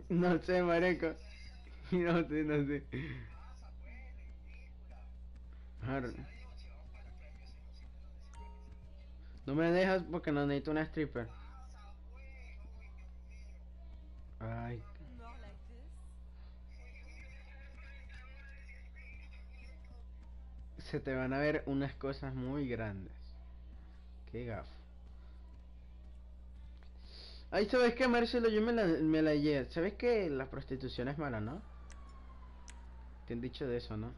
no sé, mareco. No sé, no sé. No me dejas porque no necesito una stripper. Ay, se te van a ver unas cosas muy grandes. Qué gafo. Ay, ¿sabes qué, Marcelo? Yo me la, me la llevé. ¿Sabes que la prostitución es mala, no? Te han dicho de eso, ¿no?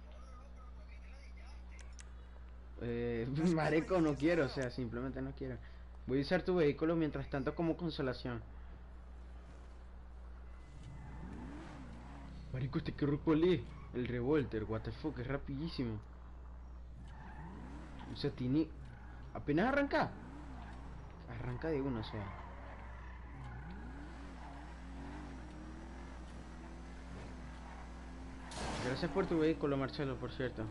Eh, mareco, no quiero, o sea, simplemente no quiero. Voy a usar tu vehículo mientras tanto como consolación. Marico, este que poli El revolter, what the fuck, es rapidísimo. O sea, tiene... Apenas arranca. Arranca de uno, o sea. Gracias por tu vehículo, Marcelo, por cierto.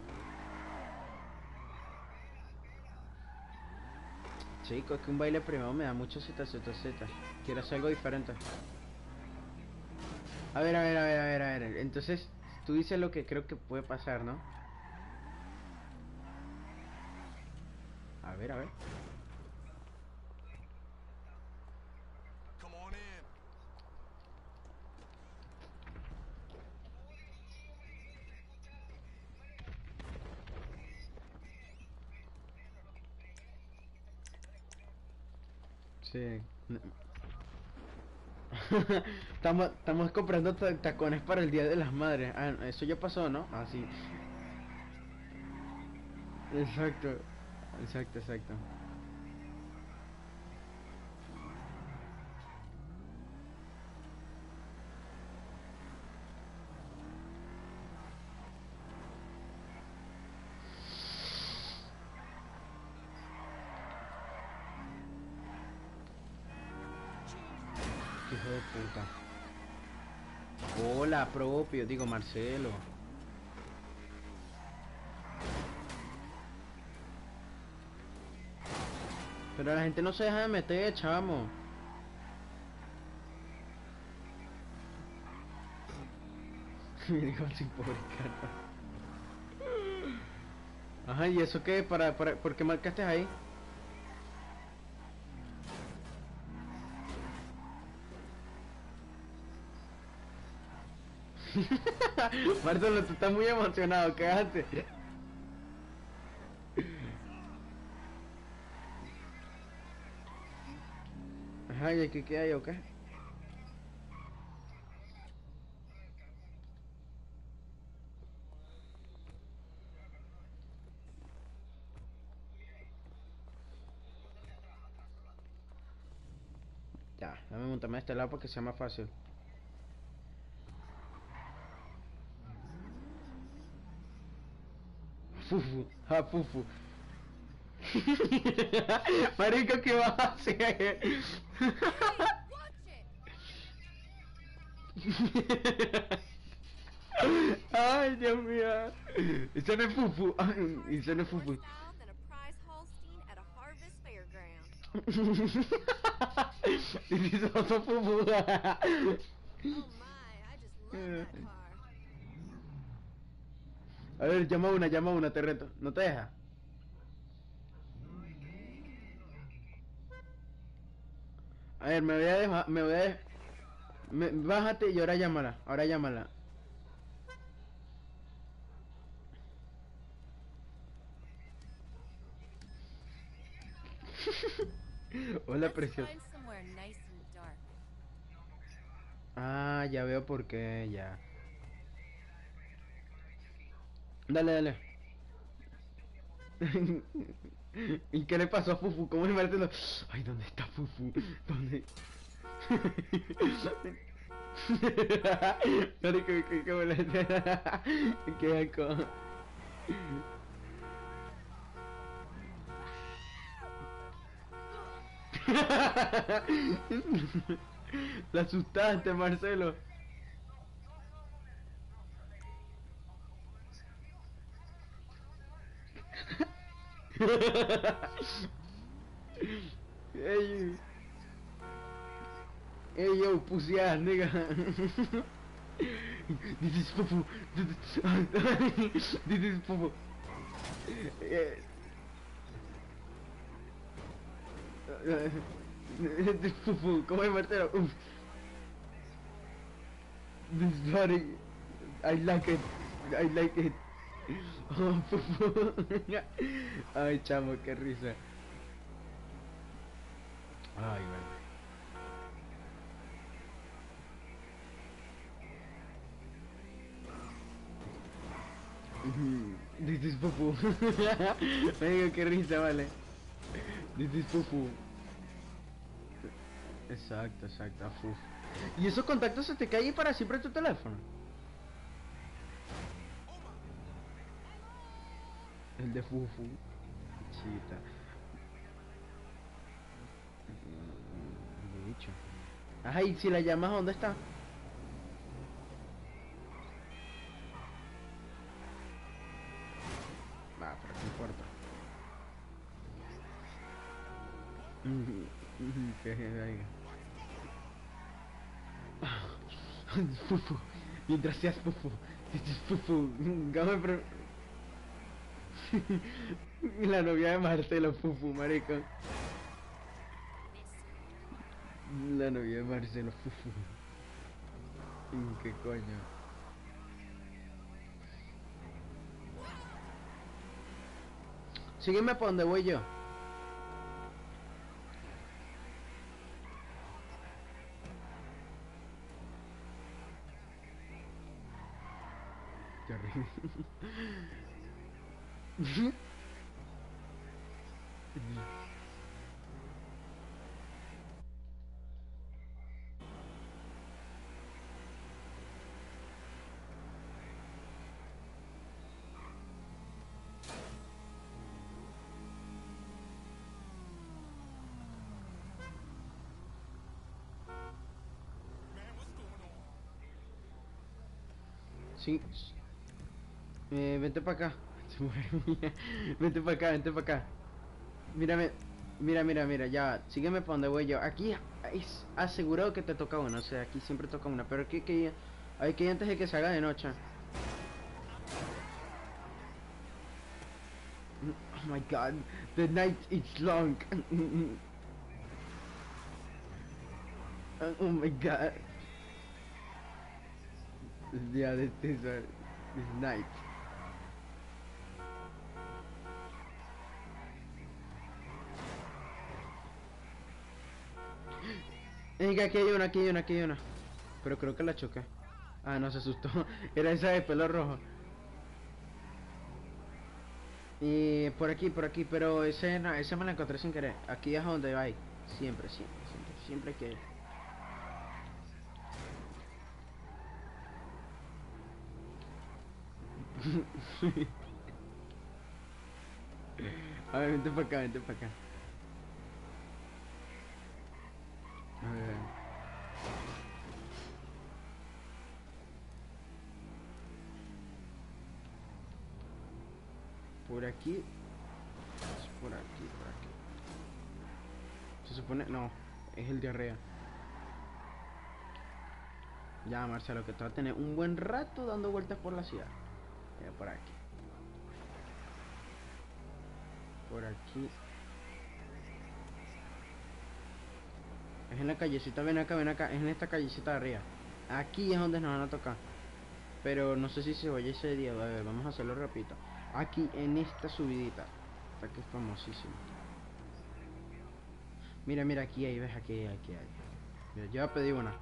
Chico, es que un baile privado me da mucho Z, Z, Z. Quiero hacer algo diferente. A ver, a ver, a ver, a ver, a ver. Entonces, tú dices lo que creo que puede pasar, ¿no? A ver, a ver. Sí. estamos, estamos comprando ta- tacones para el Día de las Madres. Ah, eso ya pasó, ¿no? Ah, sí. Exacto. Exacto, exacto. Hijo de puta. Hola, propio, digo Marcelo. Pero la gente no se deja de meter, chamo. Sí, pobre cara. Ajá, ¿y eso qué? ¿Para, para, ¿Por qué marcaste ahí? Marcelo, tú estás muy emocionado, ¿qué haces? Ajá, ¿y aquí qué hay o qué? Ya, dame montarme a este lado porque sea más fácil. Fufu, ah, fufu. Marico, ¿qué vas a hacer? Watch it! Ay, Dios mío. Eso no es fufu. Ay, Eso no es fufu. Worse foul than a prize Holstein at a harvest fairground. This is also fufu. Oh my, I just love that car. A ver, llama una, llama una, te reto. ¿No te deja? A ver, me voy a dejar, me voy a de- me- bájate y ahora llámala, ahora llámala. Hola, preciosa. Ah, ya veo por qué, ya. Dale, dale. ¿Y qué le pasó a Fufu? ¿Cómo es Marcelo? Ay, ¿dónde está Fufu? ¿Dónde? Marico, qué qué buena escena. Qué asco. La asustaste, Marcelo. Ey. Ey, yo, pussy ass nigga. this is Fufu. This is Fufu. Eh. This is Fufu. ¿Cómo es Marcelo? Uf. This is funny. I like it. I like it. Ay, chamo, qué risa. Ay. Ujú, This is. Me digo qué risa, vale. This is Fufu. Exacto, exacto, Fufu. ¿Y esos contactos se te caen para siempre tu teléfono? El de Fufu. Chita. Bicho. Ajá, y si la llamas, ¿dónde está? Va, pero no importa. Fufu. Mientras seas Fufu. Fufu. La novia de Marcelo Fufu, marico. La novia de Marcelo Fufu. ¿Qué coño? Sígueme por donde voy yo. Terrible. Sí. Eh, vente para acá. Muere. vente para acá, vente para acá. Mírame. Mira, mira, mira, ya. Sígueme para donde voy yo. Aquí es asegurado que te toca una. O sea, aquí siempre toca una. Pero aquí que hay que ir antes de que se haga de noche. Oh my god. The night is long. oh my god. Yeah, this this uh, this night. Venga, aquí hay una, aquí hay una, aquí hay una. Pero creo que la choqué. Ah, no, se asustó. Era esa de pelo rojo. Y por aquí, por aquí, pero ese, ese me la encontré sin querer. Aquí es donde va. Siempre, siempre, siempre, siempre que... A ver, vente para acá, vente para acá. A ver. Por aquí. Por aquí, por aquí. Se supone... No, es el diarrea. Ya, Marcelo, que te va a tener un buen rato dando vueltas por la ciudad. Mira, por aquí. Por aquí. Es en la callecita, ven acá, ven acá. Es en esta callecita de arriba. Aquí es donde nos van a tocar. Pero no sé si se vaya ese día. A ver, vamos a hacerlo rapidito. Aquí en esta subidita. Esta que es famosísima. Mira, mira, aquí hay, ves, aquí hay, aquí hay. Mira, yo pedir una.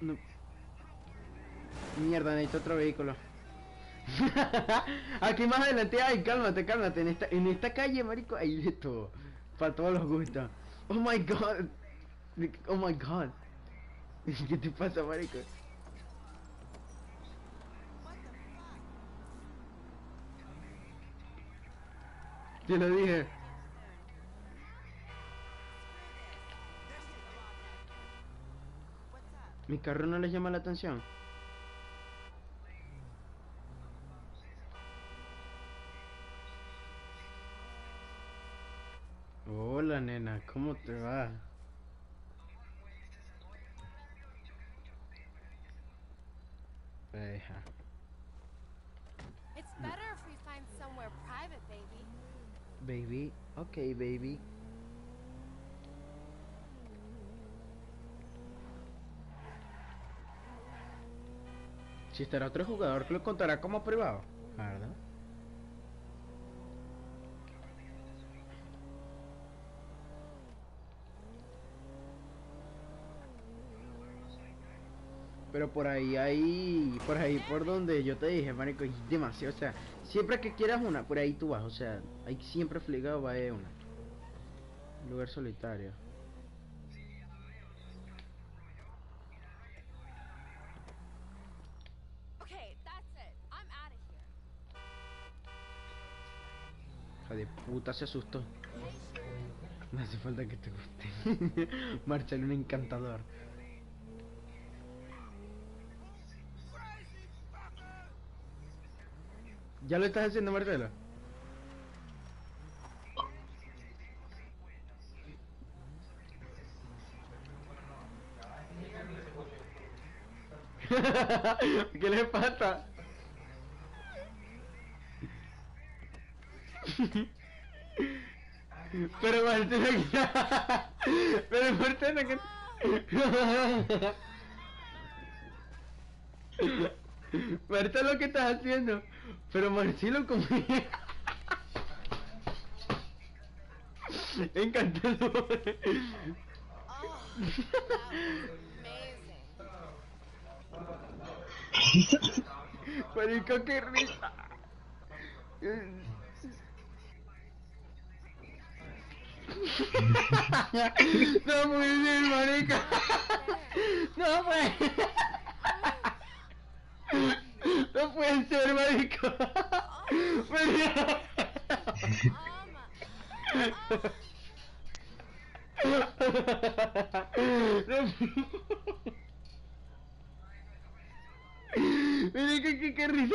No. Mierda, necesito otro vehículo. Aquí más adelante, ay, cálmate, cálmate. En esta, en esta calle, marico, hay de. Para todos los gustos. Oh my god. Oh my god. ¿Qué te pasa, marico? Te lo dije. Mi carro no les llama la atención. Hola nena, ¿cómo te va? Baby, okay baby. Si estará otro jugador que lo contará como privado, ¿verdad? Pero por ahí hay, por ahí por donde yo te dije, marico, es demasiado, o sea, siempre que quieras una, por ahí tú vas, o sea, hay siempre fligado va a haber una. Lugar solitario. Hija de puta se asustó. No hace falta que te guste. Márchale un encantador. ¿Ya lo estás haciendo, Marcelo? ¿Qué le pasa? Pero Marcelo que... Pero que... ¿qué estás haciendo? Pero Marcelo, como... Encantador. Marico, qué risa. No puede ser, marica. No puede. No puede ser, marico. Risa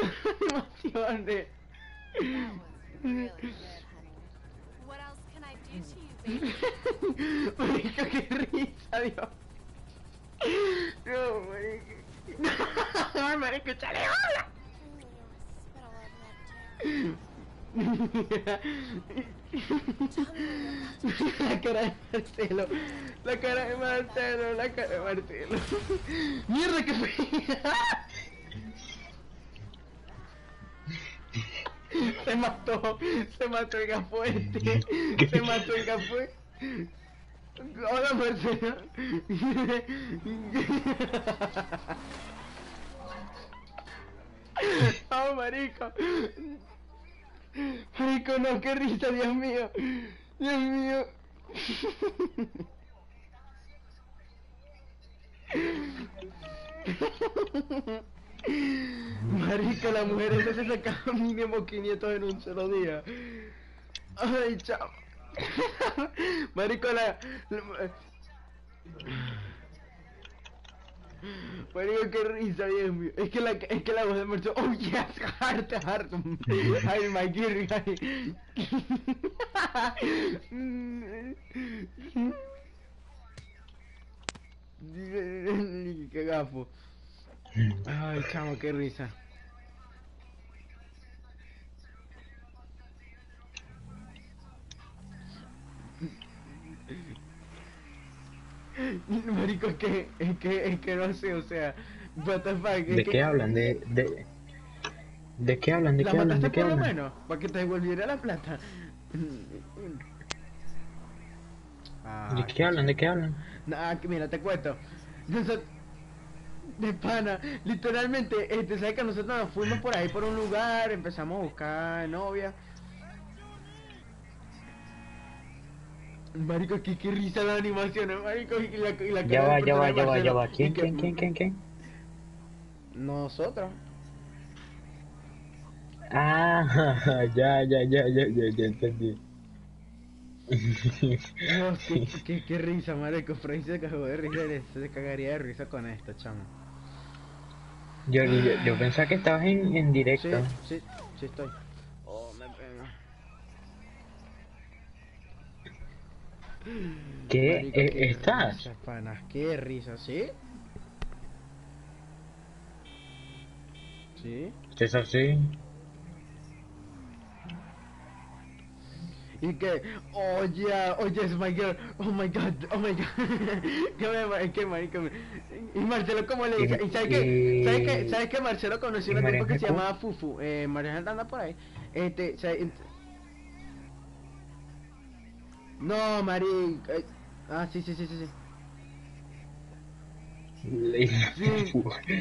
else can I do to you, baby? Marico, qué risa, Dios. No, marico. No, marico, chale, hola. La cara de Marcelo, la cara de Marcelo, la cara de Marcelo. Mierda, qué fea. Se mató, se mató el gafuete, se mató el gafuete. Hola Marcelo. Oh, marico. Marico, no, qué risa, Dios mío. Dios mío. Marico, la mujer esa se sacaba mínimo 500 en un solo día. Ay, chao. Marico, la... Marico, qué risa, Dios mío. Es que la, es que la voz de Marcelo... Oh, yes, heart, heart. Ay, my dear. Qué gafo. Ay, chamo, qué risa. Marico, es que, es que, es que no sé, o sea, what the fuck, es ¿De que- qué hablan? ¿De, de, ¿De qué hablan? ¿De ¿La qué hablan? mataste ¿De qué por lo hablan? menos? Para que te devolviera la plata. Ah, ¿De qué hablan? ¿De qué hablan? Nah, mira, te cuento. Nosotros... De pana, literalmente, este, ¿sabes que nosotros nos fuimos por ahí por un lugar, empezamos a buscar novia? Marico, qué, qué risa la animación, ¿eh, marico, y la, y la Ya va, ya va, ya va, ya va. ¿Quién, quién, quién, quién, quién? Nosotros. Ah, ya, ya, ya, ya, ya, ya entendí. Dios, qué, qué, qué risa, marico, Freddy se cagó de risa, se cagaría de risa con esto, chamo. Yo, yo, yo pensaba que estabas en, en Sí, directo. sí, sí estoy. Oh, me pega. ¿Qué? Marico, Eh, qué ¿Estás? risa, panas, qué risa, ¿sí? ¿Sí? ¿Es así? Y que, oh yeah, oh yes, my girl, oh my god, oh my god. que me, que marico. Y Marcelo, ¿cómo le dice? ¿Y sabes que, sabes que, sabes que Marcelo conoció ¿Y una María tipo que se llamaba Fufu? Eh, María anda por ahí. Este, ¿sabes? No, marico. eh, Ah, sí, sí, sí, sí, sí.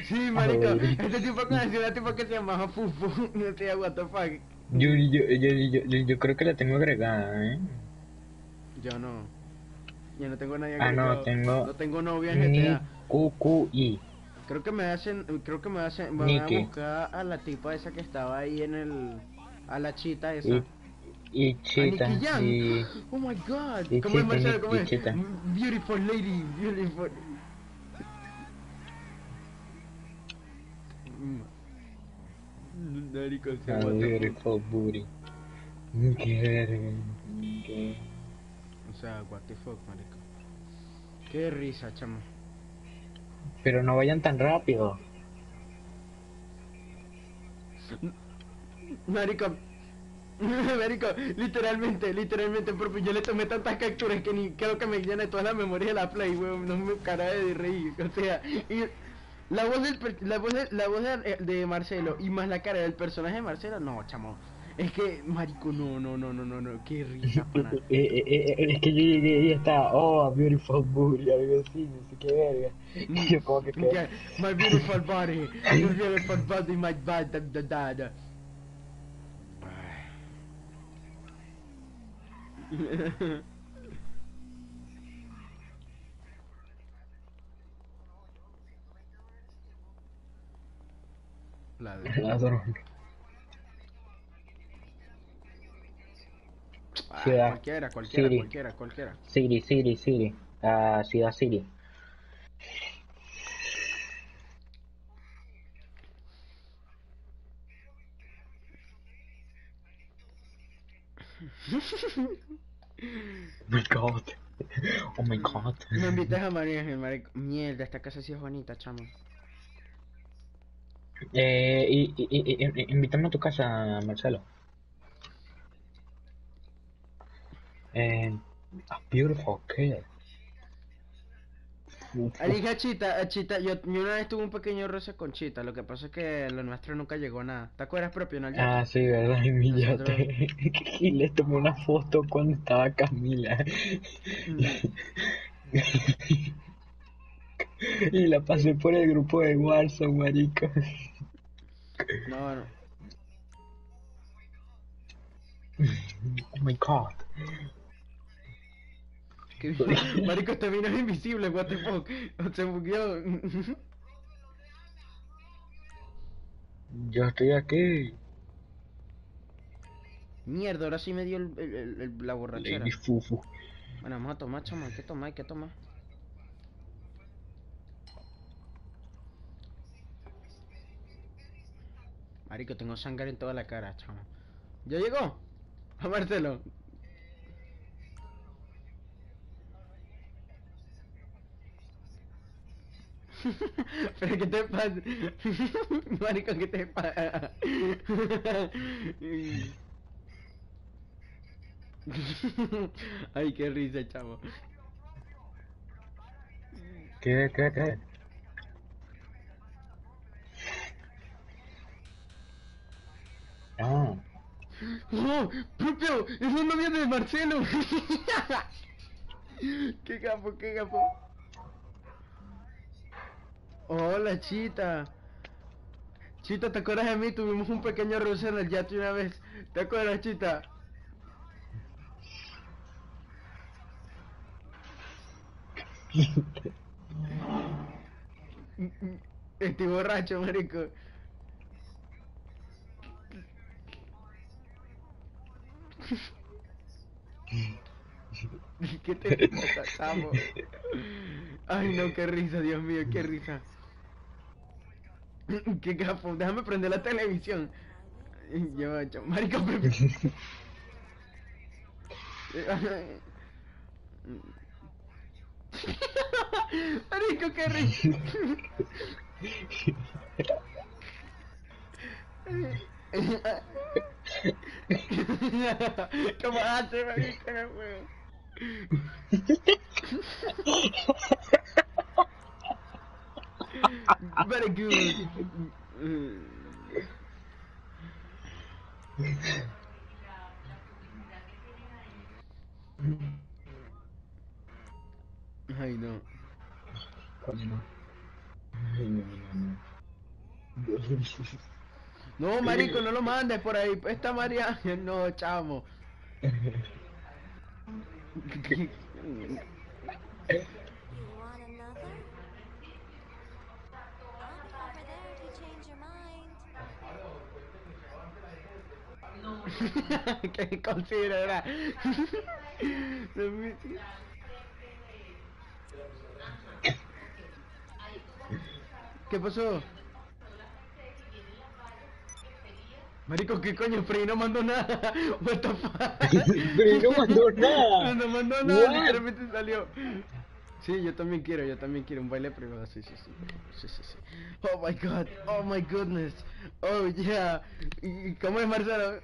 Sí, marico. Este tipo conoció una tipo que se llamaba Fufu. No sé, what the fuck. Yo, yo, yo, yo, yo, yo creo que la tengo agregada, ¿eh? Yo no. Yo no tengo nadie Ah, no, agregado. tengo- No tengo novia en GTA. QQI. Creo que me hacen, creo que me hacen, van a buscar a la tipa esa que estaba ahí en el, a la chita esa. Y, Chita. Y, Oh my god. y ¿Cómo es Chita, Marcelo? Ni- ¿Cómo es? Chita. Beautiful lady, beautiful. Marico, se a beautiful booty. Qué verga. O sea, what the fuck, marico. Qué risa, chamo. Pero no vayan tan rápido. Marico, Marico, literalmente, literalmente, porque yo le tomé tantas capturas que ni creo que me llene toda la memoria de la Play, weón, no me cara de reír, o sea, y la voz del, la voz de, la voz de, de Marcelo y más la cara del personaje de Marcelo, no, chamo, es que, marico, no, no, no, no, no, no, qué risa, pana. Eh, eh, eh, es que yo llegué y estaba, oh, beautiful booty, algo así, no sé qué verga. Y yo como que my beautiful body, your beautiful body, my bad, da, da, da, da. Ladrón. Ah, Ciudad. cualquiera, cualquiera, Siri. cualquiera, cualquiera. Siri, Siri, Siri. Ah, ciudad Siri. Oh my god. Oh my god. No invites a María Ángel, marico. Mierda, esta casa sí es bonita, chamo. Eh, y, y, y- y- invítame a tu casa, Marcelo. Eh, a beautiful kid. Elige a Chita, a Chita, yo, yo una vez tuve un pequeño roce con Chita, lo que pasa es que lo nuestro nunca llegó a nada. ¿Te acuerdas propio, no? Ah, sí, verdad, en mi Nosotros- yate. Y le tomé una foto cuando estaba Camila. Y la pasé por el grupo de Warzone, marico. No, no. Oh my god. ¿Qué- Marico, este vino es invisible, what the fuck. Se bugueó. Yo estoy aquí. Mierda, ahora sí me dio el, el- el- el- la borrachera. Lady Fufu. Bueno, vamos a tomar, que tomar, hay que tomar. Marico, tengo sangre en toda la cara, chamo. ¿Ya llegó? A Marcelo. Pero ¿qué te pasa? Marico, ¿qué te pasa? Ay, qué risa, chavo. ¿Qué, qué, qué? Ah, ¡Oh! ¡Propio! ¡Es la novia de Marcelo! ¡Qué capo, qué capo! Hola, Chita. Chita, ¿te acuerdas de mí? Tuvimos un pequeño roce en el yate una vez. ¿Te acuerdas, Chita? Estoy borracho, marico. ¿Qué te pasa? Ay, no, qué risa, Dios mío, qué risa. Qué gafo, déjame prender la televisión. Yo, yo, marico, Pepe. Marico, qué risa. ¿Cómo hace, marico? No puedo. Very. Ay, no. No. Marico, no lo mandes por ahí. Esta María. No, chamo. You want another? I'll be over there if you change your mind. que considera. No me- ¿Qué pasó? Marico, ¿qué coño? Free no mandó nada. What the fuck? Free no mandó nada. No mandó nada, What? literalmente salió. Sí, yo también quiero, yo también quiero un baile privado, sí, sí, sí. Sí, sí, sí. Oh my god, oh my goodness. Oh yeah. ¿Y y cómo es Marcelo?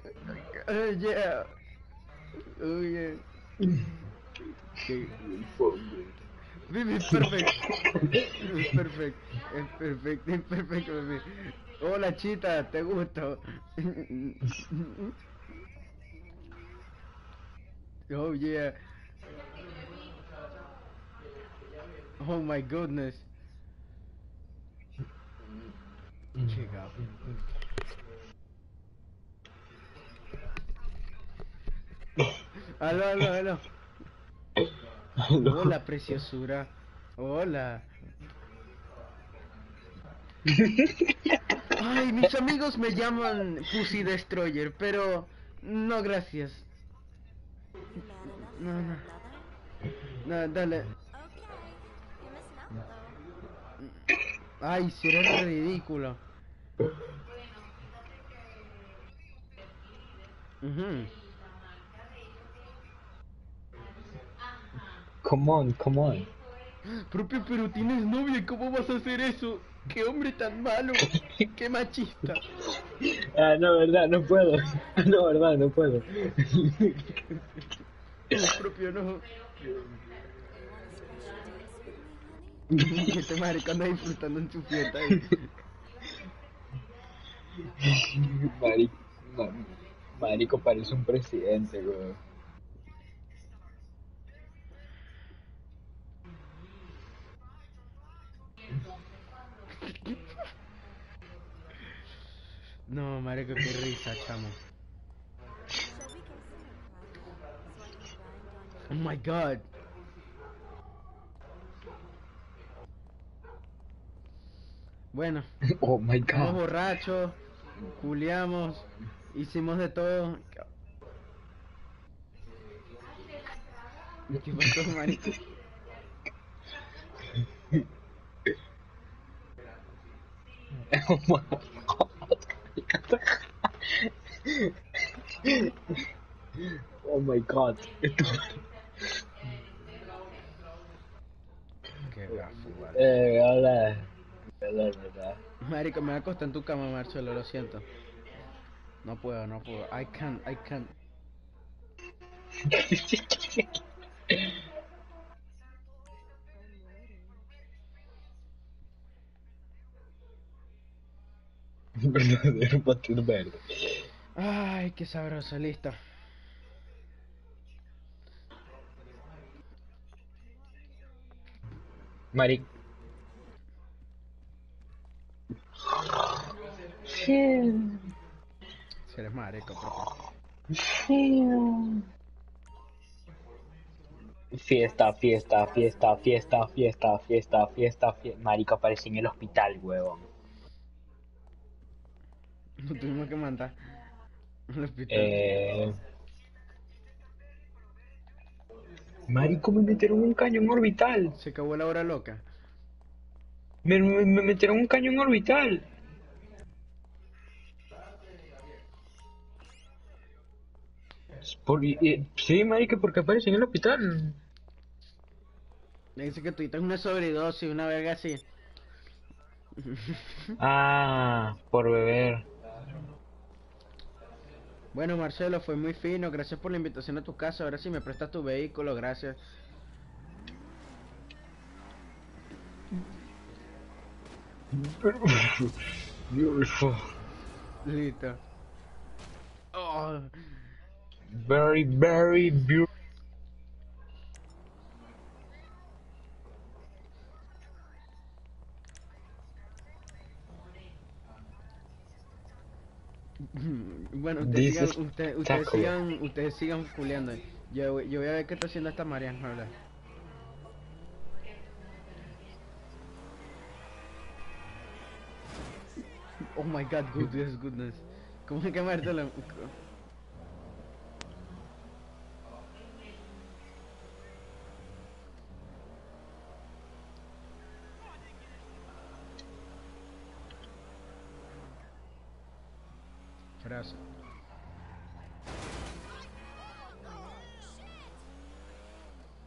Oh yeah. Oh yeah. Vivi, es perfecto. Es perfecto. Es perfecto, es perfecto, bebé. Hola, chita, ¿te gusto? Oh yeah. Oh my goodness. Aló, aló, aló. Hola, preciosura. Hola. Ay, mis amigos me llaman Pussy Destroyer, pero no gracias. No, no. No, dale. Okay. You're missing out though. Ay, si eres ridículo. Ujú. Come on, come on. Propio, pero tienes novia, ¿cómo vas a hacer eso? ¡Qué hombre tan malo! ¡Qué machista! Ah, no, verdad, no puedo. No, verdad, no puedo. Propio, no. You want a special dance with me, honey? Este marico anda disfrutando en su fiesta ahí. Marico, marico parece un presidente, weón. No, marico, qué risa, chamo. So we can sing in private, so I can grind Oh on your my god. Bueno, Oh my estamos god. borrachos, culiamos, hicimos de todo. ¿Qué pasó, marico? Oh my god. Oh my god. Qué gafo, vale. Eh, hola. Verdad. Marico, me acosté en tu cama, Marcelo, lo siento. No puedo, no puedo. I can't, I can't. Verdadero verde. Ay, qué sabroso, listo. Maric. Marico, propio. Fiesta, fiesta, fiesta, fiesta, fiesta, fiesta, fiesta, fiesta. Marico, aparecí en el hospital, huevón. Lo tuvimos que mandar al hospital. Eh... Marico, me metieron un cañón orbital. Se acabó la hora loca. Me, me, me metieron un cañón orbital. Por, eh, sí, marico, porque aparece en el hospital. Me dice que tuviste una sobredosis, una verga así. Ah, por beber. Bueno, Marcelo, fue muy fino. Gracias por la invitación a tu casa. Ahora sí me prestas tu vehículo, gracias. Beautiful. Listo. Oh, Very, very beautiful. bueno, ustedes This sigan, usted- ustedes sigan, ustedes sigan culeando. Yo, yo voy a ver qué está haciendo esta Mariana, ¿verdad? Oh my god, goodness, goodness. ¿Cómo es que Marcelo?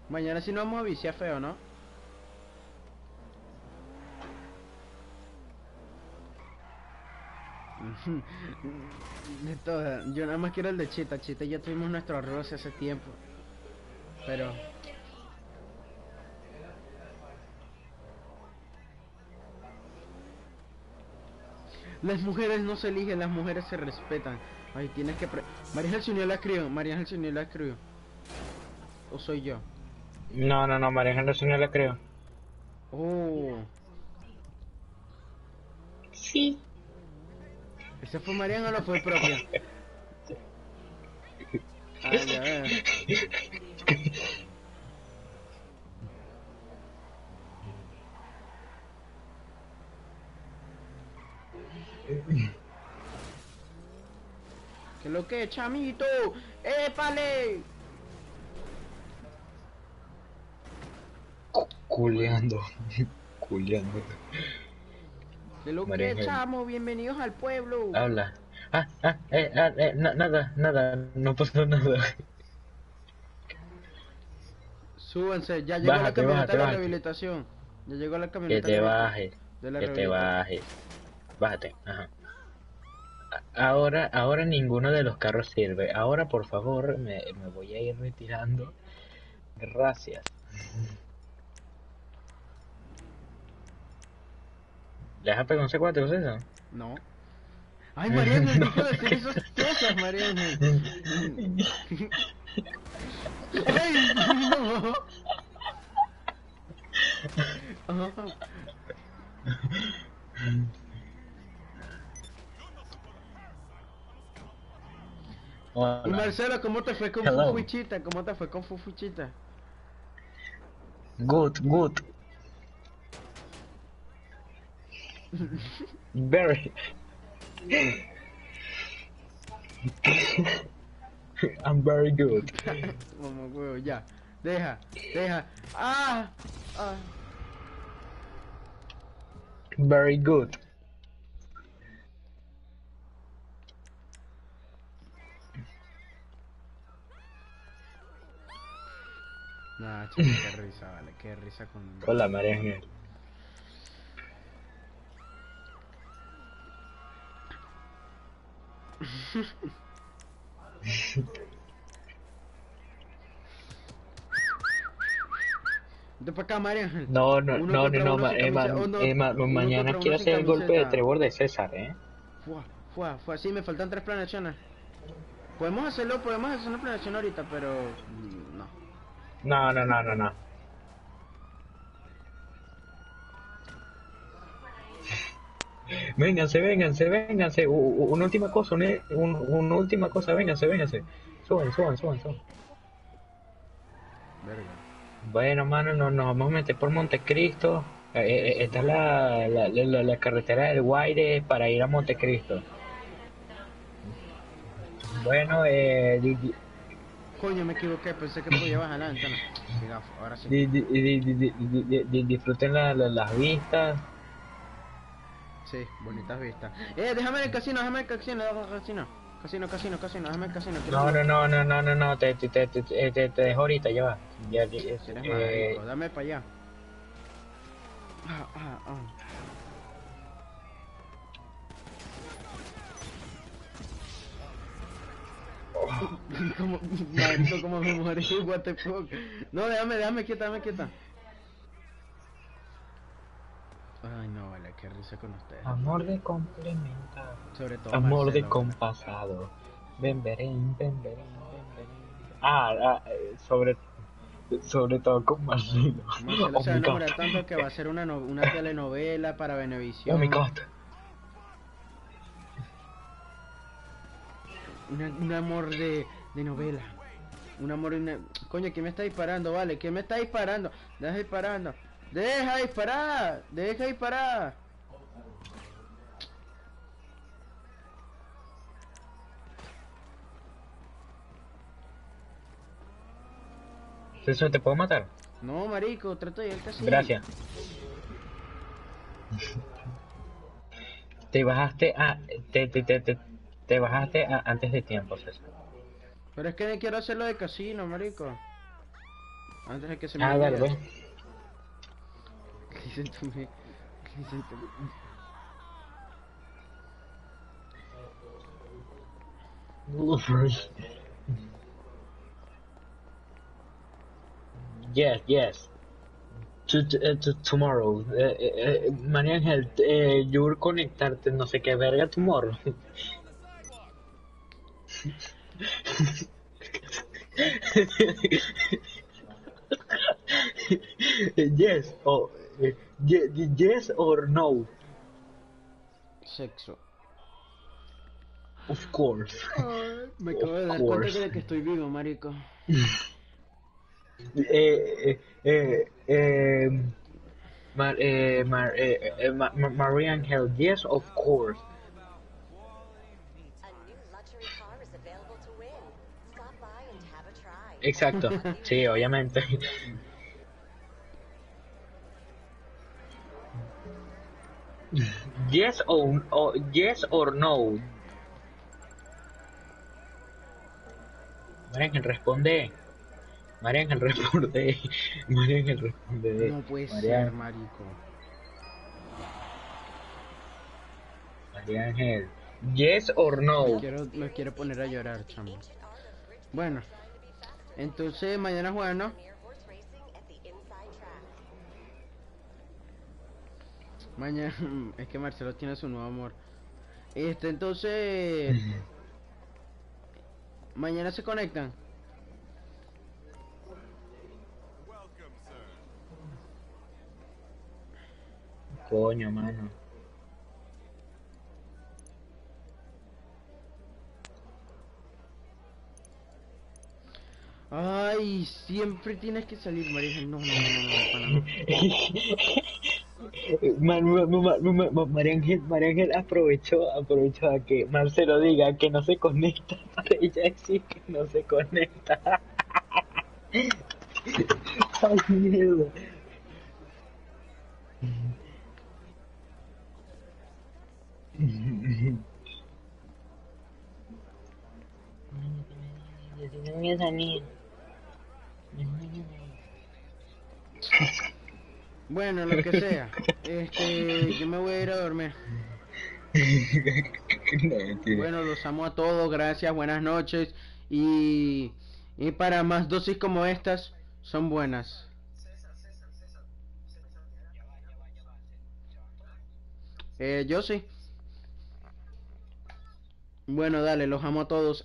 Mañana sí nos vamos a viciar feo, ¿no? De todas, yo nada más quiero el de Chita, Chita ya tuvimos nuestro roce hace tiempo. Pero... Las mujeres no se eligen, las mujeres se respetan. Ay, tienes que... Pre María se unió la escribió, María se unió la escribió. ¿O soy yo? No, no, no, María Ángel no la creo. Oh, Sí. ¿ese fue Mariana o lo fue propio? Ah, ya veo. ¿Qué lo que, chamito? ¡Épale! Culeando. Culeando. ¿Qué lo María que, chamo? Bienvenidos al pueblo. Habla. Ah, ah, eh, ah, eh, na- nada, nada, no pasó nada. Súbanse, ya llegó la Bájate, camioneta bájate, de la bájate. rehabilitación. Ya llegó la Que camioneta te bajes, de la que te rehabilitación. Bájate, ajá. Ahora, ahora ninguno de los carros sirve. Ahora, por favor, me, me voy a ir retirando. Gracias. ¿Le has pegado un C4 eso? No. Ay, Mariana, deja de decir esas cosas, Mariana. ¡Ay, no! Y. Marcelo, ¿cómo te fue con Hello. Fufuchita? ¿Cómo te fue con Fufuchita? Good, good. Very. I'm very good. Como huevo, ya. Deja, deja. ¡Ah! ¡Ah! Very good. Nah, chico, qué risa, vale. Qué risa con... Hola, María Ángel. Vente para acá, María Ángel. No, no, Uno no, no, no, eh, ma- eh, ma- mañana quiero hacer el golpe de trébol de César, ¿eh? Fua, fua, fua. Sí, me faltan tres planeaciones. Podemos hacerlo, podemos hacer una planeación ahorita, pero... mm, No. No, no, no, no, no. Vénganse, vénganse, vénganse. Una última cosa, una, un- una última cosa, vénganse, vénganse. Suban, suban, suban, suban. Verga. Bueno, mano, nos, nos vamos a meter por Montecristo. Eh, eh, esta es la, la, la, la carretera del Guaire para ir a Montecristo. Bueno, eh, Coño, me equivoqué, pensé que podía bajar la ahora sí. Di, disfruten las vistas. Sí, bonitas vistas. Eh, déjame el casino, déjame el casino, déjame el casino. Casino, casino, casino, déjame el casino. No, no, no, no, no, no, no, te, te, te, te, te, te dejo ahorita, ya va. Ya, eh, dame para allá. Ah, ah, ah. como, marico, como me morí, what the fuck. No, déjame, déjame quieta, déjame quieta. Ay, no, vale, qué risa con ustedes. amor de complementar. Sobre todo Amor de Marcelo. compasado. Ven, verín, ven, verín. Ah, ah, eh, sobre, sobre todo con Marcelo. Marcelo Oh se va a enamorar tanto que va a hacer una, no- una telenovela para Venevisión. Oh my god. Una- un amor de, de novela. Un amor de una... Coño, ¿quién me está disparando? Vale, ¿quién me está disparando? Deja disparando. Deja disparar. Deja disparar. ¿Eso te puedo matar? No, marico, trato de irte así. Gracias. Te bajaste a, te, te, te, te, te bajaste a- antes de tiempo, César. Pero es que me quiero hacerlo de casino, marico. Antes de que se me Ah, dale, olvide. pues. ¿Qué dicen tú, me- qué dicen tú? Yes, yes. To, to, eh, to- tomorrow. Eh, eh, María Ángel, you will conectarte no sé qué verga tomorrow. yes, or eh, ye- yes or no, Sexo. of course. Me acabo de dar cuenta de que estoy vivo, marico. eh, eh, eh, eh, Mar, eh, Mar, eh, eh, Ma- Ma- Maria Angel, yes, of course. A new luxury car is available to win. Stop by and have a try. Exacto, sí, obviamente. Yes or, or yes or no. María Ángel responde. María Ángel responde. María Ángel responde. No puede María, ser, marico. María Ángel. Yes or no. Me quiero, me quiero poner a llorar, chamo. Bueno, entonces mañana juegan, ¿no? Mañana, es que Marcelo tiene su nuevo amor. Este, entonces, mañana se conectan. Coño, mano. Ay, siempre tienes que salir, María. No, no, no, no, no, no. Ma- ma- ma- ma- ma- María Ángel, María Ángel aprovechó, aprovechó a que Marcelo diga que no se conecta para ella decir que no se conecta. Ay, mierda. Bueno, lo que sea. Este, yo me voy a ir a dormir. No. Bueno, los amo a todos, gracias, buenas noches. Y, y para más dosis como estas, son buenas. Eh, yo sí. Bueno, dale, los amo a todos.